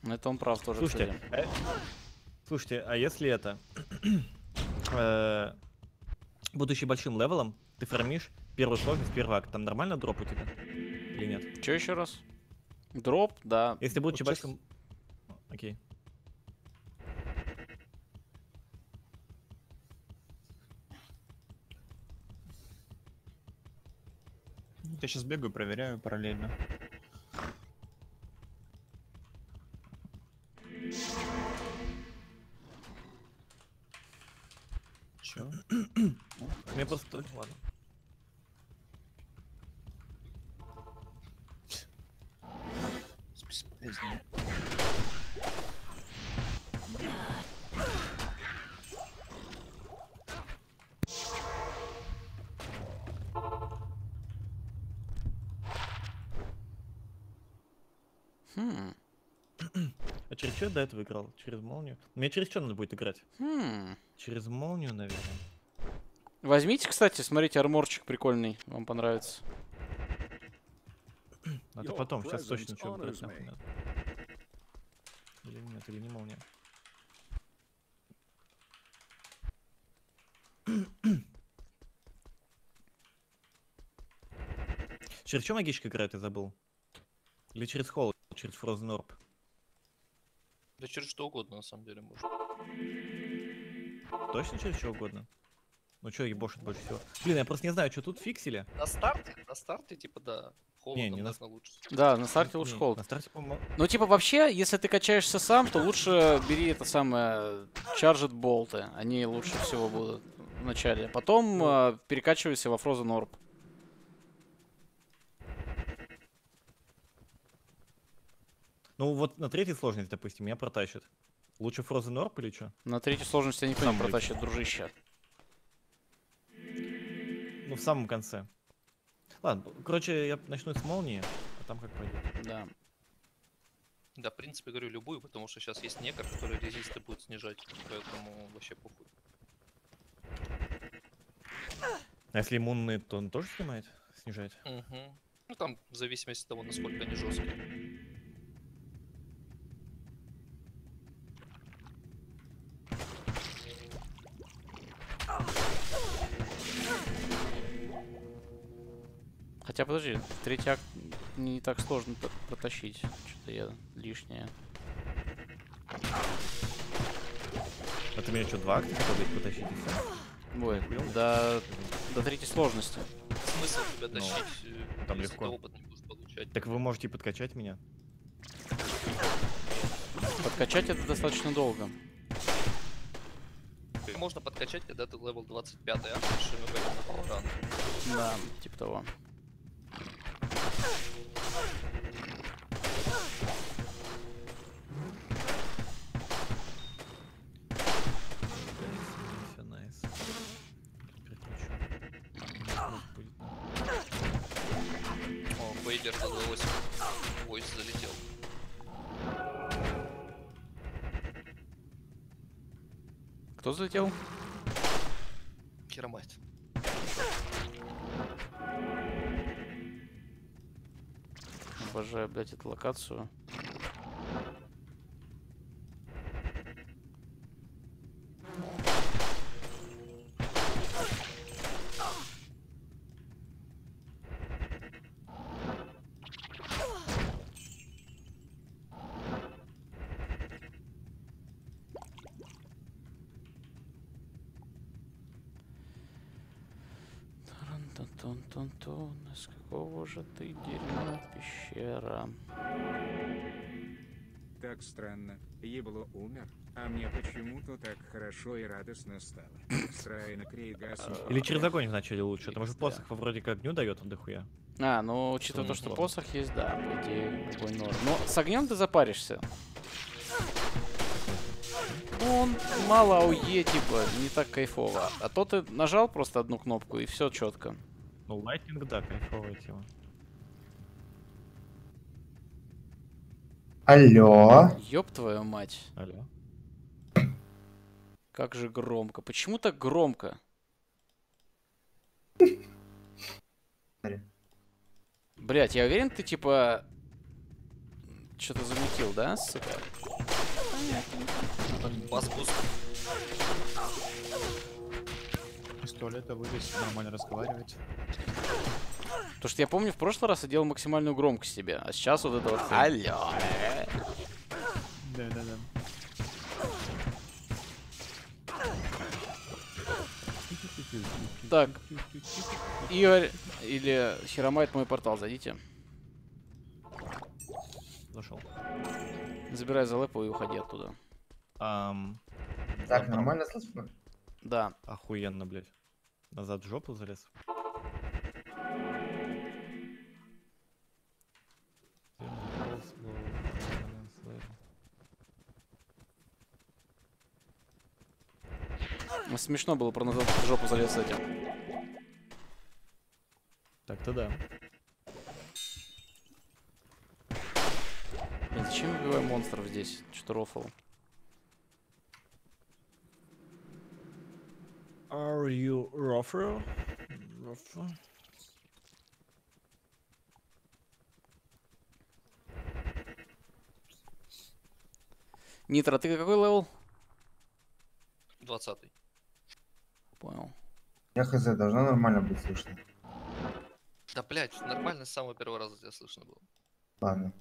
C: Ну, это он прав тоже,
B: Слушайте, э, слушайте, а если это... э, будучи большим левелом, ты фармишь первую сложность, первый акт, там нормально дроп у тебя? Или нет?
C: Че еще раз? Дроп, да.
B: Если будучи
C: Вот
B: большим... Окей.
A: Я сейчас бегаю, проверяю параллельно.
B: До этого играл? Через молнию? Мне через что надо будет играть?
C: Хм.
B: Через молнию, наверное.
C: Возьмите, кстати, смотрите, арморчик прикольный. Вам понравится.
B: А то
F: Your
B: потом, сейчас точно
F: honors
B: брать нахуй надо. Или нет, или не молния. Через что магичка играет, я забыл? Или через холод, через Frozen Orb?
E: Да через что угодно, на самом деле, может.
B: Точно через что угодно? Ну что ебошит больше всего? Блин, я просто не знаю, что тут фиксили.
E: На старте, на старте, типа, да. Холодом,
B: не на
E: наверное, лучше.
C: Да, на старте лучше
B: Не,
C: холод.
B: На старте, по-моему...
C: Ну, типа, вообще, если ты качаешься сам, то лучше бери это самое Charged болты. Они лучше всего будут в начале. Потом э, перекачивайся во Frozen Orb.
B: Ну вот на третьей сложности, допустим, меня протащит. Лучше Frozen Orb или что?
C: На третьей сложности никто не протащит, дружище.
B: Ну, в самом конце. Ладно, короче, я начну с молнии, а там как пойдет.
C: Да.
E: Да, в принципе, говорю любую, потому что сейчас есть некор, который резисты будет снижать, поэтому вообще похуй.
B: А если иммунный, то он тоже снимает? Снижает?
E: Мгм. Ну там, в зависимости от того, насколько они жесткие.
C: Хотя, подожди, третий акт не так сложно протащить. Что-то я лишнее.
B: А ты меня что, два акта хотел потащить и?
C: Ой, до, до третьей сложности.
E: Смысл тебя
B: Ну,
E: тащить, э,
B: там легко.
E: ты опыт не будешь получать.
B: Так вы можете подкачать меня?
C: Подкачать это достаточно долго.
E: Можно подкачать, когда ты левел 25 акшишь, и мы на пауэран.
C: Да, типа того.
E: Вейдер за 8. Войс залетел.
C: Кто залетел? Обожаю, блядь, эту локацию. Таран-тан-тан-тан-тан. Из какого же ты дерьма пещера?
F: Так странно. Ебло умер, а мне почему-то так хорошо и радостно стало. Сраина Крейгас.
B: Или через огонь вначале лучше, потому что посох вроде как огню дает он дохуя.
C: А, ну, учитывая то, что посох есть, да, по идее, огонь норм. Но с огнем ты запаришься. Он мало ауе, типа, не так кайфово. А то ты нажал просто одну кнопку, и все четко.
B: Ну, лайтинг, да, кайфовая тема.
G: Алло.
C: Ёб твою мать.
B: Алло.
C: Как же громко. Почему так громко? Блять, я уверен, ты типа что-то замутил, да, сука?
E: Bass boost.
A: Из туалета вылез, нормально разговаривать.
C: Потому что я помню, в прошлый раз я делал максимальную громкость себе, а сейчас вот это вот алло.
A: Да-да-да.
C: Так, Игорь или Хиромайт мой портал, зайдите.
B: Зашел.
C: Забирай за лэпу и уходи оттуда.
B: Ам,
G: Так,
B: Ладно.
G: нормально слышно?
C: Да.
B: охуенно, блядь. Назад в жопу залез.
C: Смешно было про жопу залез с этим.
B: Так-то да.
C: Блин, зачем убиваем монстров здесь? Что рофл?
B: Are you Ruffro? Ruffro?
C: Нитро, ты какой level?
E: 20
C: Понял.
G: Я хз, должно нормально быть слышно.
E: Да, блядь, нормально с самого первого раза тебя слышно было.
G: Ладно.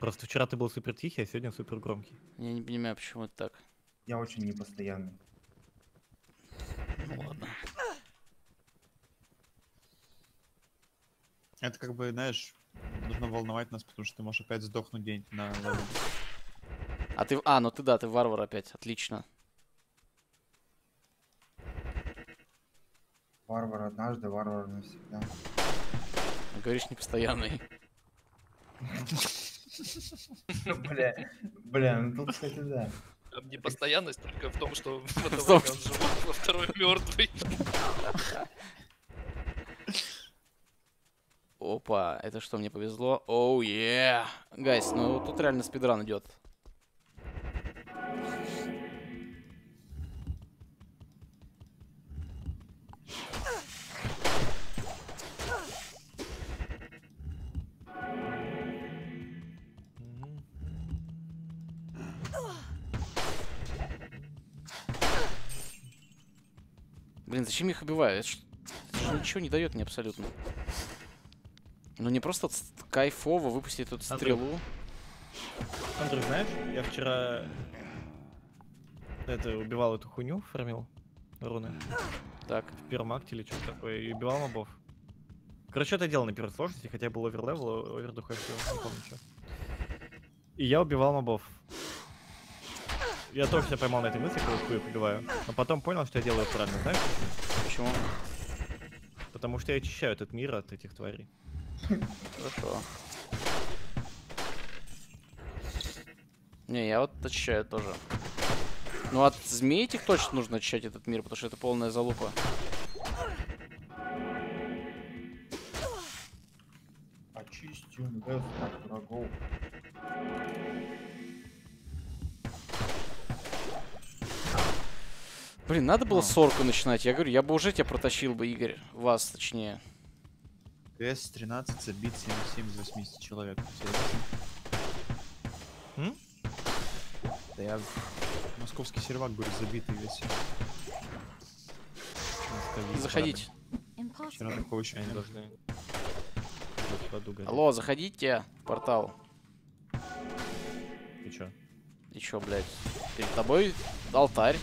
B: Просто вчера ты был супер тихий, а сегодня супер громкий.
C: Я не понимаю, почему это так.
G: Я очень непостоянный.
C: Ну ладно.
A: Это как бы, знаешь, должно волновать нас, потому что ты можешь опять сдохнуть где-нибудь на.
C: А ты... А, ну ты да, ты варвар опять. Отлично.
G: Варвар однажды, варвар навсегда.
C: Говоришь, непостоянный.
G: Бля, бля, ну тут, кстати, да.
E: Там непостоянность только в том, что в это
C: В том,
E: время он живой, во второй мертвый.
C: Опа, это что, мне повезло? Оу, е! Гайс, ну тут реально спидран идет. Блин, зачем я их убиваю? Это ж- это ж ничего не дает мне абсолютно. Ну не просто кайфово выпустить
B: Андрей.
C: стрелу.
B: Андрей, знаешь, я вчера это убивал эту хуйню, фармил руны
C: Так,
B: в первом акте или что-то такое, и убивал мобов. Короче, это делал на первой сложности, хотя я был overlevel, овердохуя все, не помню что. И я убивал мобов. Я тоже себя поймал на этой мысли, когда хуев убиваю. Но потом понял, что я делаю правильно, знаешь? почему? Потому что я очищаю этот мир от этих тварей.
C: Хорошо. Не, я вот очищаю тоже. Ну от змей этих точно нужно очищать этот мир, потому что это полная залупа.
G: Очистим врагов.
C: Блин, надо было
G: А.
C: сорку начинать. Я говорю, я бы уже тебя протащил бы, Игорь. Вас, точнее.
A: КС 13 забит 77 из 80 человек.
B: М?
A: Да я московский сервак, говорю, забитый весь.
C: Заходите.
A: Вчера такого еще не
B: должны.
C: Алло, заходите. Портал.
B: Ты чё?
C: И чё, блядь? Перед тобой алтарь.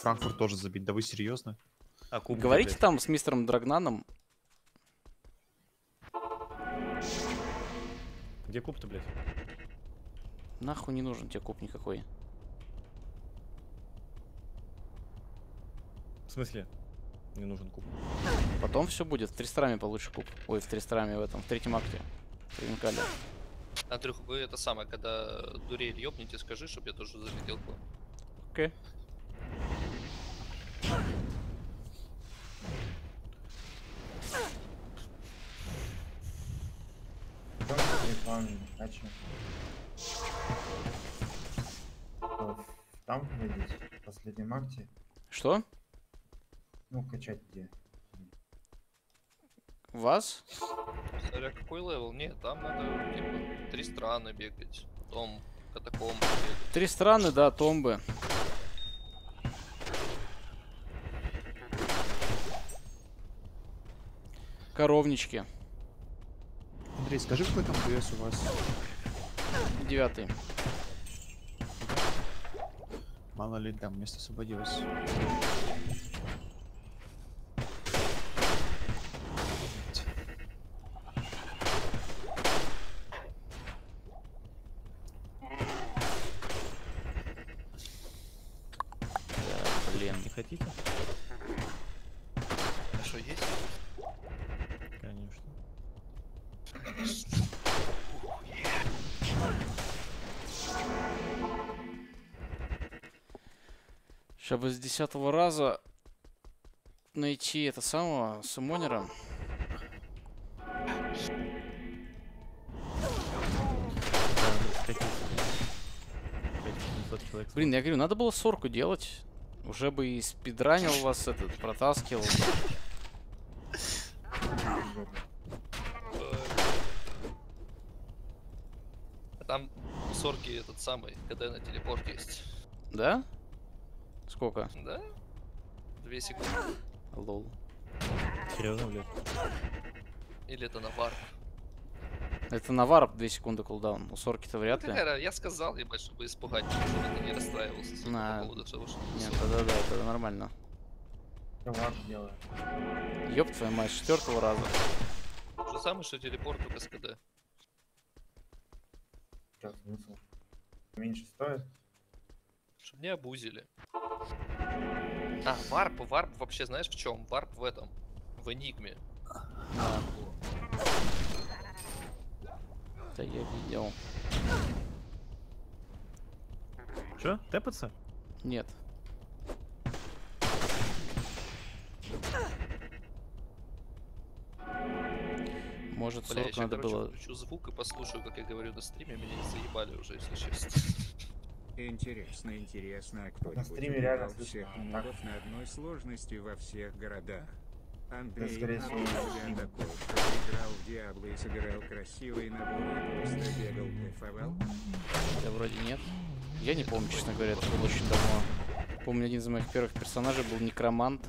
A: Франкфурт тоже забит. Да вы серьезно?
B: А, куб
C: Говорите
B: блядь?
C: там с мистером Драгнаном.
B: Где куб-то, блядь?
C: Нахуй не нужен тебе куб никакой.
B: В смысле? Не нужен куб.
C: Потом все будет. В Тристраме получишь куб. Ой, в Тристраме в этом, в третьем акте. В Тринкале.
E: Андрюх, вы это самое, когда дурель ёбните, скажи, чтобы я тоже залетел к вам.
C: Окей.
G: Там ходить? В последнем акте?
C: Что?
G: Ну, качать где?
C: Вас?
E: Смотря какой level. Нет, там надо, типа, Тристрам бегать. Потом катакомбы бегать.
C: Тристрам, да, томбы. Коровнички.
A: Андрей, скажи, какой там КС у вас?
C: Девятый.
A: Мало ли там место освободилось.
C: Бы с десятого раза найти это самого суммонера.
B: Да, скатился. Блядь, 700 человек.
C: Блин, я говорю, надо было сорку делать. Уже бы и спидранил вас этот, протаскивал.
E: Там у сорки этот самый КД на телепорт есть.
C: Да? Сколько?
E: Да? Две секунды.
C: Lol.
B: Серьезно, блядь.
E: Или это на warp.
C: Это на warp 2 секунды cooldown. У сорки-то вряд ли.
E: Я сказал, ебать, чтобы испугать, чтобы ты не расстраивался
C: На.
E: по поводу того, что...
C: Нет, да-да-да, это нормально.
G: Делаю.
C: Ёб твою мать, четвертого раза.
E: То же самое, что телепорт, только с КД.
G: Что смысл? Меньше стоит?
E: Чтобы не обузили. А, warp, warp вообще знаешь в чем? Warp в этом. В Энигме.
C: Да я видел.
B: Чё? Тэпаться?
C: Нет. Может,
E: Бля, я
C: 40
E: ща,
C: надо
E: короче,
C: было...
E: включу звук и послушаю, как я говорю на стриме. Меня не заебали уже, если честно.
F: Интересно, интересно, а кто-нибудь
G: стриме реально
F: всех модов на одной сложности во всех городах. Андрей,
G: скорее
F: а
G: всего,
F: такой, играл в Диабло и сыграл красивый набор и просто бегал, кайфовал?
C: Да вроде нет. Я не помню, честно говоря, это было очень давно. Помню, один из моих первых персонажей был некромант.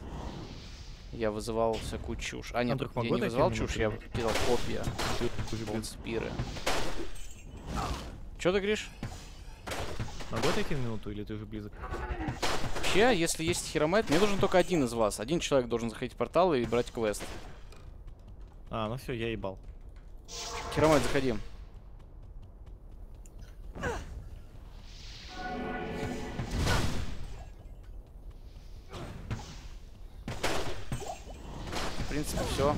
C: Я вызывал всякую чушь. А, нет,
B: Андрюх,
C: я не вызывал чушь, я кидал копья. Спиры. Чё ты говоришь?
B: Могу отойти на минуту или ты уже близок?
C: Вообще, если есть хиромайт, мне нужен только один из вас. Один человек должен заходить в портал и брать квест.
B: А, ну все, я ебал.
C: Хиромайт, заходи. В принципе, все.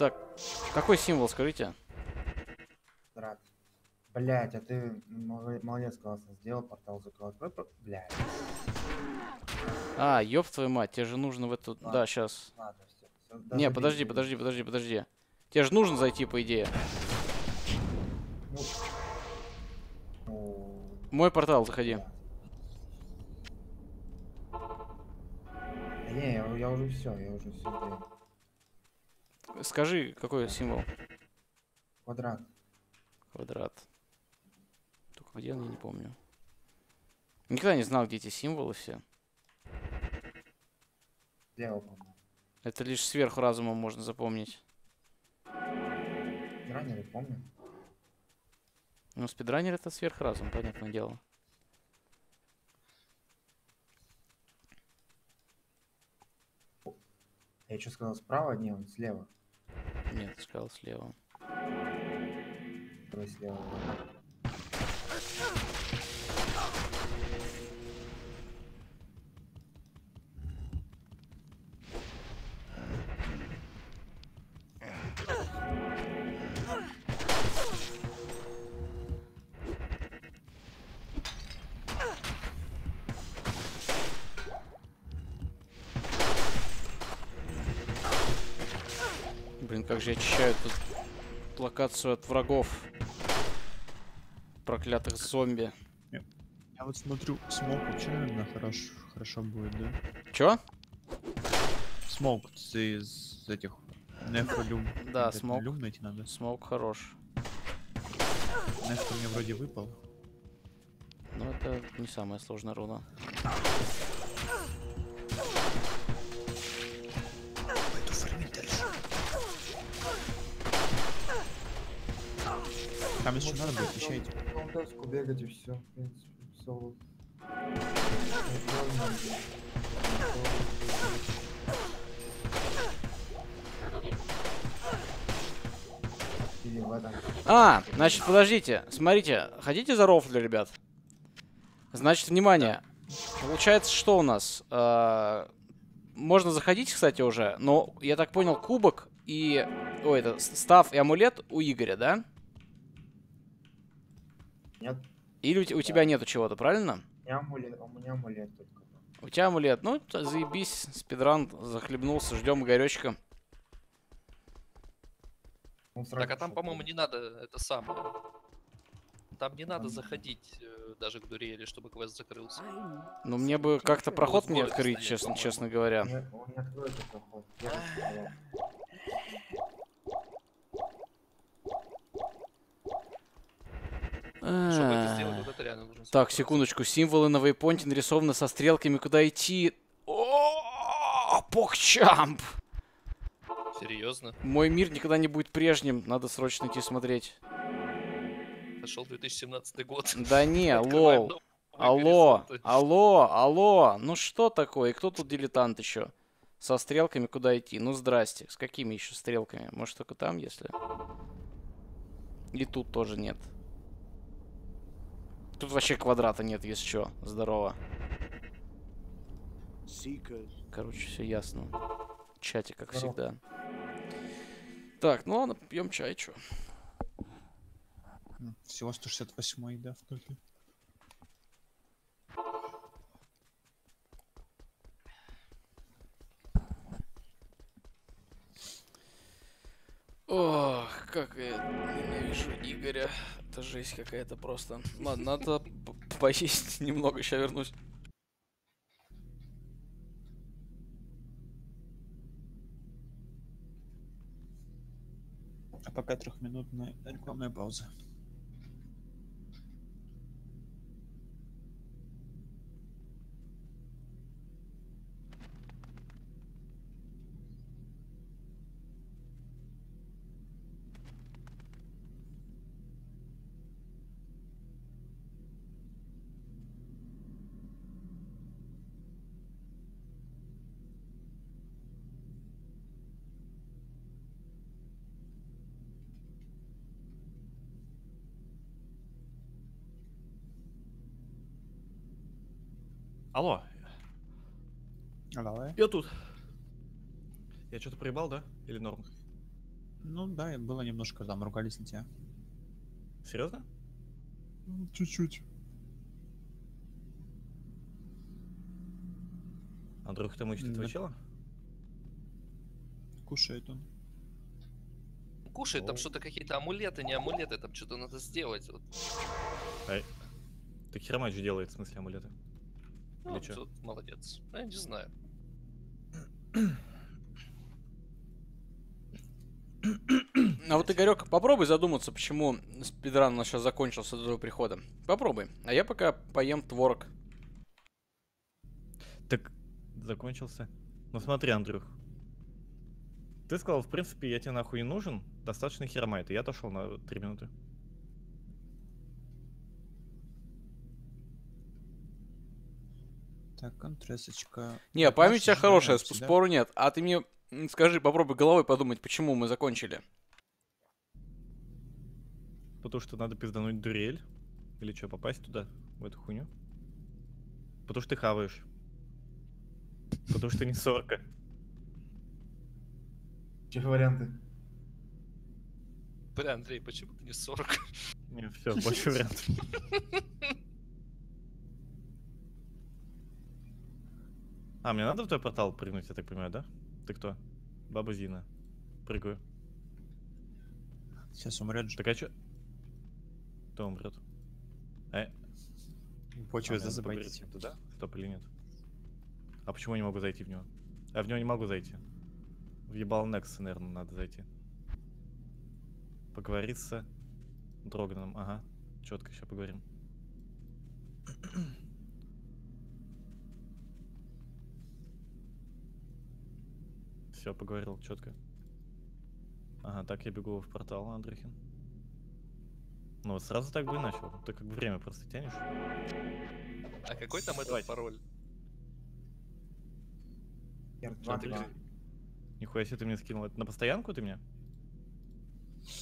C: Так, какой символ, скажите?
G: Блять, а ты мол- молодец, классно сделал, портал закрыл. Блять,
C: А, ёб твою мать, тебе же нужно в эту...
G: Ладно.
C: Да, сейчас.
G: ладно, все.
C: Не, подожди, подожди, подожди, подожди. Тебе же нужно зайти, по идее.
G: Ну,
C: Мой портал, заходи.
G: Да Не, я, я уже все, я уже все.
C: Скажи, какой символ?
G: Квадрат.
C: Квадрат. Где он, я не помню. Никогда не знал, где эти символы все.
G: Слева, по-моему.
C: Это лишь сверху разумом можно запомнить.
G: Ранее помню.
C: Ну, спидранер это сверхразум, понятное дело.
G: Я что сказал, справа? Не, он слева.
C: Нет, сказал слева.
G: Давай слева.
C: Как же я очищаю тут локацию от врагов. Проклятых зомби.
A: Я вот смотрю, смок вообще, наверное, хорош, хорошо будет, да?
C: Чё?
A: Смок из этих нефролюм.
C: Да, смок.
A: Люм найти надо.
C: Смоук хорош.
A: Нефр мне вроде выпал.
C: Но это не самая сложная руна.
A: Там еще надо будет, ищите.
G: Колдовску бегать и все, в принципе, соло.
C: А, значит, подождите. Смотрите, хотите за рофлю, ребят? Значит, внимание. Получается, что у нас? А, можно заходить, кстати, уже, но я так понял, кубок и... Ой, это став и амулет у Игоря, да?
G: Нет,
C: Или у, у тебя нету чего-то, правильно?
G: у меня амулет, у меня амулет только.
C: У тебя амулет. Ну, заебись, спидран захлебнулся, ждем Игоречка.
G: Он сразу
E: Так, а там, по-моему, не надо это самое. Там не надо заходить э, даже к дуриели, чтобы квест закрылся.
C: Ну, мне бы как-то проход мне открыть, честно, честно говоря.
G: Не- Он не откроется проход. Я бы сказал.
E: Чтобы это сделать, вот это реально нужно.
C: Э. Так, секундочку. Символы на вейпонте нарисованы со стрелками, куда идти. О, Покчамп!
E: Серьезно?
C: Мой мир никогда не будет прежним. Надо срочно идти смотреть.
E: Пошел 2017 год.
C: Да не, лол. Алло, алло, алло. Ну что такое? И кто тут дилетант еще? Со стрелками куда идти? Ну здрасте. С какими еще стрелками? Может только там, если... И тут тоже нет. Тут вообще квадрата нет, если что. Здорово. Короче, все ясно. В чате, как
G: Здорово.
C: всегда. Так, ну ладно, пьем чай, чё.
A: Всего 168 да, в токе.
C: Ох, как я ненавижу Игоря. Это жесть какая-то просто. Ладно, надо поесть немного, сейчас вернусь.
A: А пока трехминутная рекламная пауза.
B: Алло,
A: Алло,
B: я тут. Я что-то проебал, да? Или норм?
A: Ну да, было немножко там, ругались на тебя.
B: Серьезно?
A: Чуть-чуть.
B: Андрюх, ты мучит этого
A: Да.
B: чела?
A: Кушает он.
E: Кушай, там что-то какие-то амулеты, не амулеты, там что-то надо сделать. Вот.
B: Ай. Так хермач делает, в смысле, амулеты.
E: Ну,
B: Или
E: тут молодец. Ну, Я не знаю.
C: А вот, Игорек, попробуй задуматься, почему спидран у нас сейчас закончился до твоего прихода. Попробуй. А я пока поем творог.
B: Так, закончился. Ну смотри, Андрюх. Ты сказал, в принципе, я тебе нахуй не нужен. Достаточно хермайта. Я отошел на 3 минуты.
A: Так, контресочка.
C: Не,
A: Так,
C: память у тебя хорошая,
A: вернёмся,
C: сп-
A: да?
C: спору нет. А ты мне скажи, попробуй головой подумать, почему мы закончили.
B: Потому что надо пиздануть дурель. Или что, попасть туда, в эту хуйню? Потому что ты хаваешь. Потому что не сорка.
G: Че варианты?
E: Бля, Андрей, почему ты не 40?
B: Не, все, больше вариантов. А, мне надо в твой портал прыгнуть, я так понимаю, да? Ты кто? Баба Зина. Прыгаю.
A: Сейчас умрет же.
B: Так а чё? Кто умрет? Э,
A: Почва
B: а, поговорить туда? Стоп или нет? А почему я не могу зайти в него? А в него не могу зайти. Въебал Некс, наверное, надо зайти. Поговорить с Дрогнаном. Ага. Четко, сейчас поговорим. Все, поговорил, четко. Ага, так я бегу в портал, Андрюхин. Ну вот сразу так бы и начал. Ты как бы время просто тянешь.
E: А какой там этот
B: Давайте.
E: пароль?
B: Что
G: два,
B: ты? Нихуя себе ты мне скинул. Это на постоянку ты мне?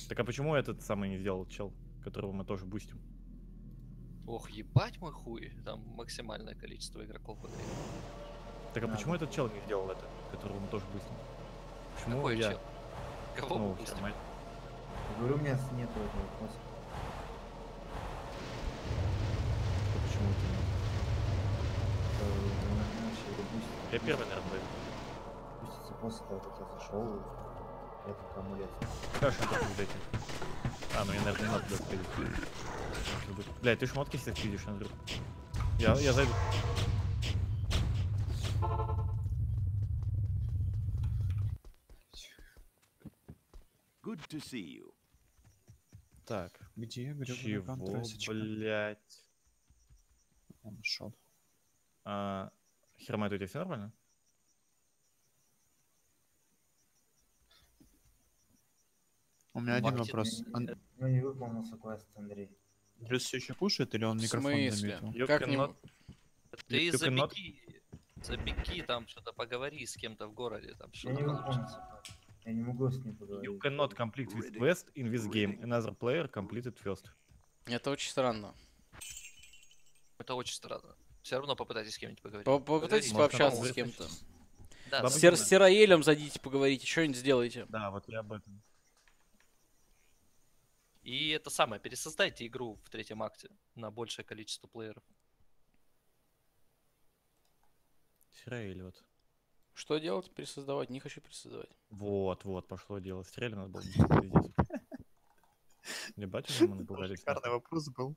B: Так а почему этот самый не сделал чел, которого мы тоже бустим?
E: Ох, ебать мой хуй. Там максимальное количество игроков в игре.
B: Так а
G: Надо.
B: почему этот чел не сделал это, которого мы тоже бустим? Почему
E: Какой
B: я?
E: чел? Кого
B: Ну,
E: мы.
G: Говорю, у меня нету этого вопроса.
B: А Почему ты не?
G: Э,
B: Я первый, наверное, даю.
G: буститься после того, как я зашел в этот амулет.
B: Как он так зайти? А, ну я, наверное, не надо туда сходить. Блядь, ты шмотки себе видишь, Андрюх. Я, я зайду. Так,
A: Где гребаный
B: чего,
A: контрасечка?
B: блять?
A: Он нашел.
B: А, Хермайт, у тебя все нормально?
A: У меня один вопрос. Ан-
G: Ну не выполнился квест, Андрей.
A: Андрюс все еще пушит или он
C: В
A: микрофон
C: смысле?
A: замьютил?
B: You
C: Как не...
B: cannot-
E: Ты
B: You
E: забеги, забеги там что-то, поговори с кем-то в городе, там что-то получится.
G: Я не могу с ним поговорить.
B: You cannot complete this quest in this game. Another player completed first.
C: Это очень странно.
E: Это очень странно. Все равно попытайтесь с кем-нибудь поговорить.
C: По- Попытайтесь
B: Можно
C: пообщаться с кем-то.
E: Да,
C: С,
E: да.
C: Тер- с Тераэлем зайдите, поговорите, что-нибудь сделайте.
B: Да, вот я об этом.
E: И это самое, пересоздайте игру в третьем акте на большее количество плееров.
B: Сираэль вот.
C: Что делать? Пересоздавать? Не хочу пересоздавать.
B: Вот, вот, пошло дело. Стрель надо было. Не батю мы напугались.
A: Шикарный вопрос был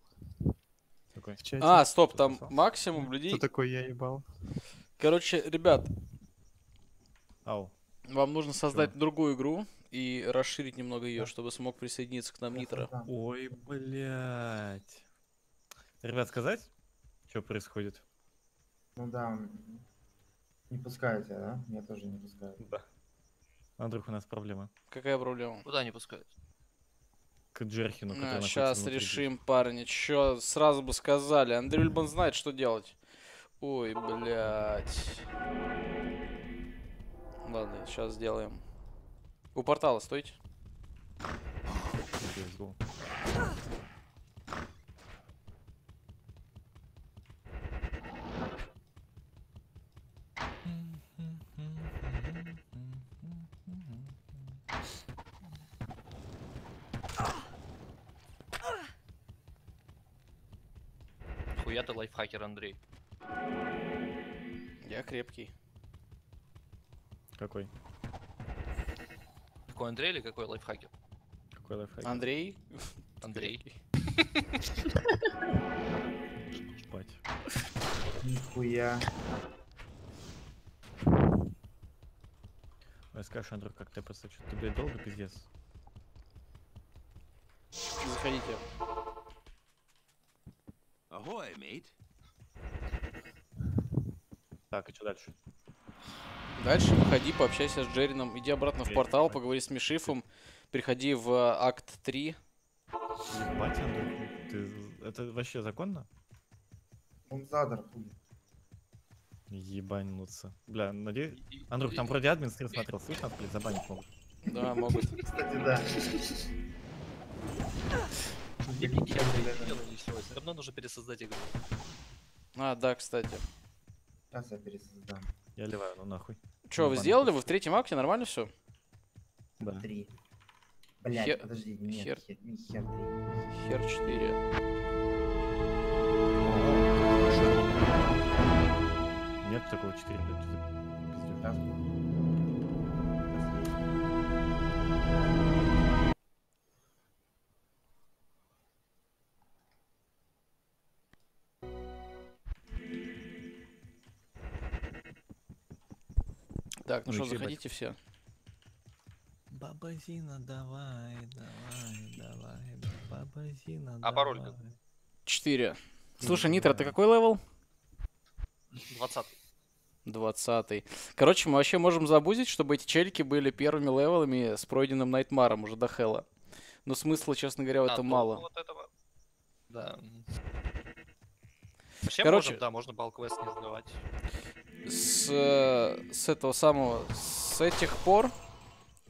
B: Такой.
C: А, стоп, там максимум людей.
A: Кто такой я ебал?
C: Короче, ребят,
B: Ау.
C: вам нужно создать другую игру и расширить немного ее, чтобы смог присоединиться к нам Нитро.
B: Ой, блядь. Ребят, сказать, что происходит?
G: Ну да, не пускают тебя, да? Меня тоже не пускают.
B: Да. Андрюх, у нас проблема.
C: Какая проблема?
E: Куда не пускают?
B: К Джерхину, который находится
C: сейчас
B: внутри
C: решим, парни. Чё, сразу бы сказали. Андрей Любан знает, что делать. Ой, блядь. Ладно, сейчас сделаем. У портала стойте.
E: Хуя ты лайфхакер, Андрей.
C: Я крепкий.
B: Какой?
E: Какой Андрей или какой лайфхакер?
B: Какой лайфхак?
C: Андрей?
E: Андрей.
B: Ебать.
G: Нихуя.
B: Ой, скажешь, Андрюх, как ты просто что ты, блядь, долго пиздец?
C: Заходите.
H: Ahoy, mate.
B: Так, и что дальше?
C: Дальше выходи, пообщайся с Джерином. Иди обратно в портал, поговори с Мишифом. Переходи в э, акт 3.
B: Ебать, Андрюх, ты... Это вообще законно?
G: Он хуй.
B: Ебануться. Бля, надеюсь... Андрюх, там вроде админ стрим смотрел, слышно, блядь, забанить могут.
C: Да, могут.
G: Кстати, да.
E: Ничего. Все равно нужно пересоздать игру.
C: А, да, кстати.
G: Сейчас я пересоздам.
B: Я ливаю, ну нахуй.
C: Че, вы сделали? Вы в третьем акте? Нормально все?
B: Да.
G: Три. Блять,
C: Хер-
G: подожди, нет,
C: хер.
G: хер, не хер три.
C: Хер 4.
B: Нет такого 4, блядь, ты пиздёшь.
C: Так, ну
B: Ну,
C: что, заходите все.
B: Баба Зина, давай, давай, давай, Баба Зина,
E: А пароль какой?
C: 4. Слушай, Нитро, ты какой level?
E: 20
C: 20. Короче, мы вообще можем забузить, чтобы эти челики были первыми левелами с пройденным Найтмаром уже до хела. Но смысла, честно говоря, в
E: А,
C: этом
E: ну,
C: мало.
E: Вот этого. Да. Вообще
C: Короче-
E: можем, да, можно Баал-квест не сдавать.
C: С, с этого самого, с этих пор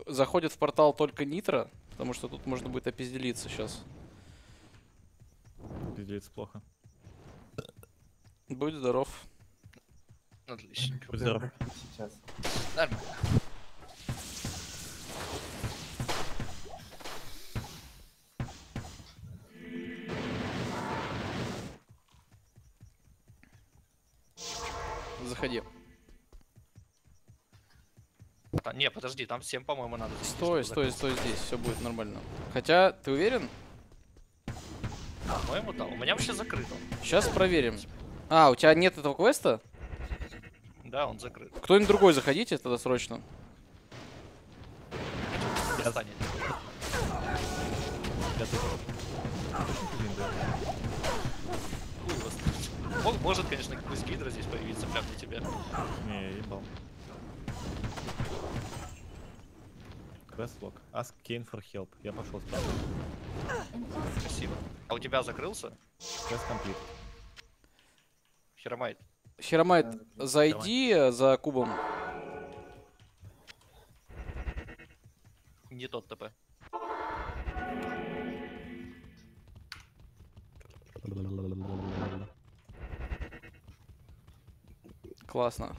C: заходит в портал только Нитро, потому что тут можно будет опизделиться сейчас.
B: Пиздец, плохо.
C: Будь здоров.
E: Отлично.
B: Будь здоров.
G: Сейчас.
E: Нормально.
C: Заходи.
E: А, не, подожди, там всем, по-моему, надо. зайти,
C: Стой, стой, стой здесь, все будет нормально. Хотя, ты уверен?
E: По-моему, да. У меня вообще закрыто.
C: Сейчас проверим. А, у тебя нет этого квеста?
E: Да, он закрыт.
C: Кто-нибудь другой заходите тогда срочно.
B: Я
E: Может, конечно, какой-то гидра здесь появиться прямо на тебе.
B: Не, я ебал. Квест лог. Ask Kane for help. Я пошел спрашивать.
E: Спасибо. А у тебя закрылся?
B: Квест комплит.
E: Херомайт.
C: Херомайт, зайди э, за кубом.
E: Не тот ТП.
C: Классно.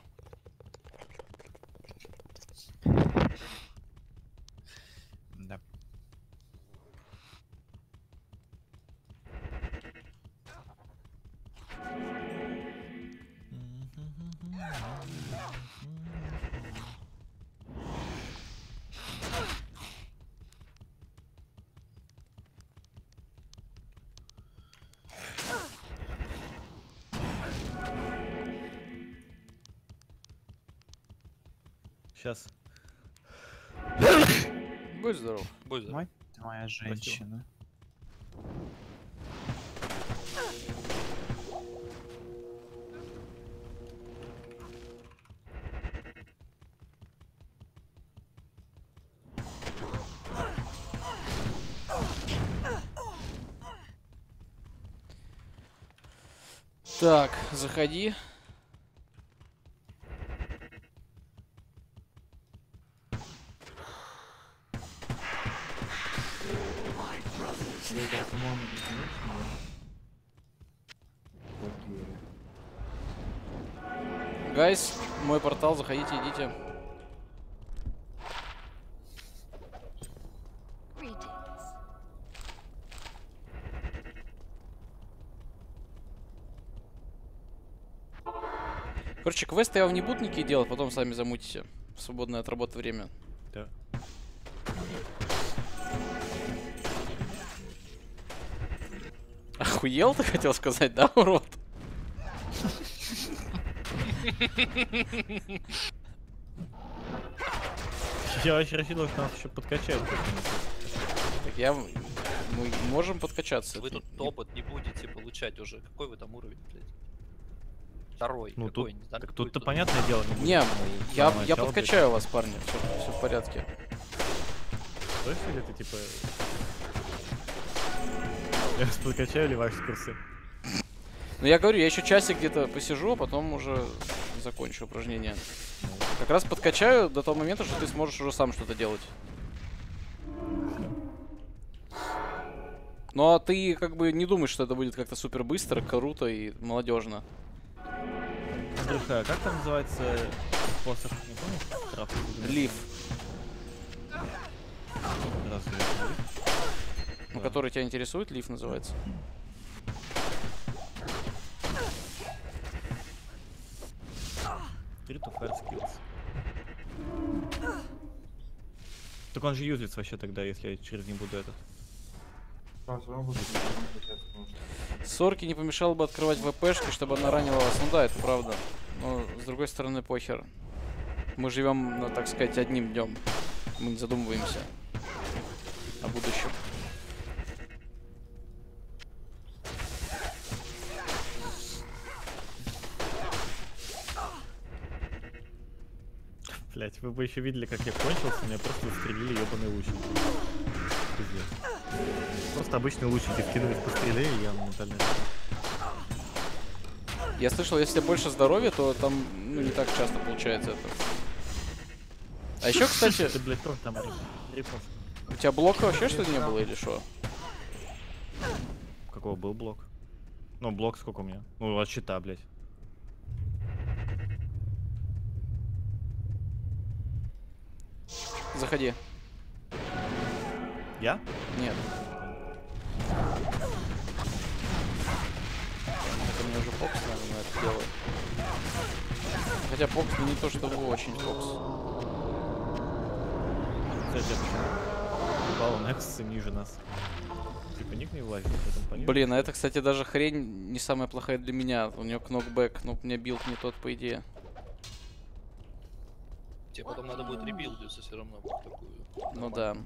B: Сейчас.
C: Будь здоров.
E: Будь здоров.
A: Мать моя женщина.
C: Так, заходи.
G: Я, по-моему, бесконечно. Окей.
C: Гайс, мой портал, заходите, идите. Короче, квесты я вам не буду никакие делать, потом сами замутите. В свободное от работы время.
B: Да.
C: Охуел ты хотел сказать, да, урод?
B: Я вообще рассчитывал, что нас еще подкачают.
C: Так я... Мы можем подкачаться.
E: Вы
C: это
E: тут опыт не будете получать уже. Какой вы там уровень, блядь? Второй.
B: Ну тут,
E: Не знаю,
B: так тут-то
E: тут.
B: понятное дело. не.
C: Не, я, я подкачаю вас, парни. Все, в порядке.
B: То есть или ты типа... Я вас подкачаю или ваши курсы?
C: Ну я говорю, я еще часик где-то посижу, а потом уже закончу упражнение. Как раз подкачаю до того момента, что ты сможешь уже сам что-то делать. Но ты как бы не думаешь, что это будет как-то супер быстро, круто и молодежно.
B: Андрюха, а как там называется? Штраф?
C: Лив, ну, который тебя интересует, лив называется.
B: Three to fire skills. Так он же юзлится вообще тогда, если я через не буду этот.
G: А,
C: Сорки не помешало бы открывать ВПшки, чтобы она ранила вас. Ну да, это правда. Но с другой стороны, похер. Мы живем, ну, так сказать, одним днем. Мы не задумываемся о будущем.
B: Блять, вы бы еще видели, как я кончился, меня просто застрелили ебаные лучники. Пиздец. Просто обычные вкинулись по стреле, и я моментально...
C: Я слышал, если больше здоровья, то там ну, не так часто получается это. А еще, кстати,
B: Ты, блядь, тоже там
C: у тебя блока вообще что ли не было или что?
B: Какого был блок? Ну, блок сколько у меня? Ну, от щита, блядь.
C: Заходи.
B: Я?
C: Нет. Это мне уже Фокс, наверное, это делает. Хотя Фокс не то, что вы очень Фокс.
B: Кстати? Упал Nexus ниже нас. Типа ник не влазит, поэтому.
C: Блин, а это, кстати, даже хрень не самая плохая для меня. У него knockback, но у меня build не тот, по идее.
E: Тебе потом надо будет ребилдиться все равно. вот Такую.
C: Ну да.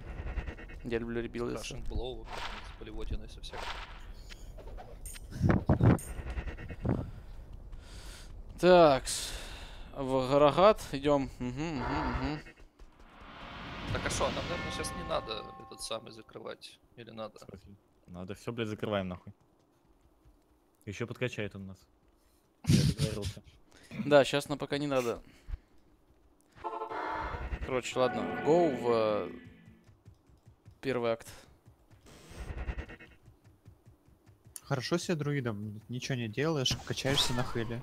C: Я люблю ребилдиться.
E: Крашен блоу, полевотины со всякой.
C: Так, в Гарагат идем. Угу, угу, угу.
E: Так а что, нам, наверное, сейчас не надо этот самый закрывать. Или надо?
B: Надо все, блядь, закрываем нахуй. Еще подкачает он нас. Я договорился.
C: Да, сейчас нам пока не надо. Короче, ладно. Go в э, первый акт.
A: Хорошо себе друидом, ничего не делаешь, качаешься на хеле.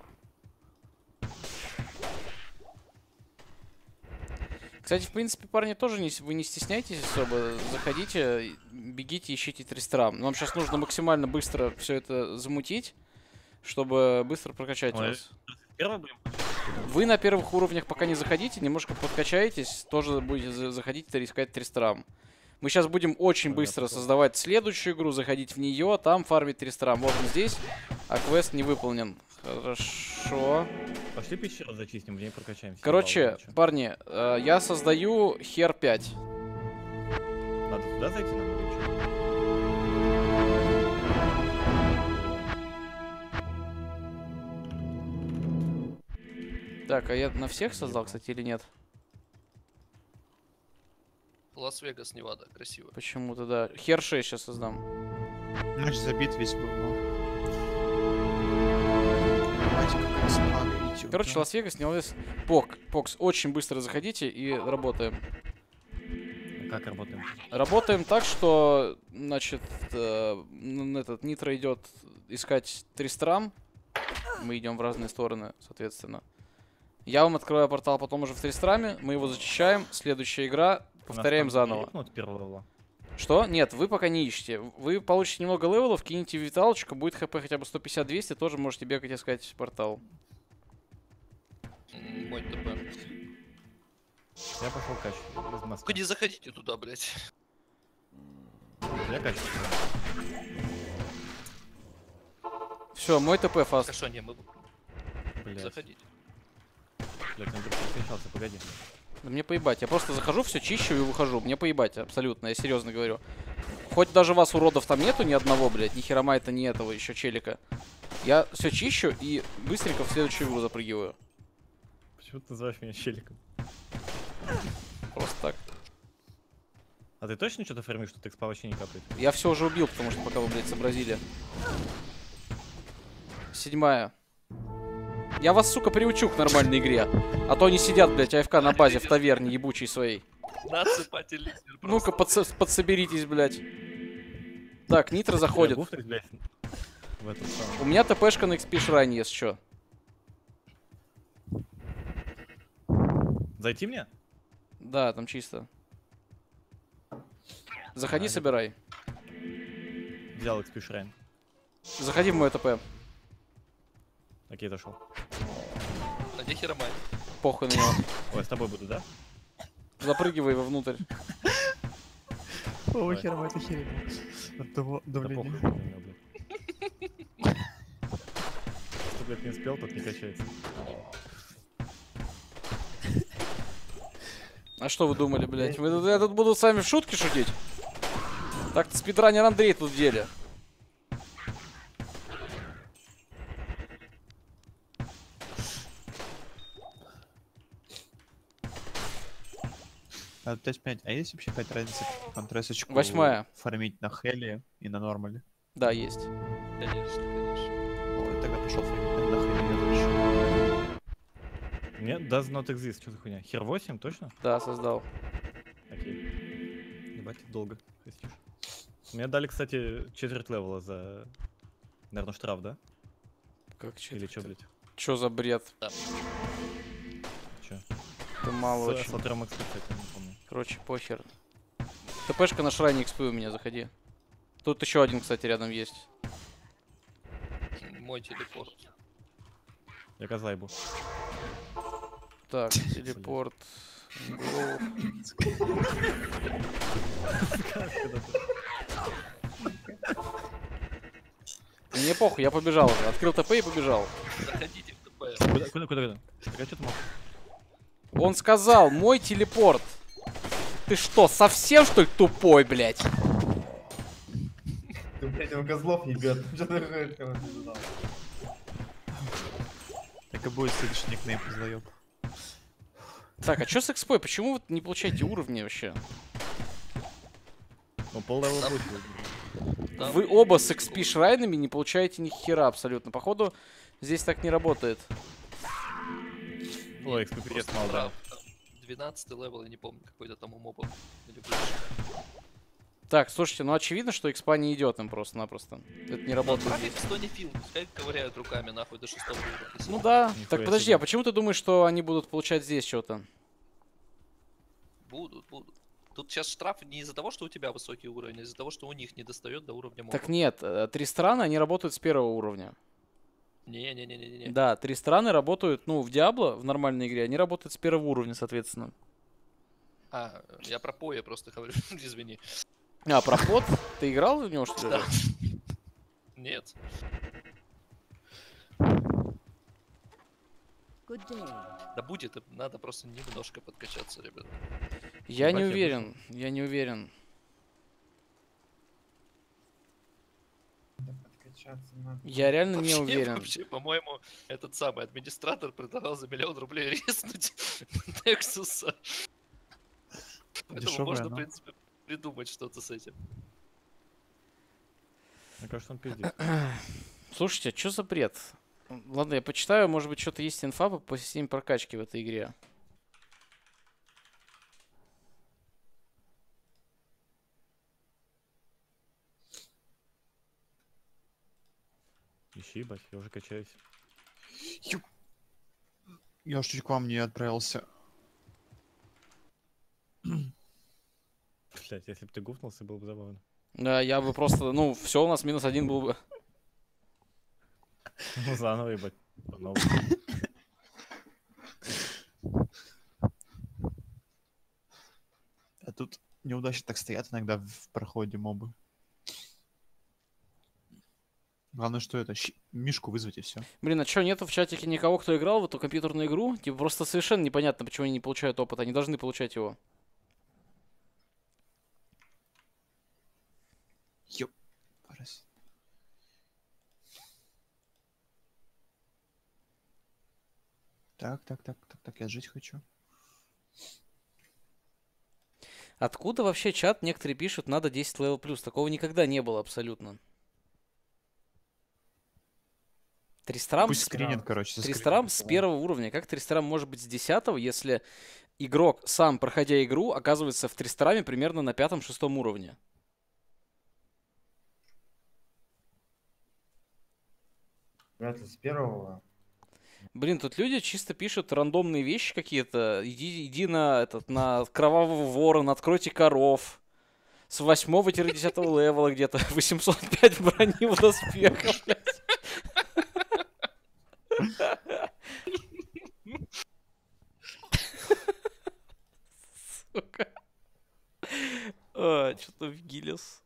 C: Кстати, в принципе, парни, тоже не, вы не стесняйтесь особо. Заходите, бегите, ищите тристрам. Нам сейчас нужно максимально быстро все это замутить, чтобы быстро прокачать
B: Ой.
C: вас.
B: Первый будем?
C: Вы на первых уровнях пока не заходите, немножко подкачаетесь, тоже будете за- заходить и искать тристрам. Мы сейчас будем очень быстро создавать следующую игру, заходить в нее, там фармить тристрам. Вот он здесь, а квест не выполнен. Хорошо.
B: Пошли пещеру зачистим, в ней прокачаемся.
C: Короче, парни, э, я создаю хер 5.
B: Надо туда зайти нам
C: Так, а я на всех создал, кстати, или нет?
E: Лас-Вегас, Невада, красиво.
C: Почему-то, да. Хер 6 сейчас создам.
A: Ночь забит весь был. ну.
C: Короче,
A: да.
C: Лас-Вегас вес. Пок, Покс, очень быстро заходите и работаем.
B: Как работаем?
C: Работаем так, что, значит, э, этот Нитро идет искать Тристрам. Мы идем в разные стороны, соответственно. Я вам открываю портал потом уже в Тристраме, мы его зачищаем. Следующая игра, повторяем заново. Что? Нет, вы пока не ищете. Вы получите немного левелов, кинете виталочку, будет HP хотя бы 150-200, тоже можете бегать искать портал.
E: Мой TP.
B: Я пошел кач из Москвы.
E: Не заходите туда, блядь.
B: Я кач.
C: Все, мой ТП фаст.
E: Хорошо, не, мы
B: Блядь,
E: заходите.
B: Блядь, он вдруг переключался, погоди.
C: Да Мне поебать. Я просто захожу, все чищу и выхожу. Мне поебать, абсолютно, я серьезно говорю. Хоть даже вас уродов там нету ни одного, блядь, ни херомайта, ни этого еще челика. Я все чищу и быстренько в следующую игру запрыгиваю.
B: Почему ты называешь меня щеликом?
C: Просто так.
B: А ты точно что-то фармишь, что ты экспа вообще не капает?
C: Я все уже убил, потому что пока вы, блядь, сообразили. Седьмая. Я вас, сука, приучу к нормальной игре. А то они сидят, блядь, АФК на базе в таверне ебучей своей. Ну-ка, подсоберитесь, блядь. Так, Нитро заходит. У меня ТПшка на XP Shrine, если что.
B: Зайти мне?
C: Да, там чисто. Заходи,
B: А,
C: собирай.
B: Взял XP Shrine.
C: Заходи в мой ТП.
B: Окей, зашел.
E: А где херомай?
C: Похуй на него.
B: Ой, я с тобой буду, да?
C: Запрыгивай его внутрь.
A: Хера мы это херили? От того
B: Да
A: давления.
B: Кто, блядь, не успел, тот не качается.
C: А что вы думали, блядь? Вы я тут буду с вами в шутки шутить? Так-то спидранер Андрей тут в деле.
A: А, то есть, понять, а есть вообще какая-то разница контресочку
C: Восьмая.
A: фармить на хеле и на нормале?
C: Да, есть.
E: Конечно, конечно.
A: Ой, тогда пошел фармить на хеле я лучше.
B: Нет, does not exist, что за хуйня? Хер 8, точно?
C: Да, создал.
B: Окей. Ебать, долго хостишь. Мне дали, кстати, четверть левела за, наверное, штраф, да?
C: Как че?
B: Или что, блядь?
C: Чё за бред?
B: Чё?
C: Это мало
B: С,
C: очень.
B: с кстати.
C: Короче, похер. ТПшка на шрайне XP у меня, заходи. Тут еще один, кстати, рядом есть.
E: Мой телепорт.
B: Я козлайбу.
C: Так, телепорт. Мне похуй, я побежал уже. Открыл ТП и побежал.
E: Заходите в ТП.
B: Куда, куда, куда, куда? Так, а что ты мог?
C: Он сказал, мой телепорт. Ты что, совсем что ли тупой, блядь?
G: Ты, блядь, его козлов ебет.
B: Так
A: и будет следующий никнейм позаёб.
C: Так, а что с экспой? Почему вы не получаете уровни вообще?
B: Ну, пол левела будет.
C: Вы оба с XP shrine ами не получаете ни хера абсолютно. Походу, здесь так не работает.
B: Ой, HP пиздец мало, да.
E: Там 12 левел, я не помню, какой-то там у мобов. Или больше.
C: Так, слушайте, ну очевидно, что экспа не идет им просто-напросто. Это не работает
E: их в Стони Филд, пускай ковыряют руками нахуй до шестого уровня.
C: Ну да.
B: Нихуя
C: Так подожди,
B: себе.
C: а почему ты думаешь, что они будут получать здесь что-то?
E: Будут, будут. Тут сейчас штраф не из-за того, что у тебя высокий уровень, а из-за того, что у них не достает до уровня мобов.
C: Так нет, э, три страны, они работают с первого уровня.
E: Не-не-не-не-не.
C: Да, три страны работают, ну, в Диабло, в нормальной игре, они работают с первого уровня, соответственно.
E: А, я про поя просто говорю, извини.
C: А, про под? Ты играл в него, что ли?
E: Да. Нет. Да будет, надо просто немножко подкачаться, ребят.
C: Я не
B: Ебать, я
C: уверен, я не уверен.
G: Подкачаться надо.
C: Я реально не
E: Вообще,
C: уверен.
E: Вообще, по-моему, этот самый администратор предлагал за миллион рублей резнуть Нексуса. Поэтому можно, в принципе, придумать что-то с этим.
B: Мне кажется, он пиздец.
C: Слушайте, а что за бред? Ладно, я почитаю, может быть, что-то есть инфа по системе прокачки в этой игре.
B: Ищи, ебать, я уже качаюсь.
A: Я уж чуть к вам не отправился.
B: Блять, если бы ты гуфнулся, было бы забавно.
C: Да, я бы просто, ну, все, у нас минус один был бы.
B: Ну, заново, ебать.
A: А тут неудачно так стоят иногда в проходе мобы. Главное, что это, Мишку вызвать и все.
C: Блин, а что, нету в чатике никого, кто играл в эту компьютерную игру? Типа просто совершенно непонятно, почему они не получают опыт. Они должны получать его.
A: Ёп. Парась. Так, так, так, так, так, я жить хочу.
C: Откуда вообще чат некоторые пишут, надо 10 левел плюс? Такого никогда не было абсолютно. Тристрам,
A: Пусть
C: с-
A: скринит, короче.
C: Тристрам с первого уровня. Как Тристрам может быть с 10 если игрок сам, проходя игру, оказывается в Тристраме примерно на пятом-шестом уровне?
G: Вряд ли с первого.
C: Блин, тут люди чисто пишут рандомные вещи какие-то. Иди, иди на этот, на кровавого ворона, откройте коров. С 8-10 левела где-то 805 брони в доспехах, блядь. Сука. А, что-то в Гиллис.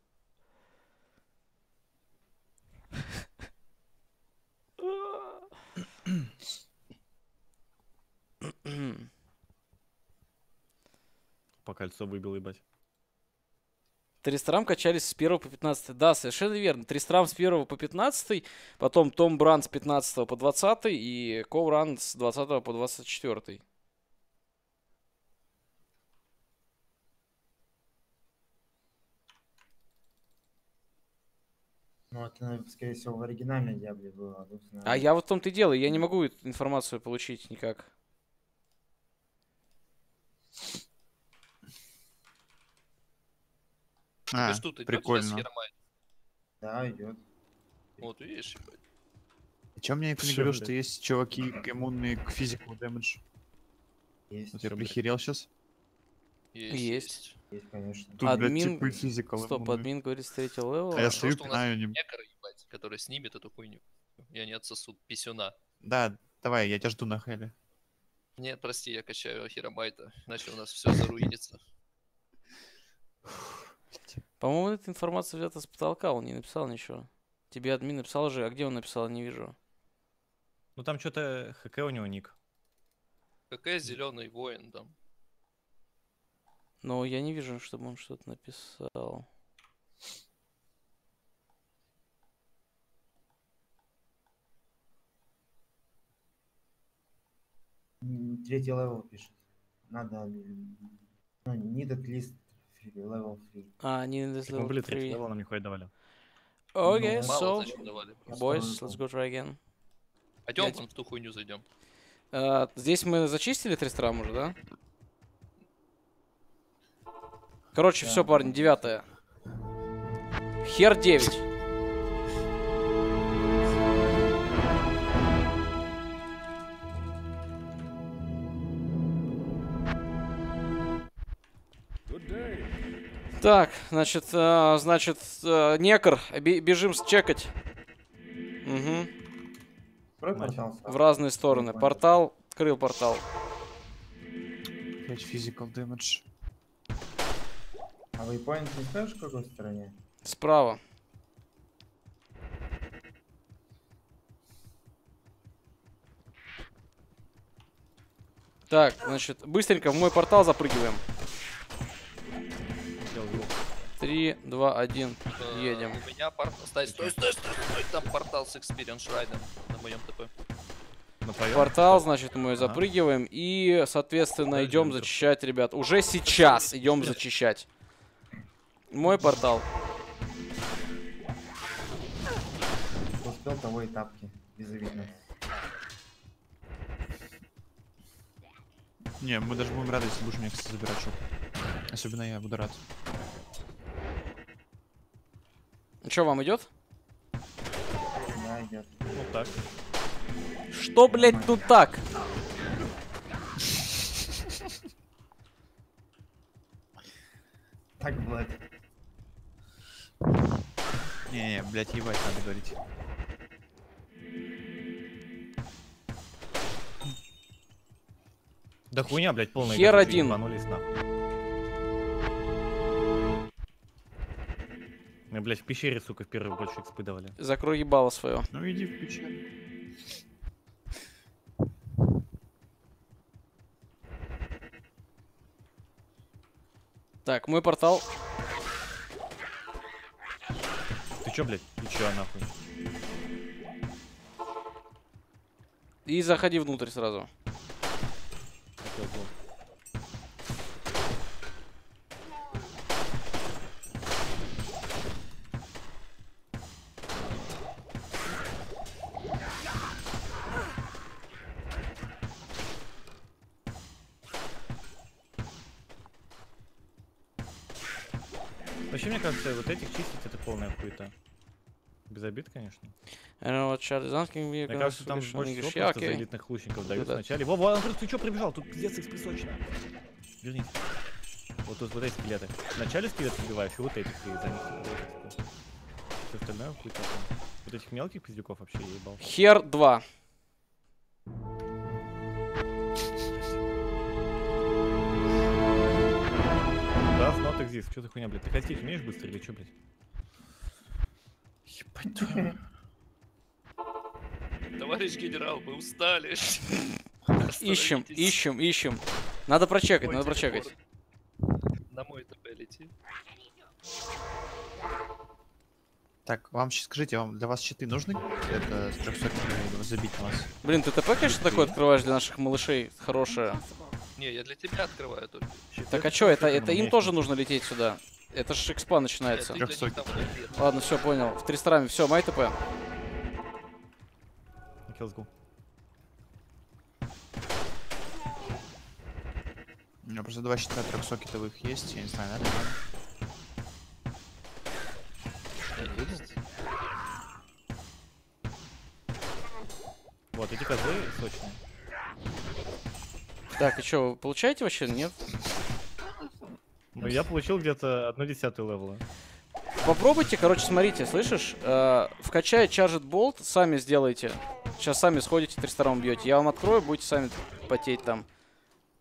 B: По кольцо выбил, ебать.
C: Тристрам качались с 1 по 15. Да, совершенно верно. Тристрам с 1 по 15, потом Том Бран с 15 по 20 и Коуран с 20 по 24.
G: Ну, это, скорее всего, в оригинальной Диабле было. тут,
C: А
G: наверное,
C: я вот в том-то и дело, я не могу эту информацию получить никак.
A: А,
E: Ты что, ты
A: прикольно.
G: Да, идет.
E: Вот, видишь, ебать.
A: Че мне никто не
B: Чё,
A: говорил,
B: блядь?
A: что есть чуваки иммунные к физику дэмэдж?
G: Есть.
A: Вот я
B: Чё, блядь?
A: прихерел сейчас.
E: Есть,
C: Есть.
G: Есть, конечно.
A: Тут, блядь,
C: Админ-
A: типы физикал
C: Стоп,
A: иммунные.
C: админ говорит с третьего левела.
A: А я стою, пинаю.
E: Некор, ебать, который снимет эту хуйню. И они отсосут писюна.
A: Да, давай, я тебя жду на хеле.
E: Нет, прости, я качаю Хиромайта, иначе у нас все заруинится.
C: По-моему, эта информация взята с потолка, он не написал ничего. Тебе админ написал же, а где он написал, не вижу.
B: Ну там что-то ХК у него ник.
E: ХК зеленый воин там.
C: Но я не вижу, чтобы он что-то написал.
G: Третий левел пишет. Надо ну, этот лист 4, level 3.
C: А, не
B: на this
C: level 3.
B: Левел нам нихуя давали.
C: Okay,
G: ну,
C: so... Boys, let's go try again.
E: Пойдем, вон в ту хуйню зайдем.
C: Uh, а, здесь мы зачистили Тристрам уже, да? Короче,
G: да.
C: все, парни, девятое. Хер девять. Так, значит, э, значит, э, некр, бе- бежим чекать. Угу. В разные стороны. Портал, открыл портал.
A: 5 physical damage.
G: А вейпоинт не скажешь, в какой стороне?
C: Справа. Так, значит, быстренько в мой портал запрыгиваем. Три, два, один. Едем.
E: У меня портал... Стой, стой, стой, стой, стой. Там портал с Experience Shrine на моем ТП.
C: Портал, значит, мы запрыгиваем и, соответственно, идем зачищать, ребят. Уже сейчас идем зачищать. Мой портал.
G: Успел, того и тапки. Безобидно.
A: Не, мы даже будем рады, если будешь мне, кстати, забирать шоп. Особенно я буду рад.
C: Что, вам идет?
G: Да, идет.
B: Ну так.
C: Что, блядь, тут так?
G: Так, Влад.
A: Не-не, блядь, ебать надо говорить.
B: Да хуйня, блядь, полная.
C: Хер
B: игра,
C: один.
B: ебанулись нахуй. Мы, блядь, в пещере, сука, в первый больше экспы давали.
C: Закрой ебало свое.
A: Ну иди в печаль.
C: Так, мой портал.
B: Ты чё, блядь? Ты чё, нахуй?
C: И заходи внутрь сразу.
B: Хотел бы.
C: Asking me,
B: Мне кажется, там больше всего просто за элитных лучников дают
C: да.
B: вначале. Во, во, Андрюх, ты чё прибежал? Тут пиздец экспрессочно. Вернись. Вот тут вот эти скелеты. Вначале скелеты убиваешь, и вот этих ты за них Все остальное хуй такое. Вот этих мелких пиздюков вообще ебал.
C: Хер 2.
B: Да, not exist. Что за хуйня, блядь? Ты хотеть умеешь быстро или что, блядь?
A: Ебать твою.
E: Товарищ генерал, мы устали.
C: Ищем, ищем, ищем. Надо прочекать, надо прочекать.
E: На мой ТП лети.
A: Так, вам щ- скажите, вам для вас щиты нужны? Это с 300 забить вас.
C: Блин, ты ТП, конечно, такое открываешь для наших малышей. Хорошее.
E: Не, я для тебя открываю только.
C: Так а чё, это, это им тоже нужно лететь сюда? Это ж экспа начинается.
E: ты для них там лети.
C: Ладно, все, понял. В Тристраме, все, май ТП.
B: Kills go.
A: У меня просто два щита трехсокетовых есть, я не знаю, надо. надо.
B: Вот, эти козлы сочные.
C: Так, и чё, вы получаете вообще? Нет?
B: Ну, я получил где-то одну десятую левела.
C: Попробуйте, короче, смотрите, слышишь? Э, вкачай Charged Bolt, сами сделайте. Сейчас сами сходите, Тристаром бьете. Я вам открою, будете сами потеть там.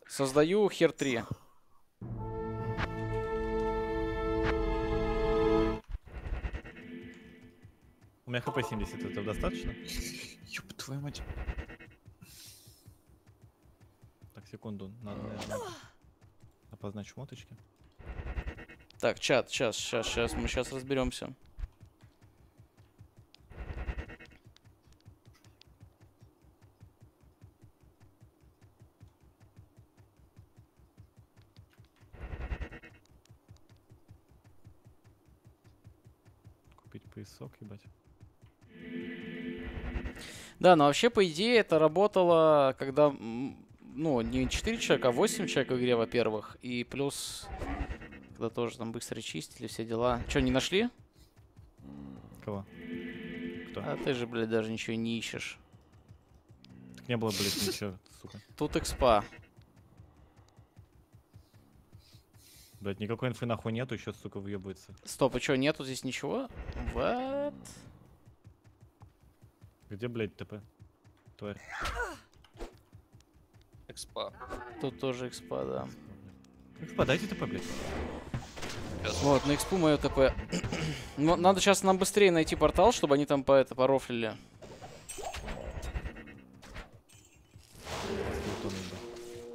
C: Создаю хер 3.
B: У меня хп 70, этого достаточно?
A: Ёб твою мать.
B: Так, секунду, надо, наверное, опознать шмоточки.
C: Так, чат, сейчас, сейчас, сейчас, мы сейчас разберемся.
B: Купить поясок, ебать.
C: Да, но вообще, по идее, это работало, когда, ну, не 4 человека, а 8 человек в игре, во-первых. И плюс когда тоже там быстро чистили, все дела. Че, не нашли?
B: Кого? Кто?
C: А ты же, блядь, даже ничего не ищешь.
B: Так не было, блядь, ничего, сука.
C: Тут экспа.
B: Блядь, никакой инфы нахуй нету, еще, сука, въебывается.
C: Стоп, а что, нету здесь ничего? What?
B: Где, блядь, ТП? Тварь.
E: Экспа.
C: Тут тоже экспа, да.
B: Экспа, дайте ТП, блядь.
E: Сейчас.
C: Вот, на экспу мое ТП. Но надо сейчас нам быстрее найти портал, чтобы они там по это порофлили.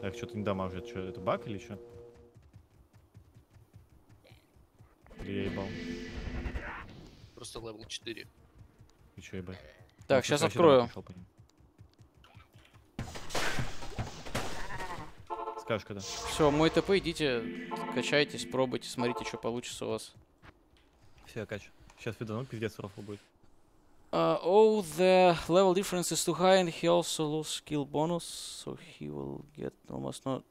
B: Так, что-то не дамажит. Что, это баг или что? Или я ебал?
E: Просто левел 4.
B: И чё, ебать?
C: Так,
B: Ну,
C: сейчас открою.
B: дамаг пошёл по ним. Скажешь, когда?
C: Все, мой TP, идите, качайтесь, пробуйте, смотрите, что получится у вас.
B: Все, кач. Сейчас видану, пиздец рофл будет.
C: Uh, oh, the level difference is too high, and he also lose skill bonus, so he will get almost not.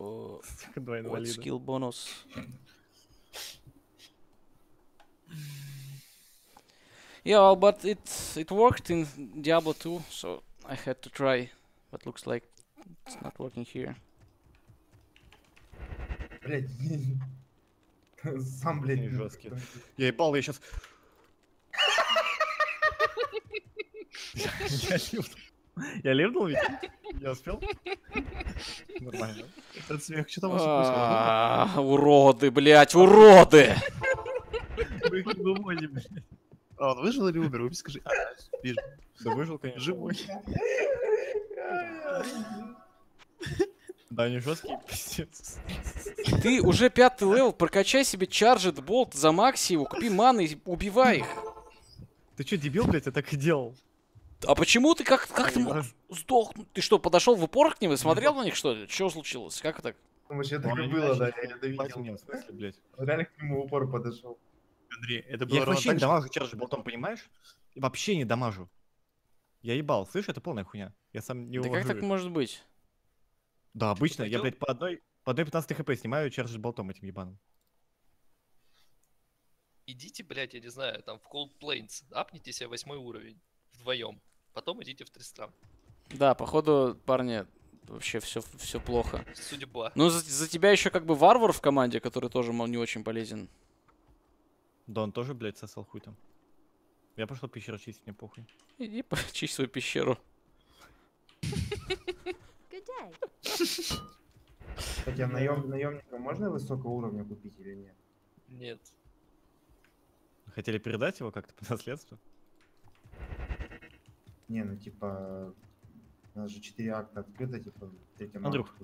C: Uh, what skill bonus? Yeah, well, but it it worked in Diablo 2, so I had to try. But looks like it's not working here.
G: Блядь. Сам, блядь. Такой.
B: Я ебал, я сейчас... Я ливнул. Я ливнул ведь? Я успел? Нормально.
A: Этот смех, что там вас
C: А, Уроды, блять, уроды!
A: Вы их выводите, блядь. А, он выжил или умер? Вы скажи. А, вижу.
B: Да выжил, конечно.
A: Живой.
B: Да, не жесткий, пиздец.
C: Ты уже пятый левел, прокачай себе charged bolt, замакси его, купи маны и убивай их.
B: Ты что, дебил, блядь, я так и делал.
C: А почему ты как, как ты мог сдохнуть? Ты что, подошел в упор к ним и смотрел на них, что ли? Что случилось? Как так?
G: Вообще так
B: Он
G: и
B: не
G: было, да, я это видел. Реально к нему в упор подошел.
A: Андрей, это
B: Я
A: было ровно
B: вообще не дамажу чарджи болтом, понимаешь? Вообще не дамажу. Я ебал, слышь, это полная хуйня. Я сам не
C: Да как так может быть?
B: Да, обычно, я, блядь, по одной, по одной 15 хп снимаю чарджи болтом этим ебаным.
E: Идите, блядь, я не знаю, там в Cold Plains, апните себе восьмой уровень вдвоем. Потом идите в Тристрам.
C: Да, походу, парни, вообще все, все плохо.
E: Судьба.
C: Ну, за, за тебя еще как бы варвар в команде, который тоже мол, не очень полезен.
B: Да он тоже, блядь, сосал хуй там. Я пошел пещеру чистить, мне похуй.
C: Иди почисть свою пещеру.
G: Кстати, а наем, наемника можно высокого уровня купить или нет?
E: Нет.
B: Хотели передать его как-то по наследству?
G: Не, ну типа... У нас же 4 акта открыто, типа, третья
B: Андрюх,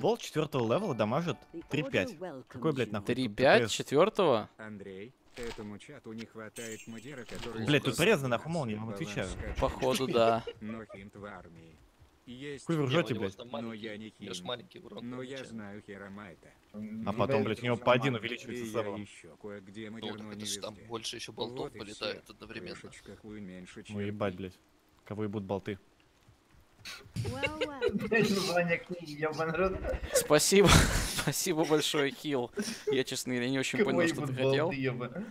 B: болт 4 левела дамажит
D: The
B: 3-5.
D: order welcomes
B: Какой, блядь, нахуй?
C: 3-5,
B: ДПС.
C: четвертого.
F: Андрей, этому чату не хватает модера, который...
B: Блядь, тут порезано нахуй молния, я вам отвечаю.
C: Походу, да.
F: Но хинт в армии. Есть
B: Хуй вы
E: него
B: блядь.
F: Но
E: маленький,
F: я не
E: ж
F: химик.
E: маленький урон.
F: Но я знаю Херомайта.
B: А потом, блядь, у него по один.
F: И
B: увеличивается с
F: я
B: левелом.
F: еще кое-где
E: Ну, это ж там больше еще болтов
F: Вот и
E: полетает одновременно.
F: Меньше, чем
B: Ну ебать, блядь. Кого ебут болты.
G: Книги, ёбаный рот.
C: Спасибо. Спасибо большое, Хил. Я, честно говоря, не очень понял, что ты хотел.
G: болты.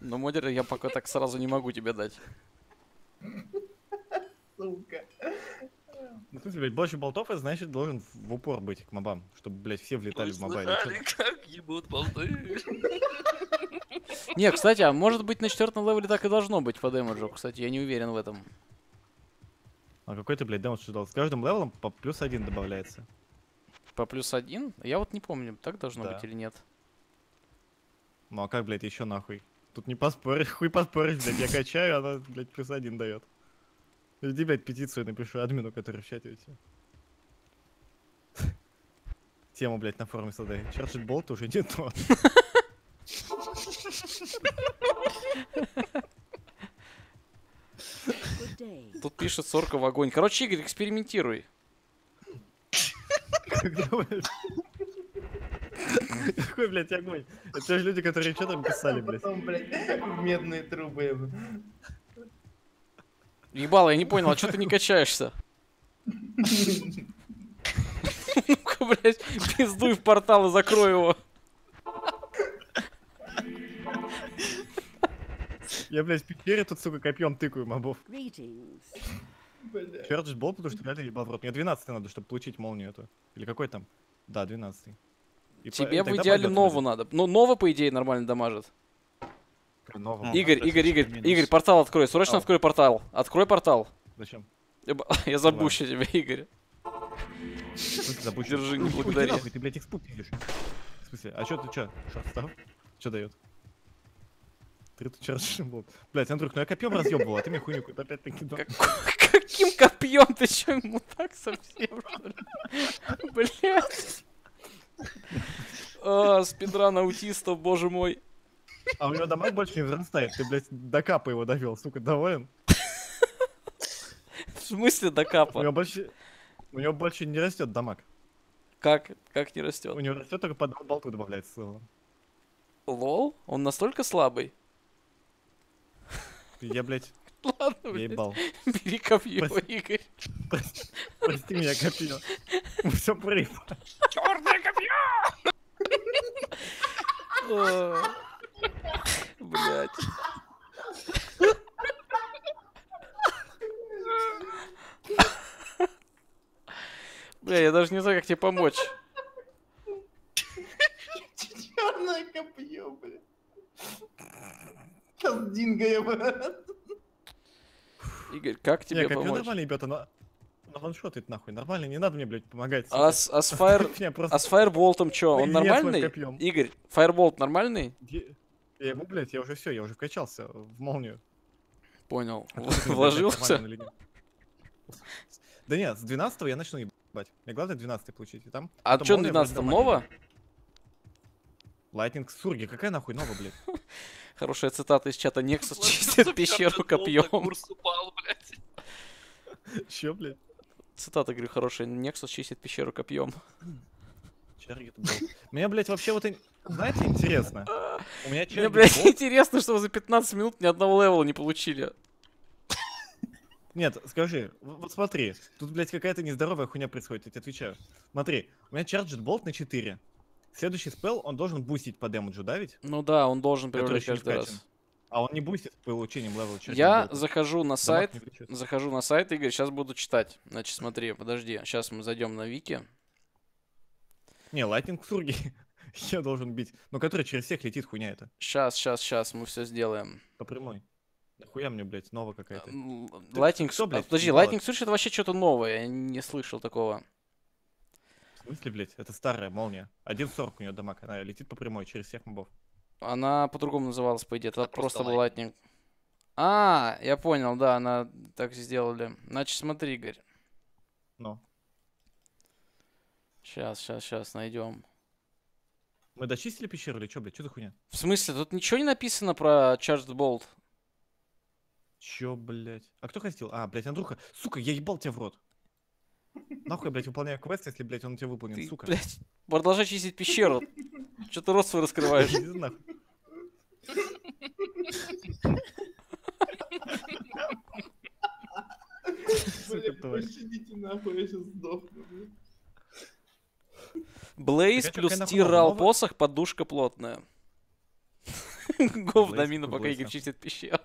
C: Но модера я пока так сразу не могу тебе дать.
G: Сука.
B: Ну, в смысле, блядь, больше болтов, это значит должен в упор быть к мобам, чтобы, блядь, все влетали в
E: Вы
B: мобайле. Чё
E: слыхали, как ебут болты?
C: Не, кстати, а может быть на четвертом левеле так и должно быть по демеджу. Кстати, я не уверен в этом.
B: А какой ты, блядь, демон ждал? С каждым левелом по плюс один добавляется.
C: По плюс один? Я вот не помню, так должно
B: Да.
C: быть или нет.
B: Ну а как, блядь, еще нахуй? Тут не поспоришь, хуй поспоришь, блядь, я качаю, она, блядь, плюс один дает. Иди, блядь, петицию напишу админу, который в чате у тебя. Тему, блядь, на форуме создай. Чарджит болт уже не то.
C: Тут пишет сорка в огонь. Короче, Игорь, экспериментируй.
B: Какой, блядь, огонь? Это же люди, которые что там писали, блядь.
G: Потом, блядь, в медные трубы.
C: Ебало, я не понял, а что ты не качаешься? Ну-ка, блядь, пиздуй в портал и закрой его.
B: Я, блядь, в пещере тут, сука, копьем тыкаю мобов. Чертишь бол, потому что реально ебал в рот. Мне 12 надо, чтобы получить молнию эту. Или какой там? Да, 12 и по-
C: Тебе в
B: тогда
C: идеале нову надо. Ну, нова, по идее, нормально дамажит.
A: Ну,
C: Игорь,
A: это
C: Игорь, Игорь,
A: минус.
C: Игорь, портал открой. Срочно
B: А.
C: открой портал. Открой портал.
B: Зачем?
C: Я забущу тебя, Игорь. Держи, не благодари.
B: нахуй, ты, блядь, экспу пиздишь. В смысле, а чё ты чё? Шарт став? Чё дает? Ты тут чардж был. Блядь, Андрюх, ну я копьем разъебывал, а ты мне хуйню какую-то опять накидал.
C: Как- Каким копьем? Ты чё, ему так совсем, что ли? Блядь. А, спидран аутистов, боже мой.
B: А у него дамаг больше не возрастает. Ты, блядь, до капа его довел, сука, доволен?
C: В смысле до
B: У
C: капа?
B: него больше... У него больше не растет дамаг.
C: Как? Как не
B: У
C: растет?
B: него растет только под болту добавляется.
C: Лол? Он настолько слабый?
B: Я, блядь,
C: Ладно,
B: я
C: блядь.
B: ебал.
C: Бери копье,
B: Прости.
C: Игорь.
B: Прости, прости меня, копье. Все проебал.
E: Черное копье!
C: Блядь. Бля, я даже не знаю, как тебе помочь.
G: Черное копье, блядь. Сейчас Динго я
C: Игорь, как тебе
B: копье
C: помочь?
B: нормально ебет, оно... На ваншотает нахуй, нормально, не надо мне, блядь, помогать.
C: А с, а с фаер... А с фаерболтом чё, он нормальный? Игорь, фаерболт нормальный?
B: Я ему, блядь, я уже все, я уже вкачался в молнию.
C: Понял.
B: А
C: Вложился?
B: Да нет, с 12 я начну ебать. Мне главное 12 получить. И там
C: А чё
B: молния
C: 12
B: вроде
C: Нова?
B: нормально. Lightning Сурги, какая нахуй нова, блядь?
C: Хорошая цитата из чата. Nexus чистит пещеру копьем.
E: Курс упал, блядь.
B: Чё, блядь?
C: Цитата, говорю, хорошая. Nexus чистит пещеру копьем.
B: Чарги тут был. Мне, блядь, вообще вот, знаете, интересно. У меня
C: Мне, блядь,
B: был-
C: интересно, что вы за 15 минут ни одного левела не получили.
B: Нет, скажи, вот смотри, тут, блядь, какая-то нездоровая хуйня происходит, я тебе отвечаю. Смотри, у меня Charged Bolt на 4. Следующий спел, он должен бустить по демеджу, да ведь?
C: Ну да, он должен
B: не
C: каждый раз.
B: А он не бустит с получением левела Charged
C: Я
B: Bolt.
C: захожу на сайт, захожу на сайт, Игорь, сейчас буду читать. Значит, смотри, подожди, сейчас мы зайдем на вики.
B: Не, Lightning Surge я должен бить. Ну, который через всех летит хуйня это.
C: Сейчас, сейчас, сейчас мы все сделаем.
B: По прямой. Нахуя мне, блядь, нова какая-то.
C: Lightning
B: кто,
C: Su-
B: блядь,
C: а, Подожди? Lightning Surge это вообще что-то новое, я не слышал такого.
B: В смысле, блядь, это старая молния. 1.40 у нее дамаг, она летит по прямой через всех мобов.
C: Она по-другому называлась, по идее. Это
E: Это
C: просто
E: просто
C: был Lightning. А, я понял, да, она так сделали. Значит, смотри, Игорь.
B: Но.
C: Сейчас, сейчас, сейчас найдем.
B: Мы дочистили пещеру или что, блядь, что за хуйня?
C: В смысле, тут ничего не написано про Charged Bolt?
B: Чё, блядь? А кто хостил? А, блядь, Андрюха. Сука, я ебал тебя в рот. Нахуй, блядь, выполняю квест, если, блядь, он у тебя выполнен,
C: Ты,
B: сука.
C: блядь, продолжай чистить пещеру. Что ты рот свой раскрываешь?
B: Иди нахуй. Сука, тварь.
G: Пощадите нахуй, я сейчас сдохну. блядь.
C: Блейз
B: а
C: плюс тирал посох, подушка плотная. Гов на мину, пока Игорь чистит пещеру.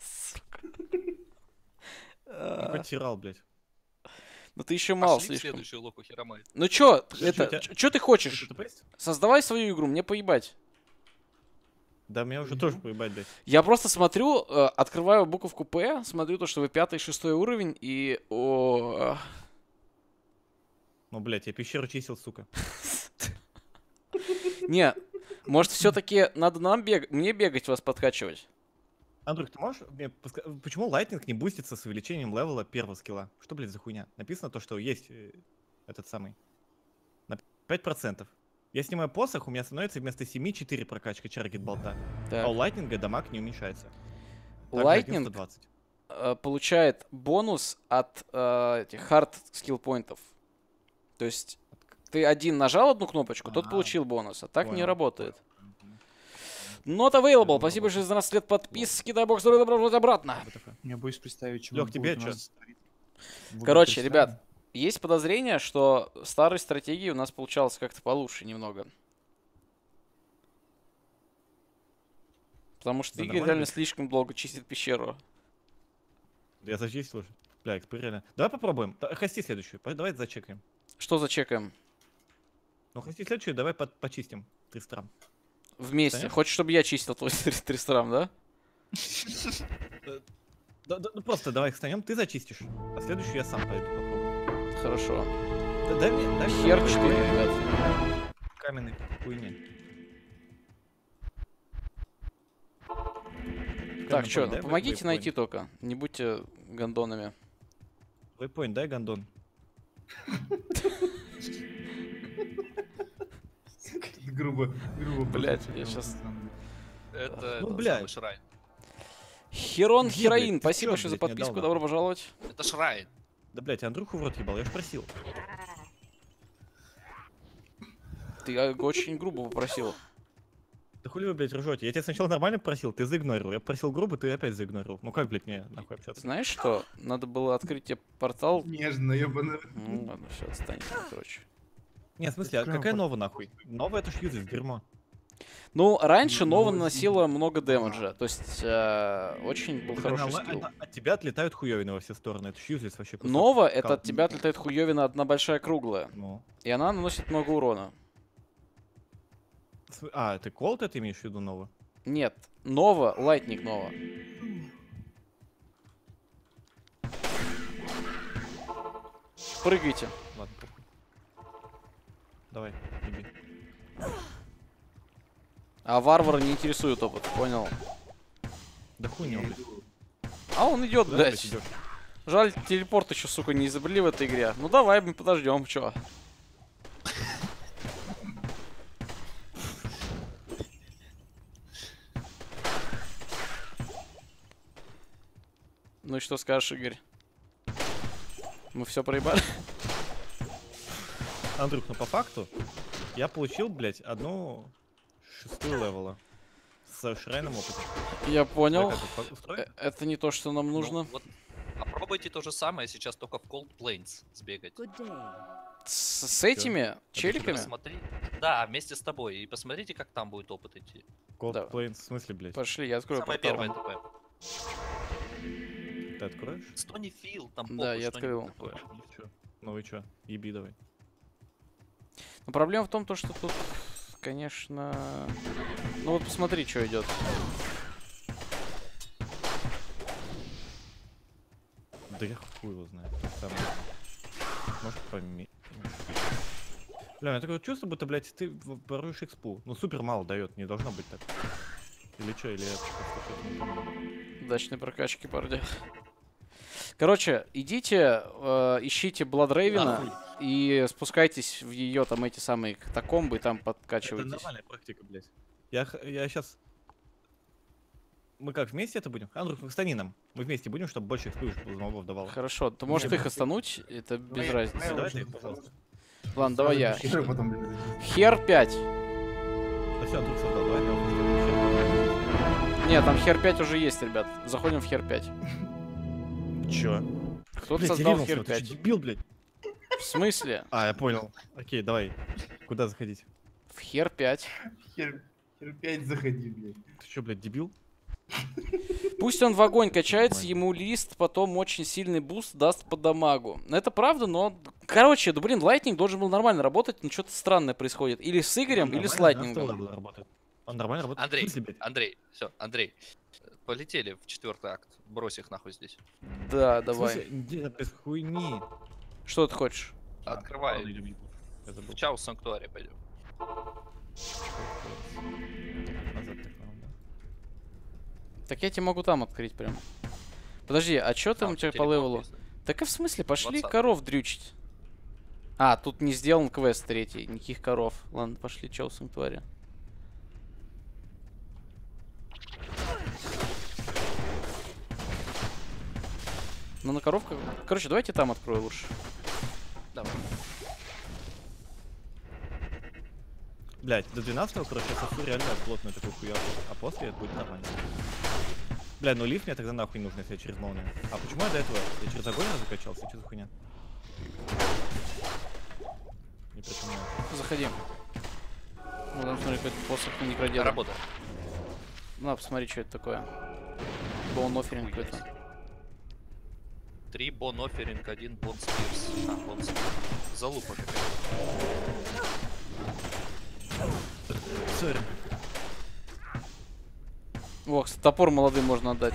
C: Сука. А,
B: Какой тирал, блядь.
C: Ну ты еще мал
E: Пошли в
C: слишком.
E: следующую локу Хиромайт.
C: Ну чё, это, чё ты хочешь? Создавай свою игру, мне поебать.
B: Да, мне уже тоже поебать, блядь.
C: Я просто смотрю, э, открываю буковку П, смотрю то, что вы пятый, шестой уровень, и... О,
B: Ну, блядь, я пещеру чистил, сука.
C: не, может все-таки надо нам бегать, мне бегать вас подкачивать?
B: Андрюх, ты можешь мне Почему lightning не бустится с увеличением левела первого скилла? Что, блядь, за хуйня? Написано то, что есть э, этот самый. На 5%. Я снимаю посох, у меня становится вместо 7 4 прокачка charged bolt а.
C: Так,
B: А у lightning а дамаг не уменьшается. 120.
C: э, получает бонус от э, этих hard skill point ов. То есть ты один нажал одну кнопочку, тот получил бонус, а так не работает. Not available. Спасибо, 16 лет подписки. Дай бог здоровья, добро обратно.
A: Я боюсь представить, чего
B: Лёх, тебе чё?
C: Короче, ребят, есть подозрение, что старой стратегии у нас получалось как-то получше немного. Потому что
B: Да
C: Игорь реально слишком долго чистит пещеру.
B: Я зачистил уже. Бля, экспы реально. Давай попробуем. Хости следующую. Давай зачекаем.
C: Что зачекаем?
B: Ну, хости следующую, давай под- почистим. 300 рам.
C: Вместе.
B: Конечно.
C: Хочешь, чтобы я чистил твой тристрам, да?
B: Да, да, ну просто давай встанем, ты зачистишь. А следующую я сам пойду попробую.
C: Хорошо.
B: Да, дай мне, дай
C: Хер
B: какой-то
C: 4, ребят.
B: Каменный хуйни.
C: Так, что,
B: дай
C: помогите найти только. Не будьте гондонами.
B: Waypoint, дай гандон.
G: Грубо, грубо.
C: Блядь,
G: послушай,
C: я
G: деле.
E: Это,
B: Ну, блядь.
E: шрайн.
C: Херон Хероин, спасибо большое за подписку, добро пожаловать.
E: Это шрайн.
B: Да, блядь, Андрюху в рот ебал, я ж просил.
C: Ты а, очень грубо попросил.
B: Да хули вы, блядь, ржете? Я тебя сначала нормально просил, ты заигнорил. Я просил грубо, ты опять заигнорил. Ну как, блядь, мне нахуй общаться?
C: Знаешь что? Надо было открыть тебе портал.
G: Нежно, ёбаный.
C: Ну ладно, все, отстань, короче.
B: Не, в смысле, а какая нова нахуй? Нова это ж useless, дерьмо.
C: Ну, раньше
G: Ну,
C: Нова наносила много дэмэджа. То есть, э, очень был хороший скилл.
B: От тебя отлетают хуёвины во все стороны. Это ж useless вообще.
C: Нова — это от тебя отлетает хуёвина одна большая круглая.
B: Ну.
C: И она наносит много урона.
B: А, ты cold это имеешь в виду Нова?
C: Нет, Нова, lightning Nova. Прыгайте.
B: Ладно. Давай, еби.
C: А варвара не интересует опыт, понял?
B: Да хуй не он.
C: А он идет,
B: Куда, блядь?
C: Жаль, телепорт еще, сука, не изобрели в этой игре. Ну давай, мы подождем, чё. Ну и что скажешь, Игорь? Мы все проебали?
B: Андрюх, ну по факту, я получил, блядь, одну шестую левела. С шрайном опытом.
C: Я понял.
B: Это?
C: Э, Это не то, что нам
E: Ну,
C: нужно.
E: вот попробуйте то же самое сейчас только в Cold Plains сбегать.
C: С, с этими челиками?
E: Посмотри. Да, вместе с тобой. И посмотрите, как там будет опыт идти.
B: Cold
C: да.
B: Plains, в смысле, блядь?
C: Пошли, я открою
E: Самое
C: портал.
E: первое ТП.
B: Ты откроешь?
E: Что не фил, там
C: Да, я открыл.
E: такое.
B: Ну чё? Ну вы чё? Еби давай.
C: Но проблема в том, то, что тут, конечно... Ну вот посмотри, что идет.
B: Да я хуй его знает. Тут сам- Может поме... Бля, у меня такое чувство, будто, блядь, ты воруешь экспу. Ну супер мало дает, не должно быть так. Или чё, или я.
C: Удачной прокачки, парня. Короче, идите, э, ищите Бладрейвена и спускайтесь в ее там эти самые катакомбы и там
B: Это
C: подкачивайтесь.
B: нормальная практика, блядь. Я, я сейчас... Мы как, вместе это будем? Андрюх, стани нам. Мы вместе будем, чтобы больше эксплуж мобов давало.
C: Хорошо, ты можешь
B: Не,
C: их
B: ну,
C: остануть, это без разницы.
B: Давай ты их, пожалуйста.
C: Ладно, давай я. Хер 5.
B: Да все, Андрюх создал, давай я его
C: Нет, там хер 5 уже есть, ребят. Заходим в хер 5.
B: Чё?
C: Кто-то
B: Блядь,
C: создал хер
B: ты чё,
C: 5.
B: дебил, блядь.
C: В смысле?
B: А, я понял. Окей, давай. Куда заходить?
C: В хер 5.
G: Хер, хер пять заходи, блядь.
B: Ты чё, блядь, дебил?
C: Пусть он в огонь качается, ему лист потом очень сильный буст даст по дамагу. Ну, Это правда, но... Короче, да блин, Lightning должен был нормально работать, но что-то странное происходит. Или с Игорем, или с
B: Lightning'ом. Он нормально работает.
E: Андрей,
B: смысле?
E: Андрей, все, Андрей. Полетели в четвертый акт. Брось их нахуй здесь.
C: Да, давай.
B: смысле, нет, без хуйни.
C: Что ты хочешь?
E: Открывай.
B: Забыл.
E: В Chaos Sanctuary пойдем.
B: Так
C: я тебе могу там открыть прям. Подожди, а чё там у тебя по левелу? Так и в смысле, пошли
E: 20.
C: коров дрючить. А, тут не сделан квест третий, никаких коров. Ладно, пошли, чё в санктуаре. Ну на коровках... Короче, давайте там открою лучше.
E: Давай.
B: Блять, до 12 короче, я сосу реально плотную такую хуявку, а после это будет нормально. Бля, ну лифт мне тогда нахуй не нужен, если я через молнию. А почему я до этого? Я через огонь закачался? Что за хуйня? Не понимаю.
C: Заходи. Ну, там, смотри, какой-то посох на некродела.
E: Работа.
C: На, посмотри, что это такое. Боун офферинг какой-то.
E: Три бон офферинг, один бон спирс. А, бон спирс. Залупа какая-то.
B: Сори.
C: Ох, топор молодым можно отдать.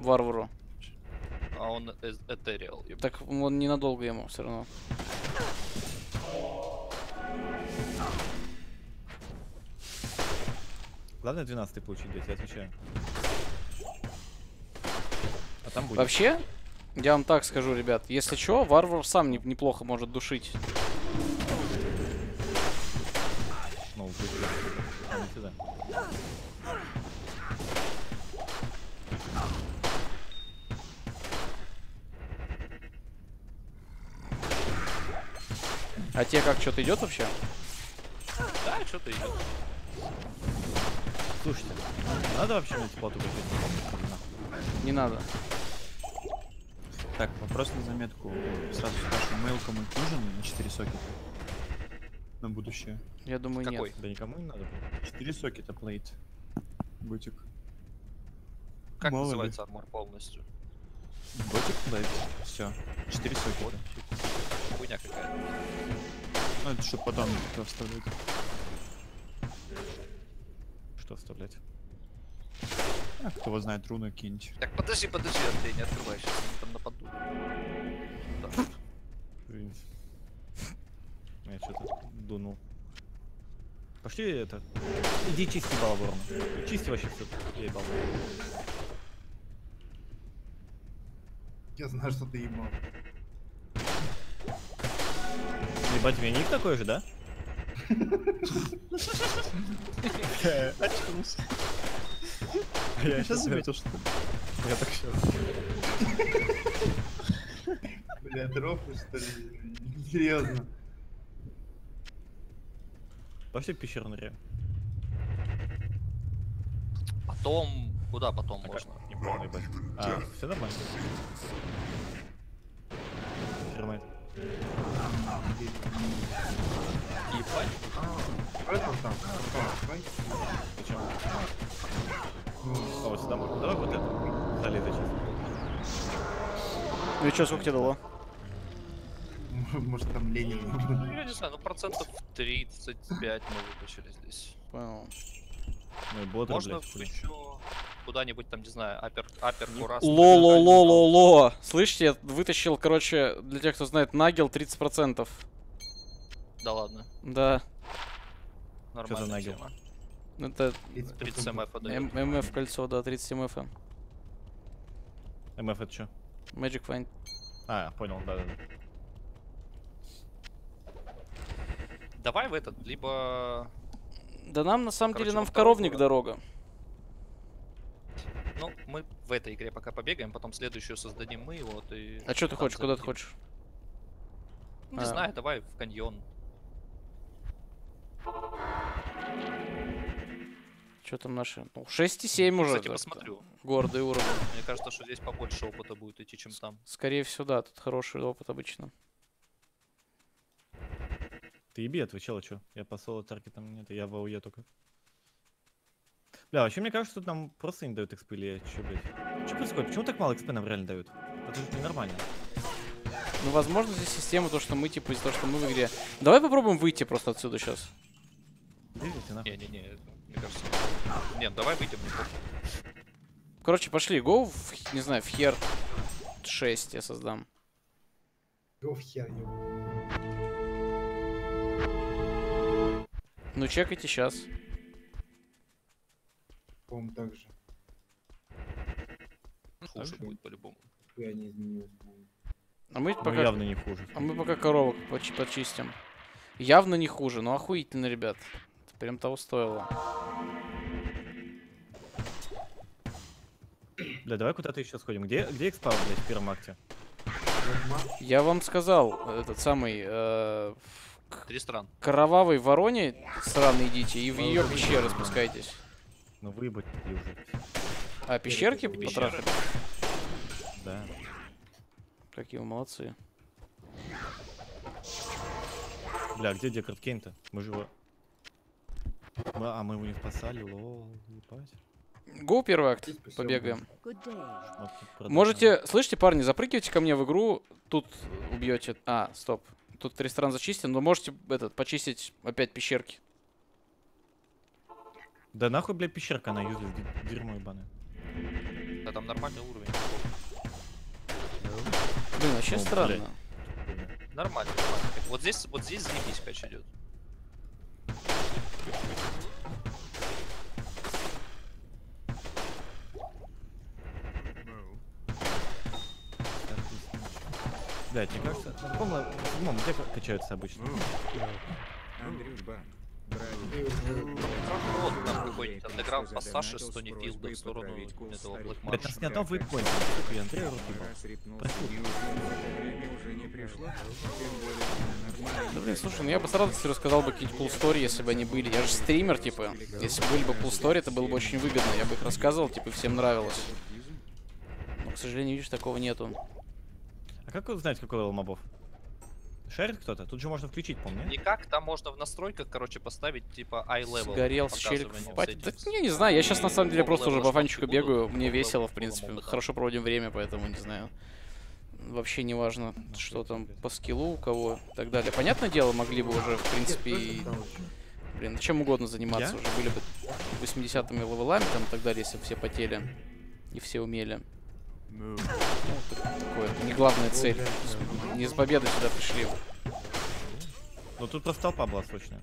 C: Варвару.
E: А он э- этериал.
C: Так он ненадолго ему все равно.
B: Главное 12 получить, блядь, я отвечаю. А там будет.
C: Вообще, я вам так скажу, ребят, если что, варвар сам не- неплохо может душить.
B: Ну, сюда.
C: А тебе как, что-то идет вообще?
E: Да, что-то идет.
B: Слушайте, надо вообще мне плату какую-то?
C: Не надо.
A: Так, вопрос на заметку. Сразу спрашиваю, мейл кому нужен на 4 сокета? На будущее.
C: Я думаю,
E: Какой?
C: нет.
B: Да никому не надо.
A: 4 сокета плейт. Бутик.
E: Как
A: Мало ли.
E: называется армор полностью?
A: Ботик плейт. Все. 4 сокета.
E: Хуйня какая-то.
A: Ну, это чтобы потом кто вставлять.
B: Что вставлять?
A: А, кто его знает, руну кинуть.
E: Так, подожди, подожди, Андрей, не открывай, сейчас
B: Извините. Я что-то дунул. Пошли это. Иди чисти балабором. Чисти вообще все. Я ебал.
G: Я знаю, что ты ебал.
B: Ебать, у меня ник такой же, да?
A: Очнулся.
B: Я
A: Я сейчас заметил, что...
B: Я так сейчас.
G: Бля, дропы что ли? Серьезно.
B: Пошли в пещеру ныряем.
E: Потом, куда потом
B: Так,
E: можно?
B: Не понял, ебать. А, все нормально. Термайт.
E: Ебать.
B: Зачем? А вот сюда можно. Давай вот это. Залезай чисто.
C: Ну и что, сколько тебе дало?
G: Может там Ленин
E: Ну, я не знаю, ну процентов 35 мы вытащили здесь.
C: Понял.
B: Ну и бодрый,
E: Можно
B: блядь,
E: еще куда-нибудь там, не знаю, апер, апер курас.
C: Ло-ло-ло-ло-ло. Слышите, я вытащил, короче, для тех, кто знает, нагел 30%.
E: Да ладно,
C: Да,
E: нормально.
B: нагел?
C: Это
E: 30 МФ отдает.
C: МФ кольцо, да, 30 МФ.
B: МФ это что?
C: Magic Find.
B: А, понял, да-да-да.
E: Давай в этот, либо...
C: Да нам, на самом
E: Короче,
C: деле, нам в коровник дорога.
E: Ну, мы в этой игре пока побегаем, потом следующую создадим мы, вот, и...
C: А что ты хочешь, куда ты хочешь?
E: Ну, Не
C: А.
E: знаю, давай в каньон.
C: Что там наши? Ну, 6,7 уже.
E: Кстати, посмотрю.
C: Гордый уровень.
E: Мне кажется, что здесь побольше опыта будет идти, чем там.
C: Скорее всего, да, тут хороший опыт обычно.
B: Ты еби, отвечал, что? Я по соло таргетам нет, я в АУЕ только. Бля, вообще мне кажется, что нам просто не дают экспы или что, блядь? Что происходит? Почему так мало экспы нам реально дают? Это же ненормально.
C: Ну, возможно, здесь система, то, что мы, типа, из-за того, что мы в игре. Давай попробуем выйти просто отсюда сейчас.
E: Не-не-не, мне кажется... Нет, давай выйдем.
C: Короче, пошли, go, в, не знаю, в хер 6 я создам.
G: Го в хер.
C: Ну, чекайте сейчас.
G: По-моему, так же.
E: Хуже
G: же?
E: будет по-любому.
G: Я не изменилось, по-моему.
C: А мы
B: Ну,
C: пока...
B: явно не хуже.
C: А мы пока коровок поч- почистим. Явно не хуже, но охуительно, ребят. Прям того стоило.
B: Бля, давай куда-то еще сходим. Где, где экспа, блядь, в первом акте?
C: Я вам сказал, этот самый, э,
E: Три стран.
C: кровавой вороне сраные идите и в ее пещеры спускайтесь.
B: Ну выебать уже.
C: А, пещерки потрахали?
B: Да.
C: Какие вы молодцы.
B: Бля, где Декард Кейн-то? Мы же его... Мы- а, мы его не спасали, лол, ебать.
C: Го первый акт,
G: Спасибо.
C: побегаем. Можете, слышите, парни, запрыгивайте ко мне в игру, тут убьете. А, стоп. Тут ресторан зачистен, но можете этот почистить опять пещерки.
B: Да нахуй, блядь, пещерка она юзает, дерьмо ебаное.
E: Да там нормальный уровень.
C: Блин, вообще
B: Ну,
C: странно.
B: блядь.
E: Нормально, нормально. Так Вот здесь, вот здесь заебись кач идет.
B: Блядь, мне кажется, на седьмом где ка- качаются обычно?
E: Вот там какой-нибудь
F: underground
E: passage из
F: Stony
E: Field'а в сторону этого
B: Блядь, нас ни одного вейпоинта, сука, я Андрея руки
F: не.
C: Да блин, слушай, ну я бы с радостью рассказал бы какие-нибудь cool story, если бы они были. Я же стример, типа. Если бы были бы cool story, это было бы очень выгодно. Я бы их рассказывал, типа, всем нравилось. Но, к сожалению, видишь, такого нету.
B: А как вы знаете, какой левел мобов? Шарит кто-то? Тут же можно включить, помню.
E: Никак, там можно в настройках, короче, поставить типа eye level.
C: Сгорел
E: показывание
C: в пати. Да, я не знаю, я сейчас на самом деле просто уже по фанчику бегаю. Мне весело, в принципе. Хорошо проводим время, поэтому не знаю. Вообще не важно, что там по скиллу у кого и так далее. Понятное дело, могли бы уже, в принципе, и, блин, чем угодно заниматься. Уже были бы 80-ми левелами там и так далее, если бы все потели и все умели. Ну, так- такое, это не главная цель. Не с победой сюда пришли.
B: Ну тут просто толпа была срочная.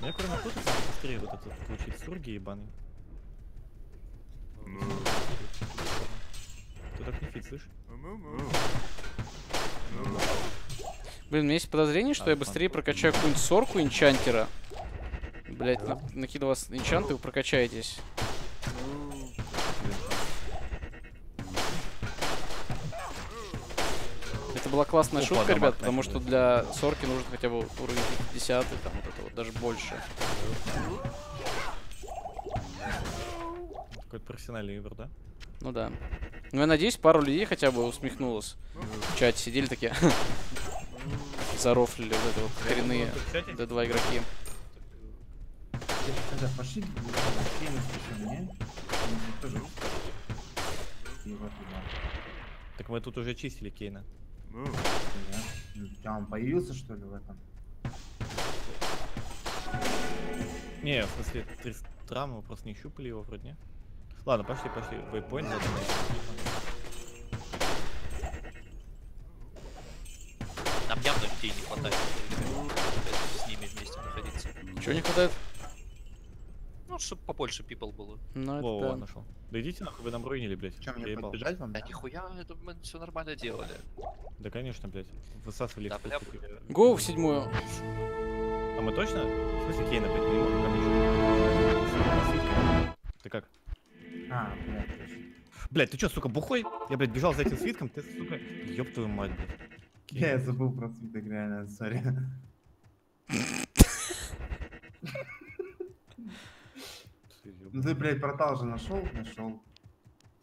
B: Мне кроме тут быстрее вот этот получить сурги ебаный. Ты так не фит, слышь?
C: Блин, у меня есть подозрение, что
B: А,
C: я быстрее прокачаю какую-нибудь сорку инчантера. Блять, накидывал вас инчанты, вы прокачаетесь. Это была классная
B: Опа,
C: шутка, ребят, потому что для сорки нужен хотя бы уровень 50, там вот это вот, даже больше.
B: Какой-то профессиональный игр, да?
C: Ну да. Ну я надеюсь, пару людей хотя бы усмехнулось. В чате сидели такие. Зарофлили вот это вот коренные D2 игроки.
G: Когда пошли, кинуть тоже- да.
B: Так мы тут уже чистили Кейна.
G: Ну, а он появился, что ли, в этом?
B: Не, в смысле, Тристрам, мы просто не щупали его вроде, не? Ладно, пошли, пошли. Вейпоинт задам.
E: Нам явно людей не хватает. С ними вместе находиться.
C: Чего не хватает?
E: Ну, чтобы побольше people было.
C: Ну
B: Во,
C: это
B: во,
C: да.
B: нашел. Да идите нахуй, вы нам руинили, блядь.
G: Чем
B: Я
G: мне
B: ебал.
G: подбежать вам?
E: Да нихуя, это мы все нормально делали.
B: Да, конечно, блядь. Высасывали
E: Да, бля.
C: Гоу в седьмую.
B: А мы точно? В смысле Кейна, блядь, не можем. Ты как?
G: А, блядь.
B: Блядь, ты чё, сука, бухой? Я, блядь, бежал за этим свитком, ты, сука, ёб твою мать, блядь.
G: Я забыл про свиток, реально, сори. Ну ты, блядь, портал же нашел? Нашел.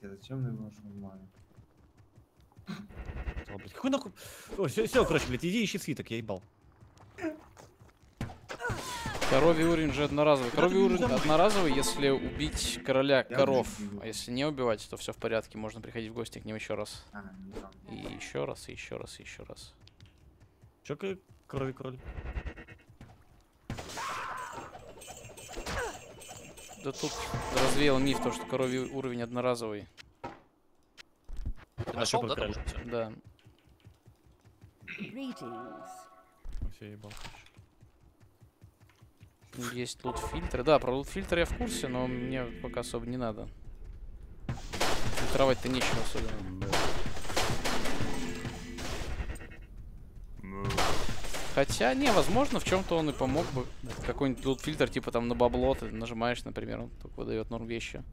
G: Зачем ты его нашел, маме?
B: О, блядь, Какой нахуй? О, все, все, короче, блядь, иди ищи свиток, я ебал.
C: Коровий уровень же одноразовый. Коровий уровень одноразовый, если убить короля
G: Я
C: коров. А если не убивать, то все в порядке. Можно приходить в гости к ним еще раз.
G: А, не там.
C: И еще раз, и еще раз, и еще раз.
B: Чё, к- крови
C: Да тут развеял миф, то, что коровий уровень одноразовый.
E: Ты
B: А
E: нашел, да, там?
C: Да.
B: Все, ебал.
C: Есть лут фильтры. Да, про лут фильтр я в курсе, но мне пока особо не надо. Фильтровать-то нечего особенно. Хотя, не, возможно, в чем-то он и помог бы. Какой-нибудь лут фильтр, типа там на бабло ты нажимаешь, например, он только выдает норм вещи.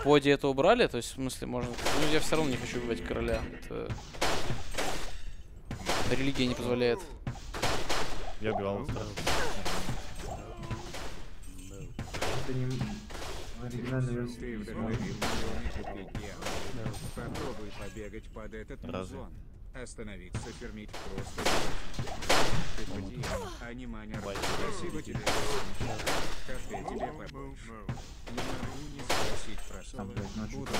C: в поде это убрали, то есть, в смысле, можно... Ну, я все равно не хочу убивать короля. Это... Религия не позволяет.
B: Я убивал сразу.
G: Это не... В оригинальной версии.
F: Попробуй побегать под этот музон. Остановиться, фермить просто. Ты потерян, а не манер. Спасибо тебе. Кафе тебе побольше. Не могу не спросить про
G: Там,
F: соло.
G: блядь, ночью
F: Буду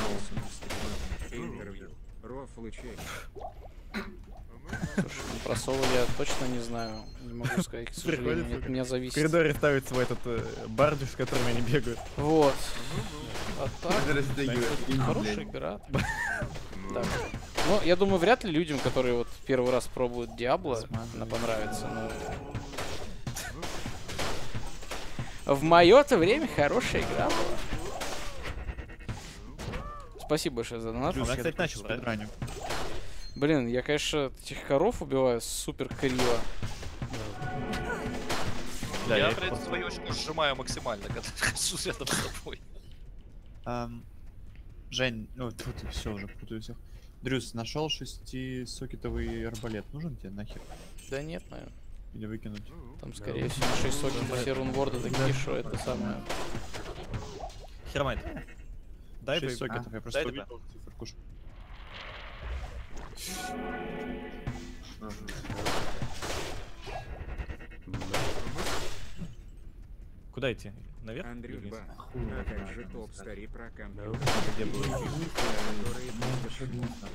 C: Слушай, про соло я точно не знаю. Не могу сказать, к сожалению.
B: Приходится
C: Это меня
B: В
C: зависит.
B: коридоре ставит свой этот э, бардиш, с которым они бегают.
C: Вот. А так, хорошая игра. Так. Ну, я думаю, вряд ли людям, которые вот первый раз пробуют Диабло, она понравится. но- В мое-то время хорошая игра была. Спасибо большое за донат.
B: Она, кстати?
A: Спидраню.
C: Блин, я, конечно, этих коров убиваю супер криво.
B: Да,
E: я, блядь,
B: просто-
E: свою очку сжимаю максимально, когда хожу рядом с тобой.
A: Ам, Жень, ну тут все уже путаю всех. Дрюс, нашел шестисокетовый арбалет. Нужен тебе нахер?
C: Да нет, наверное.
A: Или выкинуть?
C: Там, скорее всего, 6 сокетов все рунворды такие, что это самое.
B: Хермайт. Дай
A: Шесть
B: бы-
A: сокетов, я
B: дай
A: просто увидел циферку.
B: Куда идти? Наверх? или
F: Андрюх
B: вниз?
F: Ба.
G: Хуй
F: А
G: его
F: как
G: знает,
F: же
G: там,
F: топ
G: кстати.
F: стари про компьютер?
B: Где было?
F: которые
G: Ну, вниз надо.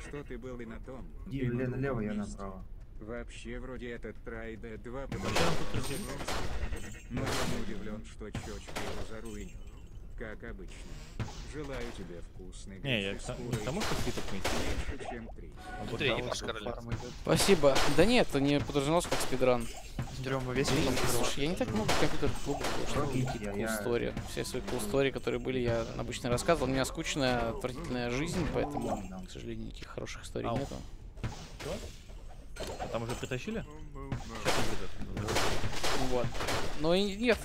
F: Что ты был и на том?
G: Вле- налево, я направо.
F: Вообще, вроде этот Трайда 2
B: Вообще нам тут разъебнулся.
F: Но я не удивлен, что Чочка его заруинил. Как обычно. Желаю тебе вкусной
B: Не, я к не тому, что спит отметить.
F: Меньше, чем три.
B: вот.
C: Спасибо. Да нет, это не подразумевалось как спидран.
A: Дерем мы весь
C: Слушай, я не так много компьютер клубов, что
G: Видите,
C: cool
G: я- я-
C: story. Все свои story, которые были, я обычно рассказывал. У меня скучная, отвратительная жизнь, поэтому, к сожалению, никаких хороших историй
B: Ау.
C: нету.
B: А там уже притащили? Сейчас.
C: Вот. Но и нет,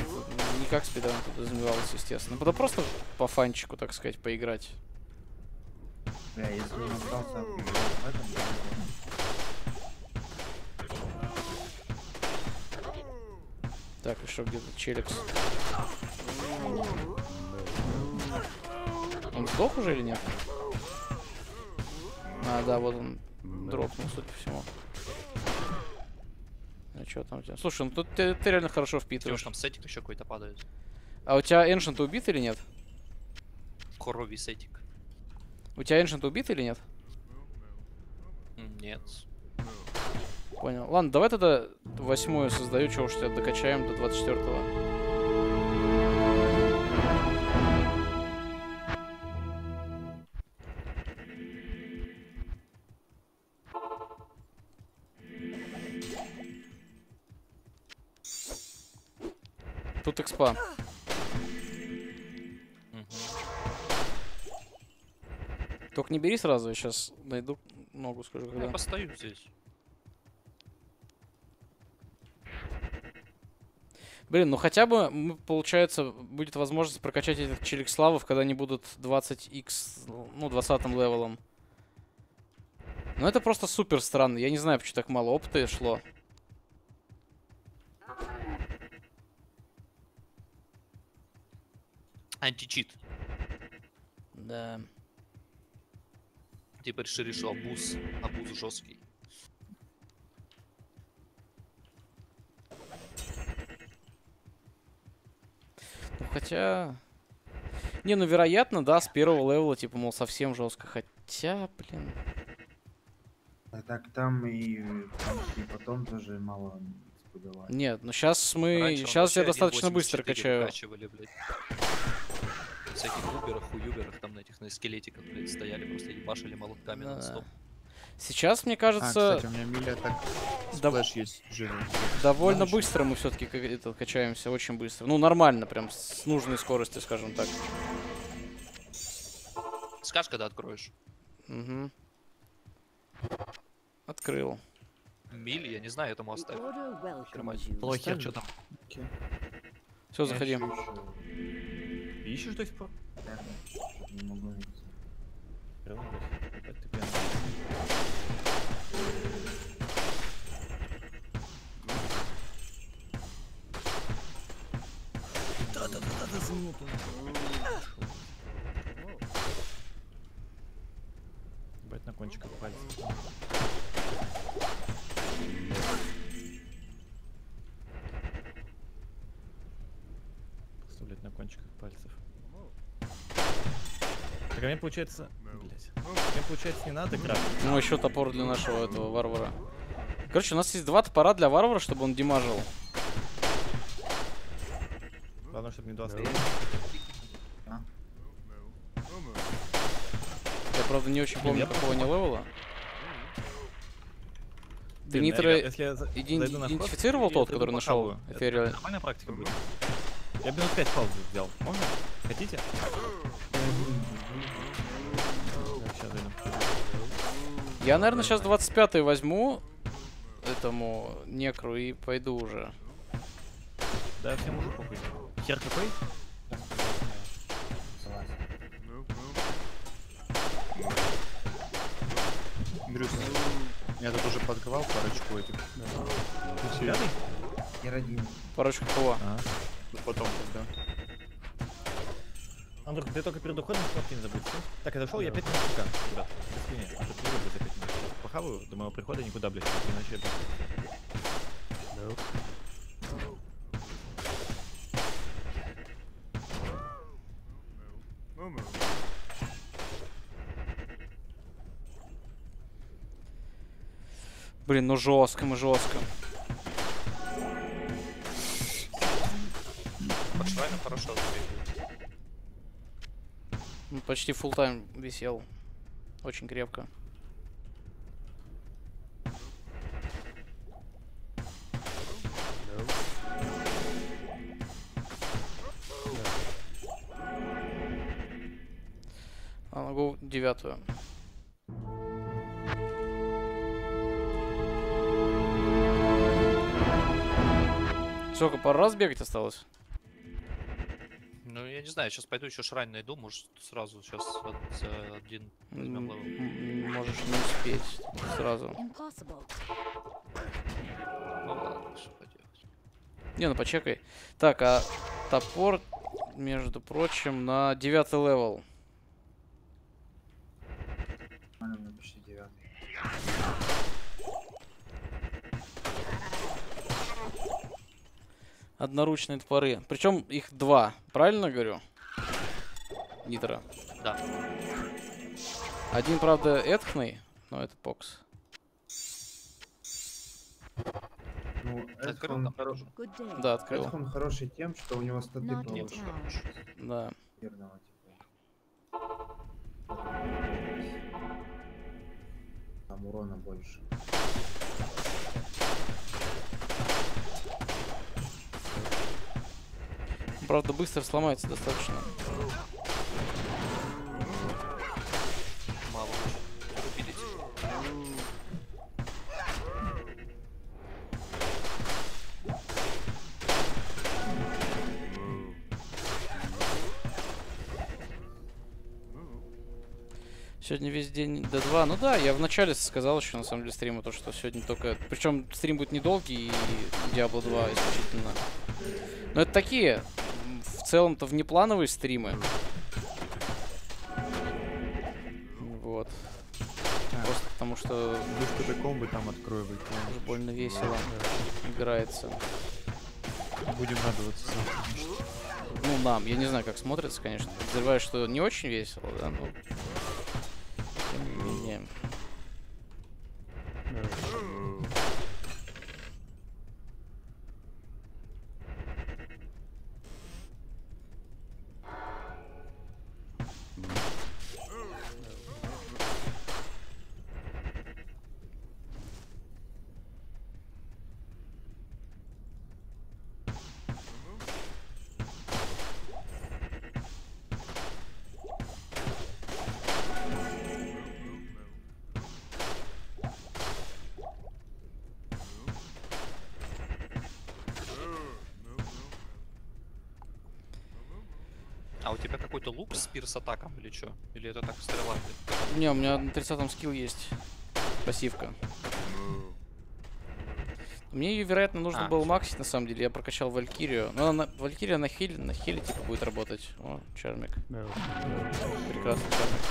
C: не как спидран подразумевалось, естественно. Да просто по фанчику, так сказать, поиграть.
G: Бля, если он остался в этом,
C: Так, что, где-то челикс? Он сдох уже или нет? А, да, вот он дропнул, судя по всему. А что там у тебя? Слушай, ну тут ты, ты реально хорошо впитываешь.
E: там сетик еще какой-то падает.
C: А у тебя Эншент убит или нет?
E: Коровий сетик.
C: У тебя Эншент убит или нет?
E: Нет.
C: Понял. Ладно, давай тогда восьмую создаю, чего уж тебя докачаем до 24-го. Тут экспа. Только не бери сразу, я сейчас найду ногу, скажу,
E: Я
C: когда.
E: постою здесь.
C: Блин, ну хотя бы, получается, будет возможность прокачать этих челикславов, когда они будут 20x, ну, 20 левелом. Но это просто супер странно. Я не знаю, почему так мало опыта шло.
E: Античит.
C: Да.
E: Типа решили, что абуз. Абуз жесткий.
C: Ну хотя... Не, ну вероятно, да, с первого левела, типа, мол, совсем жестко. Хотя, блин.
G: А так там и, там и потом тоже мало.
C: Нет, ну сейчас мы...
E: Раньше
C: Сейчас я достаточно
E: 1.84
C: быстро качаю.
E: Всяких уберах, уюберах, там на этих, на скелетиках, блядь, стояли, просто ебашили молотками
C: Да.
E: на стоп.
C: Сейчас, мне
A: А,
C: кажется,
A: кстати, у меня миля так... Сплэш есть живой.
C: довольно
A: знаешь.
C: быстро мы все-таки качаемся, очень быстро. Ну, нормально, прям с нужной скоростью, скажем так.
E: Скажешь, когда откроешь?
C: Угу. Открыл.
E: Миль, я не знаю, этому оставь.
B: Лохер, что там?
C: Все, заходи.
B: Ищешь до сих пор?
G: Что-то не могу найти.
B: Крыло, блядь. Опять ты пьяный. Да-да-да, за минуту. Ебать на кончиках пальцев. Просто, блядь, на кончиках пальцев. Так, а мне получается... Блядь. Мне получается не надо крафтить.
C: Ну, еще топор для нашего этого варвара. Короче, у нас есть два топора для варвара, чтобы он демажил.
B: Главное, чтобы не два стояли.
C: Я, правда, не очень помню, какого они левела. Ты
B: Блин,
C: нитро идентифицировал тот, который нашел эфириаль?
B: Нормальная практика будет. Я минут 5 паузы взял. Можно? Хотите?
C: Я, наверное, сейчас 25 возьму этому некру и пойду уже.
B: Да, всем уже похуй. Хер какой?
G: Согласен.
A: Дрюс, я тут уже подковал парочку этих.
B: Пятый?
G: Хер один.
C: Парочку кого?
B: Ага.
A: Ну, Потом, когда.
B: Андрюх, ты только перед уходом шмотки не забудь. Так, я дошел, я 5 минут пока. Ребят, без хуйни. А то перерыв за 5 минут. Похаваю до моего прихода никуда, блядь, иначе это...
C: Блин, ну жестко, мы жестко.
E: Под шрайном хорошо забили.
C: Ну, Почти full тайм висел. Очень крепко. А, могу девятую. Сколько, пару раз бегать осталось?
E: Ну, я не знаю, сейчас пойду еще shrine найду, может сразу сейчас один возьмем левел.
C: Можешь не успеть сразу.
E: Ну ладно, что поделать.
C: Не, ну почекай. Так, а топор, между прочим, на девятый левел.
G: Нормально, почти девятый.
C: Одноручные топоры. Причем их два, правильно говорю? Нитро.
E: Да.
C: Один, правда, этхный, но это покс.
G: Ну,
E: Открыл
G: хорош...
D: day.
C: Да, открыл.
G: Эдхон хороший тем, что у него статы
D: town.
C: Да.
G: Типа. Там урона больше.
C: Правда, быстро сломается достаточно.
E: Мало типа.
C: Сегодня весь день D2. Ну да, я вначале сказал еще на самом деле стрима, то, что сегодня только... Причем стрим будет недолгий и Diablo 2 исключительно. Но это такие, целом-то внеплановые стримы. Вот. Просто потому что
A: что ты комбы там открою выйти.
C: уж больно весело играется.
A: Будем радоваться.
C: Ну, нам, я не знаю, как смотрится, конечно. Подозреваю, что не очень весело, да, но... Тем не менее.
E: Какой-то лук с пирс атаком или что? Или это так стрела?
C: Не, у меня на 30 скилл есть. Пассивка. Мне ее, вероятно, нужно
E: А,
C: было максить, на самом деле. Я прокачал Валькирию. Но она, Валькирия на хиле, на хиле, типа, будет работать. О, чармик. Прекрасный чармик.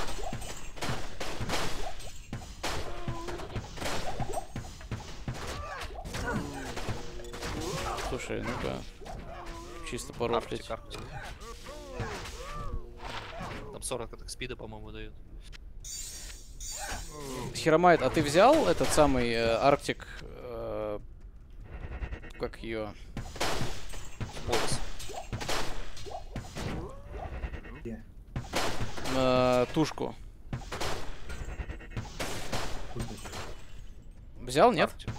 C: Слушай, ну-ка. Чисто порофлить.
E: Арктик, Арктик. Там 40 атак спида, по-моему, дают.
C: Херомайт, а ты взял этот самый э, Арктик? э, как ее?
G: Где?
C: Э, тушку. Взял, нет?
E: Арктик.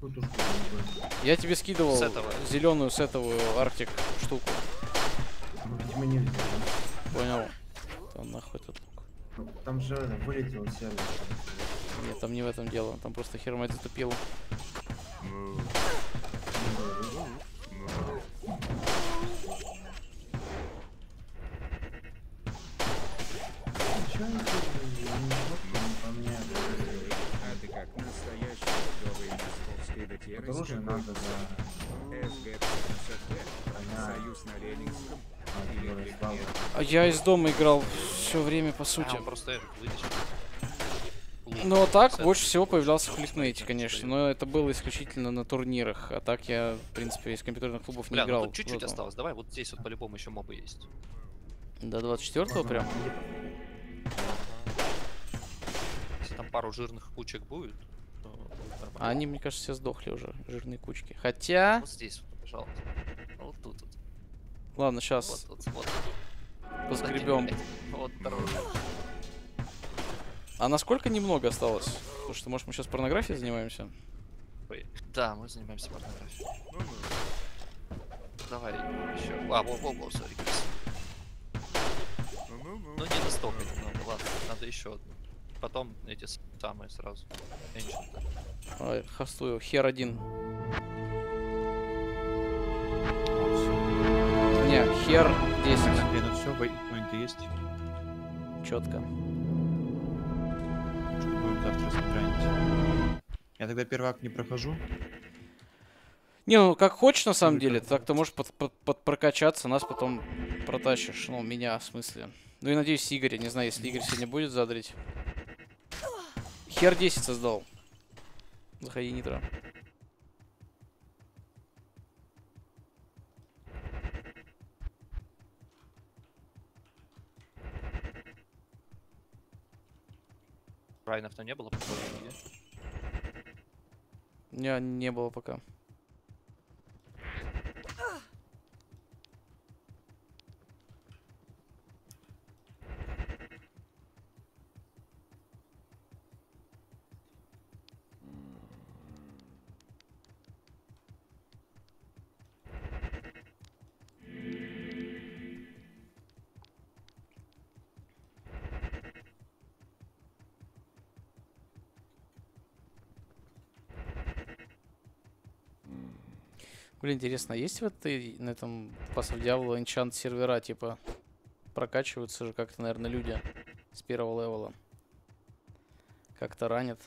G: Тушку я
C: тебе скидывал
E: С этого.
C: зеленую сетовую Арктик штуку.
G: Это, вылетел сервис.
C: Нет, там не в этом дело. Там просто Херомайт затупил.
F: А ты как настоящий готовый московский ветеран
G: Вот оружие надо за
F: СГ-55,
G: броня,
F: Союз на Ленинском,
G: а, слабая.
C: А я из дома играл все время, по
E: А,
C: сути.
E: просто. Лук.
C: Ну а так,
E: Сет.
C: больше всего появлялся в Фликмейте, конечно. Но это было исключительно на турнирах. А так я, в принципе, из компьютерных клубов не
E: Бля, ну
C: играл.
E: чуть-чуть осталось. Давай, вот здесь вот по-любому еще мобы есть.
C: До 24-го прям?
E: Если там пару жирных кучек будет, то будет
C: А они, мне кажется, все сдохли уже, жирные кучки. Хотя...
E: Вот здесь вот, пожалуйста. Вот тут вот.
C: Ладно,
E: Вот
C: сейчас
E: тут вот.
C: Поскребем.
E: Вот.
C: А насколько немного осталось? Потому что, может, мы сейчас порнографией занимаемся?
E: Да, мы занимаемся порнографией. Давай еще. А, во, во, во, сори. Ну не настолько немного, ладно, надо еще одну. Потом эти самые сразу. Ancient.
C: Ой, хастую. Хер один. Не, хер 10.
A: Блин, все, вейпоинты есть.
C: Четко.
A: Что будем завтра спиранить. Я тогда первый акт не прохожу.
C: Не, ну как хочешь на самом деле, так ты можешь под, под- подпрокачаться, нас потом протащишь. Ну, меня, в смысле. Ну и надеюсь, Игоря. Не знаю, если Игорь сегодня будет задрить. Хер 10 создал. Заходи, Нитро.
E: Райнов-то не было.
C: Не, не было пока. Блин, интересно, а есть в этой, на этом Pass of Diablo энчант сервера, типа, прокачиваются же как-то, наверное, люди с первого левела. Как-то ранят.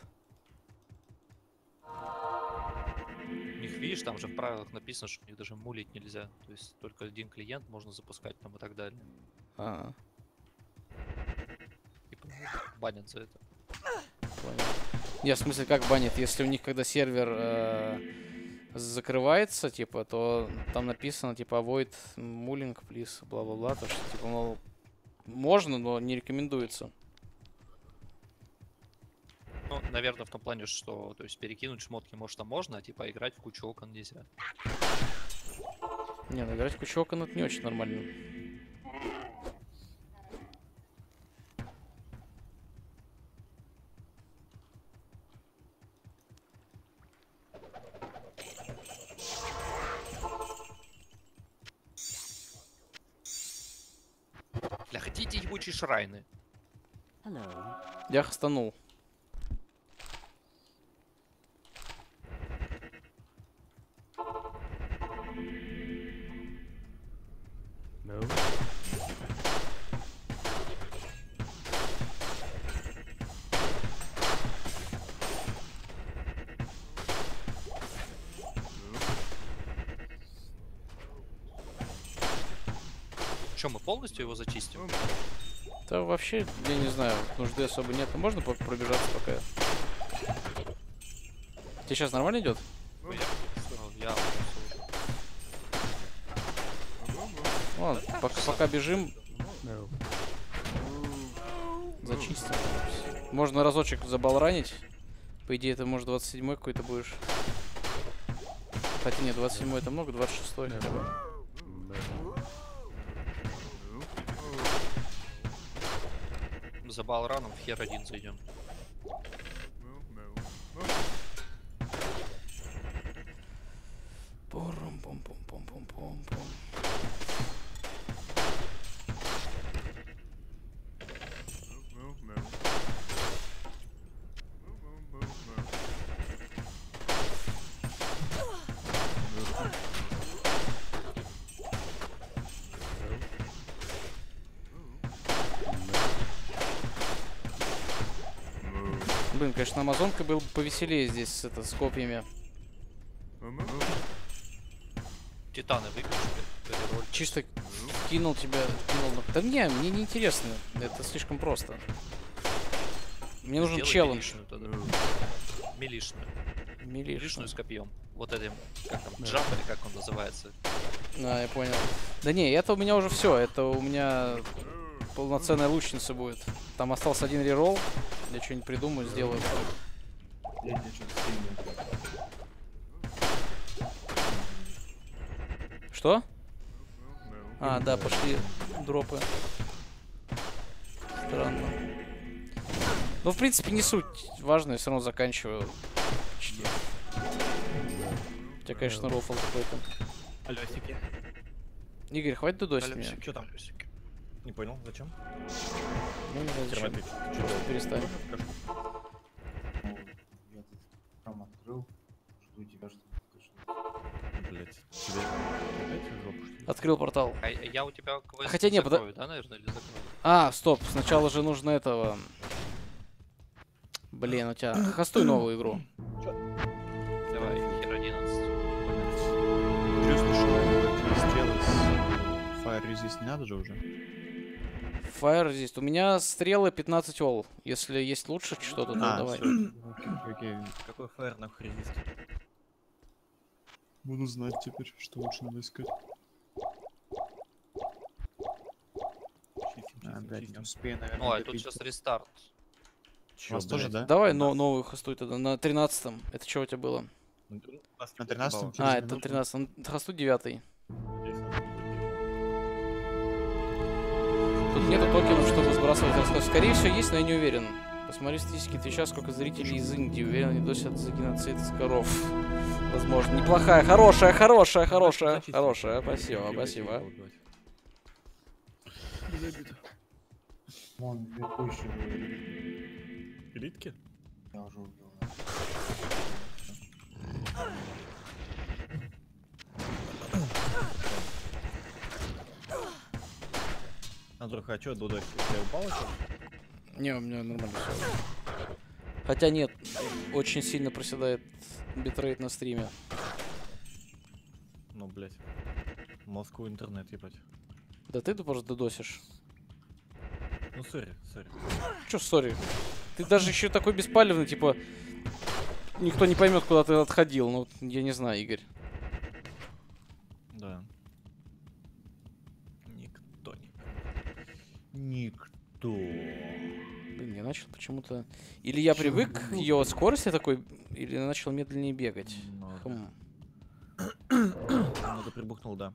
E: У них, видишь, там же в правилах написано, что у них даже мулить нельзя. То есть только один клиент можно запускать там и так далее.
C: А,
E: Типа, банят за это.
C: понял. Не, в смысле, как банит? Если у них, когда сервер э, закрывается, типа, то там написано, типа, avoid mulling, please, бла-бла-бла, то что, типа, мол, можно, но не рекомендуется.
E: Ну, наверное, в том плане, что то есть перекинуть шмотки, может, там можно, а типа играть в кучу окон нельзя.
C: Не, ну играть в кучу окон это не очень нормально.
D: окраины.
C: Я хастанул.
E: No. Что, мы полностью его зачистим?
C: Ну, да вообще, я не знаю, нужды особо нет. А Можно по- пробежаться пока? Тебе сейчас нормально идет?
E: Ну, я, ну,
C: Ладно, пока, пока бежим. Зачистим. Можно разочек забалранить. По идее, это может 27 какой-то будешь. Хотя нет, 27 это много, 26 хотя бы.
E: за Балраном в хер один зайдем.
C: Конечно, Амазонка был бы повеселее здесь с, это, с копьями.
E: Титаны перероль.
C: Чисто кинул тебя, кинул. Да не, мне не интересно. Это слишком просто. Мне нужен
E: Сделай
C: челлендж.
E: милишную. Милишную.
C: Милишную.
E: С копьем. Вот этим, как там, джамп или как он называется.
C: А, я понял. Да не, это у меня уже все. Это у меня полноценная лучница будет. Там остался один реролл. Я что-нибудь придумаю, сделаю.
G: Я.
C: Что? А, да, пошли дропы. Странно. Ну, в принципе, не суть. Важно, я все равно заканчиваю. Почти. У тебя, конечно, рофл какой-то.
B: Алёсики.
C: Игорь, хватит дудосить меня.
B: Что там? Не понял, зачем?
C: Ну, не знаю, зачем. Перестань.
G: Ну, Я тут там открыл. Жду тебя, что ты скажешь.
B: Блять. Тебе опять в жопу, что ли?
C: Открыл портал.
E: А я у тебя квест
C: Хотя не,
E: закрою, да, наверное, или?
C: А, стоп, сначала же нужно этого. Блин, у тебя. Хостуй новую игру.
E: Давай, хер 11.
A: Дрюс, ну что, стрелы с Fire Resist не надо же уже?
C: Fire Resist. У меня стрелы 15 ол. Если есть лучше что-то, то
A: А,
C: давай.
A: окей.
B: Какой фаер нахуй резист?
A: Буду знать теперь, что лучше надо искать.
B: Чистим,
A: А,
B: чистим, чистим.
A: успею, наверное,
E: тут сейчас рестарт.
A: У вас тоже, да?
C: Давай но, новую хостуй тогда. На 13 Это что у тебя было?
B: Ну,
A: На
B: не
A: 13
B: баллов.
A: через
C: А, это
A: минуту.
C: 13 Хостуй 9
B: Здесь
C: Тут нету токенов, чтобы сбрасывать. Скорее всего, есть, но я не уверен. Посмотри статистики Твича, сколько зрителей из Индии. Уверен, они досят за геноцид коров. Возможно. Неплохая, хорошая, хорошая, хорошая, хорошая. Спасибо, спасибо.
G: Вон, еще были.
B: Элитки?
G: Я уже убил.
B: Андрюха, а чё, Дудок, у тебя упало что
C: Не, у меня нормально все. Хотя нет, очень сильно проседает битрейт на стриме.
B: Ну, блять. Москву интернет, ебать.
C: Да ты просто додосишь.
B: Ну, сори, сори.
C: Чё, сори? Ты даже еще такой беспалевный, типа... Никто не поймет, куда ты отходил. Ну, я не знаю, Игорь.
B: Да. Никто не Никто.
C: Блин, я начал почему-то... Или я привык к ее скорости такой, или начал медленнее бегать.
B: Ну.
C: Хм.
B: Много прибухнул, да.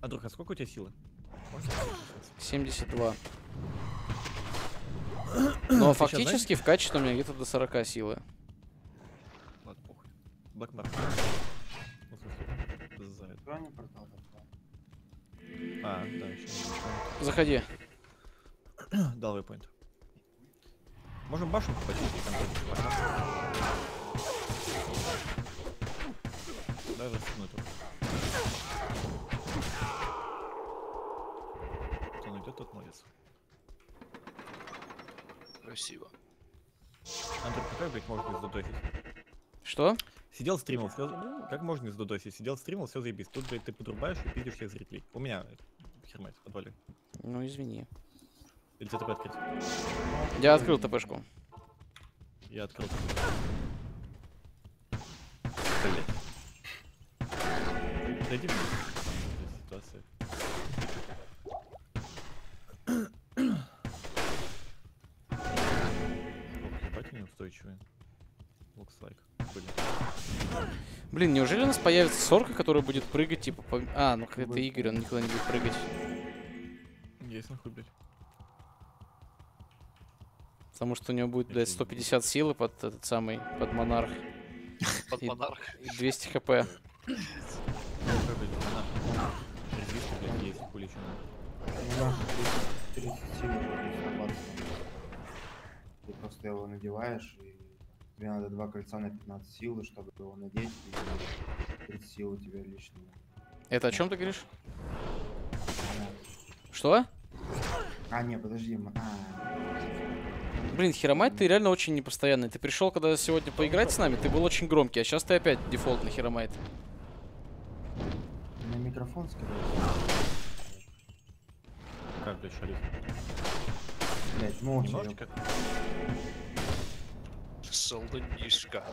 B: Андрюха, а сколько у тебя силы? Можно спросить?
C: 72.
B: Ты
C: Но фактически в качестве у меня где-то до 40 силы.
B: Не
C: Заходи.
B: Дал вейпоинт. Можем башенку почистить там. Дай распну эту. Кто найдет, тот молится.
E: Красиво.
B: Андрей, какой блядь, может быть задохить?
C: Что?
B: Сидел, стримил, все... Как можно из додосить? Сидел, стримил, все заебись. Тут, блядь, ты подрубаешь и пиздишь всех зрителей. У меня хермать, отвали.
C: Ну, извини.
B: Или такое открыть?
C: Я открыл ТПшку.
B: Я открыл. Блядь. Зайди в ситуации. Ебать они устойчивые. Looks like. Блин.
C: Блин, неужели у нас появится сорка, которая будет прыгать, типа, по... А, ну это Игорь, он никуда не будет прыгать.
B: Есть нахуй, блядь.
C: Потому что у него будет, блядь, 150 силы под этот самый, под монарх.
E: Под монарх.
C: И 200 хп.
B: Ну, как, блядь, она- Резистор, блядь, есть, хули ещё надо.
G: Да, 30 сил уже слабаться. Ты просто его надеваешь, и тебе надо два кольца на 15 сил, чтобы его надеть, и 30 сил у тебя лишние.
C: Это о чем ты говоришь? Что?
G: А, не, подожди. А,
C: Блин, Хиромайт, ты реально очень непостоянный. Ты пришел, когда сегодня поиграть с нами, ты был очень громкий, а сейчас ты опять дефолтный Хиромайт.
G: меня микрофон скорее.
B: Как, блядь, шарит?
G: Блять, молча.
B: Немножечко?
E: Шалунишка.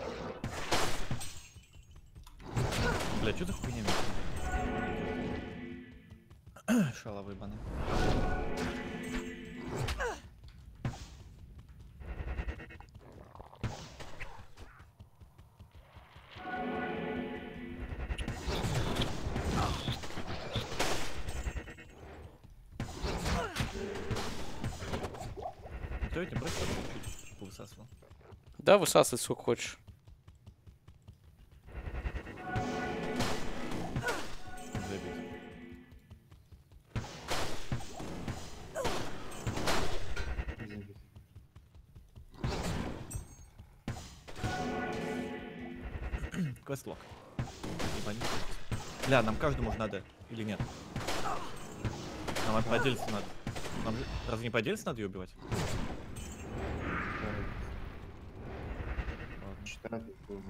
B: Бля, что за хуйня? Шаловый баны.
C: Да, высасывай сколько хочешь.
B: Квестлок. Ебанись. Бля, нам каждому же надо, или нет? Нам по отдельности надо. Нам же- разве не по отдельности надо ее убивать? Ладно.
G: Четвертый был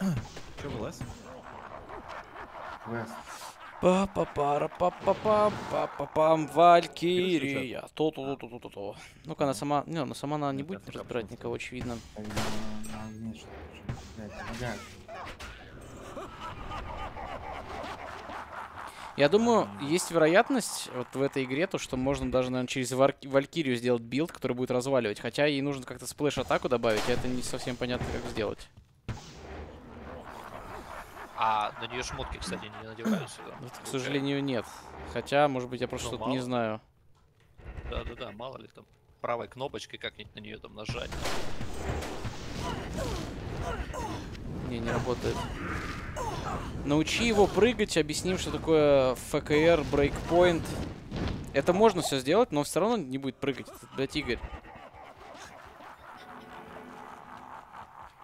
G: Вест.
B: Че, вылазь?
G: Вест.
C: па па пара па па пам па па пам Валькирия. то то то то то то Ну-ка, она сама... Не, она сама она не будет разбирать никого, очевидно.
G: А.
C: Я думаю, есть вероятность вот в этой игре, то, что можно даже, наверное, через вар- Валькирию сделать билд, который будет разваливать. Хотя ей нужно как-то сплэш-атаку добавить, и это не совсем понятно, как сделать.
E: А на нее шмотки, кстати, не надеваются. да?
C: Вот, к сожалению, нет. Хотя, может быть, я просто
E: Ну,
C: что-то не знаю.
E: Да-да-да, мало ли там. Правой кнопочкой как-нибудь на нее там нажать.
C: Не, не работает. Научи его прыгать, объясним, что такое ФКР, брейкпоинт. Это можно все сделать, но все равно не будет прыгать. Это, блядь, Игорь.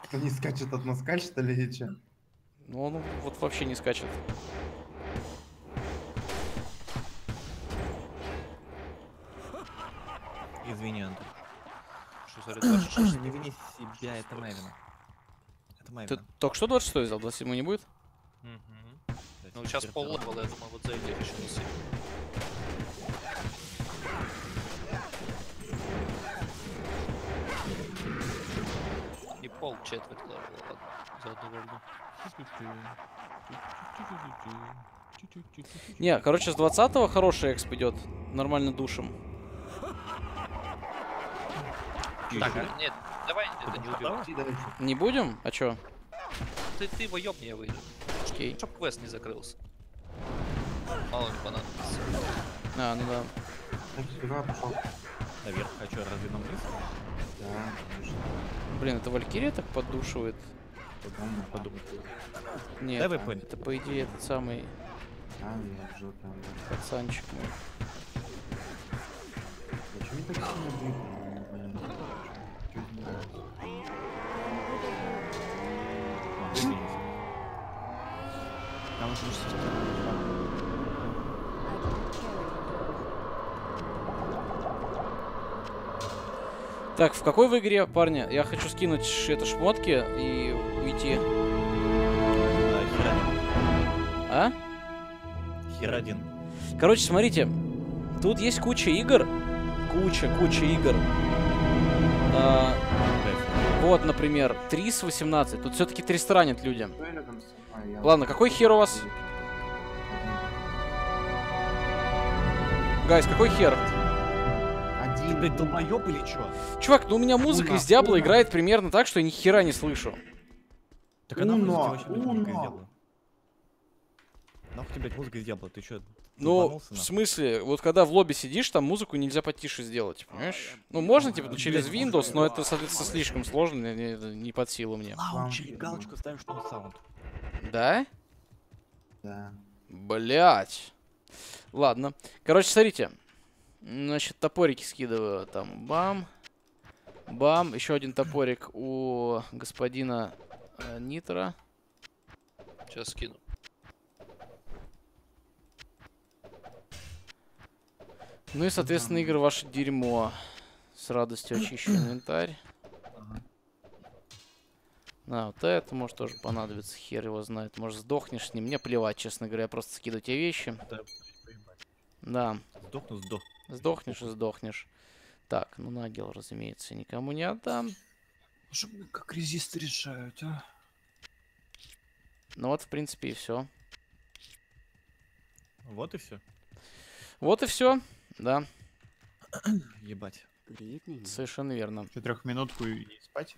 G: Кто не скачет от носка, что ли, или че?
C: Ну, он вот вообще не скачет.
B: Извини, Андрей.
E: Что за 26?
B: Не вини себя, это моя вина. Это моя
C: Ты
B: вина.
C: только что 26 взял, 27 не будет?
B: Блядь,
E: Ну сейчас пол левела, я думаю, вот зайдет еще на сильно. И пол четверть левела, ладно. За одну волну.
C: Не, короче, с 20 хороший эксп идет. Нормально душим.
E: Так, а, нет, давай это не
C: будем? А чё?
E: Ты, ты его ёбни, я выйду.
C: Окей.
E: Чтоб квест не закрылся. Мало не понадобится.
C: А, ну да.
G: Пошел.
B: Наверх, а что, разве нам вниз?
G: Да, конечно.
C: Блин, это Валькирия так поддушивает?
G: Подумай.
C: Нет,
B: Дай вейпоинт.
C: это по идее этот самый
G: А, там. да.
C: пацанчик мой.
G: Почему так сильно бьют?
C: Так, в какой вы игре, парни? Я хочу скинуть это шмотки и уйти.
B: Один.
C: А?
B: Хер один.
C: Короче, смотрите. Тут есть куча игр. Куча, куча игр. А, вот, например, 3 с 18. Тут все-таки 3 ранят людям. Ладно, какой хер у вас? Гайс, какой хер?
B: Ты,
G: Один.
B: блядь, долбоёб или чё?
C: Чувак, ну у меня музыка
G: Уна,
C: из Диабло
G: Уна.
C: играет примерно так, что я ни хера не слышу.
B: Так она вообще, блядь, музыка из. Диабло. Нахуй тебе, блядь, музыка из Диабло, ты чё?
C: Ну, в смысле, вот когда в лобби сидишь, там музыку нельзя потише сделать, понимаешь? Ну, можно, типа, ну, через Windows, но это, соответственно, слишком сложно, не- не под силу мне.
B: Лаунчер, галочку ставишь, что он саунд.
C: Да?
G: Да.
C: Блять. Ладно. Короче, смотрите. Значит, топорики скидываю. Там бам. Бам. Еще один топорик у господина э, Нитро.
E: Сейчас скину.
C: Ну и, соответственно, игры ваше дерьмо. С радостью очищу инвентарь. На, вот это может тоже понадобится, хер его знает. Может сдохнешь с ним. Мне плевать, честно говоря, я просто скидываю тебе вещи.
B: Да,
C: Да,
B: Сдохну, сдох.
C: сдохнешь и сдохнешь. Так, ну нагел, разумеется, никому не отдам.
A: Что, как резисты решают, а?
C: Ну вот, в принципе, и все.
B: Вот и все.
C: Вот и все. Да,
B: Ебать.
C: Совершенно верно.
A: Трехминутку и и спать?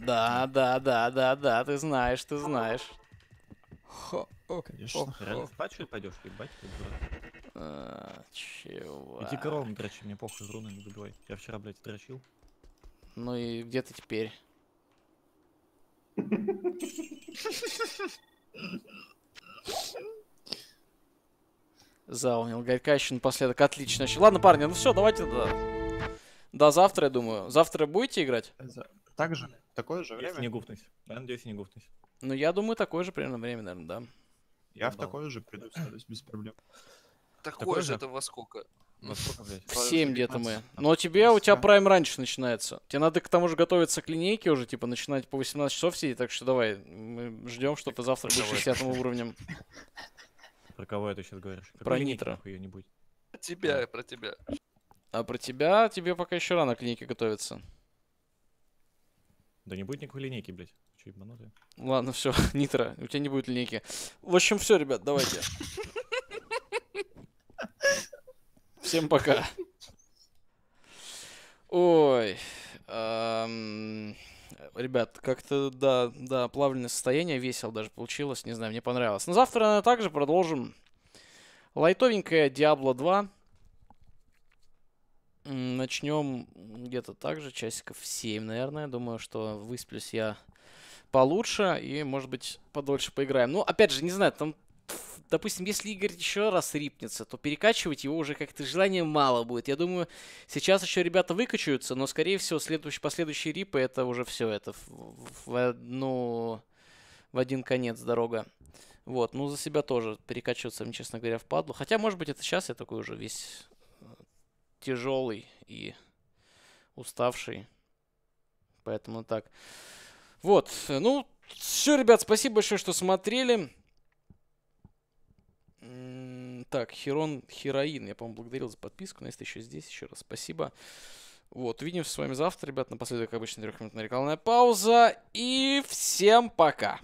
C: Да, да, да, да, да, ты знаешь, ты знаешь. Хо, о,
A: Конечно.
B: Реально спать что ли пойдешь? Ебать, ты дурак.
C: а, чувак.
B: Иди корову дрочи, мне похуй, руны не забивай. Я вчера, блядь, дрочил.
C: Ну и где ты теперь? Заунил Горька еще напоследок. Отлично. Ладно, парни, ну все, давайте до... до завтра, я думаю. Завтра будете играть?
A: За- Так же? Такое же
B: Если не
A: время?
B: гуфнусь. Я надеюсь, не гуфнусь.
C: Ну, я думаю, такое же примерно время, наверное, да.
A: Я в такое же приду, без проблем.
E: Такое же
B: же?
E: это во сколько?
B: Во сколько, блядь?
C: В
A: По
C: 7 где-то мы.
A: 19.
C: Но тебе, у тебя прайм раньше начинается. Тебе надо к тому же готовиться к линейке уже, типа, начинать по 18 часов сидеть, так что давай, мы ждем, что ты завтра будешь
E: Давай.
C: 60 уровнем.
B: Про кого это сейчас говоришь?
C: Про Нитро.
B: не будет?
E: Про тебя, про тебя.
C: А про тебя, тебе пока еще рано к линейке готовиться.
B: Да не будет никакой линейки, блядь. Че, ебанутые?
C: Ладно, все, Нитро, у тебя не будет линейки. В общем, все, ребят, давайте. Всем пока. Ой. Ребят, как-то, да, да, плавленное состояние, весело даже получилось, не знаю, мне понравилось. Но завтра также продолжим. Лайтовенькая Diablo 2. Начнем где-то так же, часиков в 7, наверное. Думаю, что высплюсь я получше и, может быть, подольше поиграем. Ну, опять же, не знаю, там, допустим, если Игорь еще раз рипнется, то перекачивать его уже как-то желания мало будет. Я думаю, сейчас еще ребята выкачаются, но, скорее всего, следующие, последующие рипы это уже все, это в- в одну, в один конец дорога. Вот, ну, за себя тоже перекачиваться, мне, честно говоря, впадло. Хотя, может быть, это сейчас я такой уже весь тяжелый и уставший. Поэтому так. Вот, ну, все, ребят, спасибо большое, что смотрели. Так, Херон Хероин, я, по-моему, благодарил за подписку, но если еще здесь, еще раз спасибо. Вот, увидимся с вами завтра, ребят, напоследок обычно трехминутная рекламная пауза, и всем пока!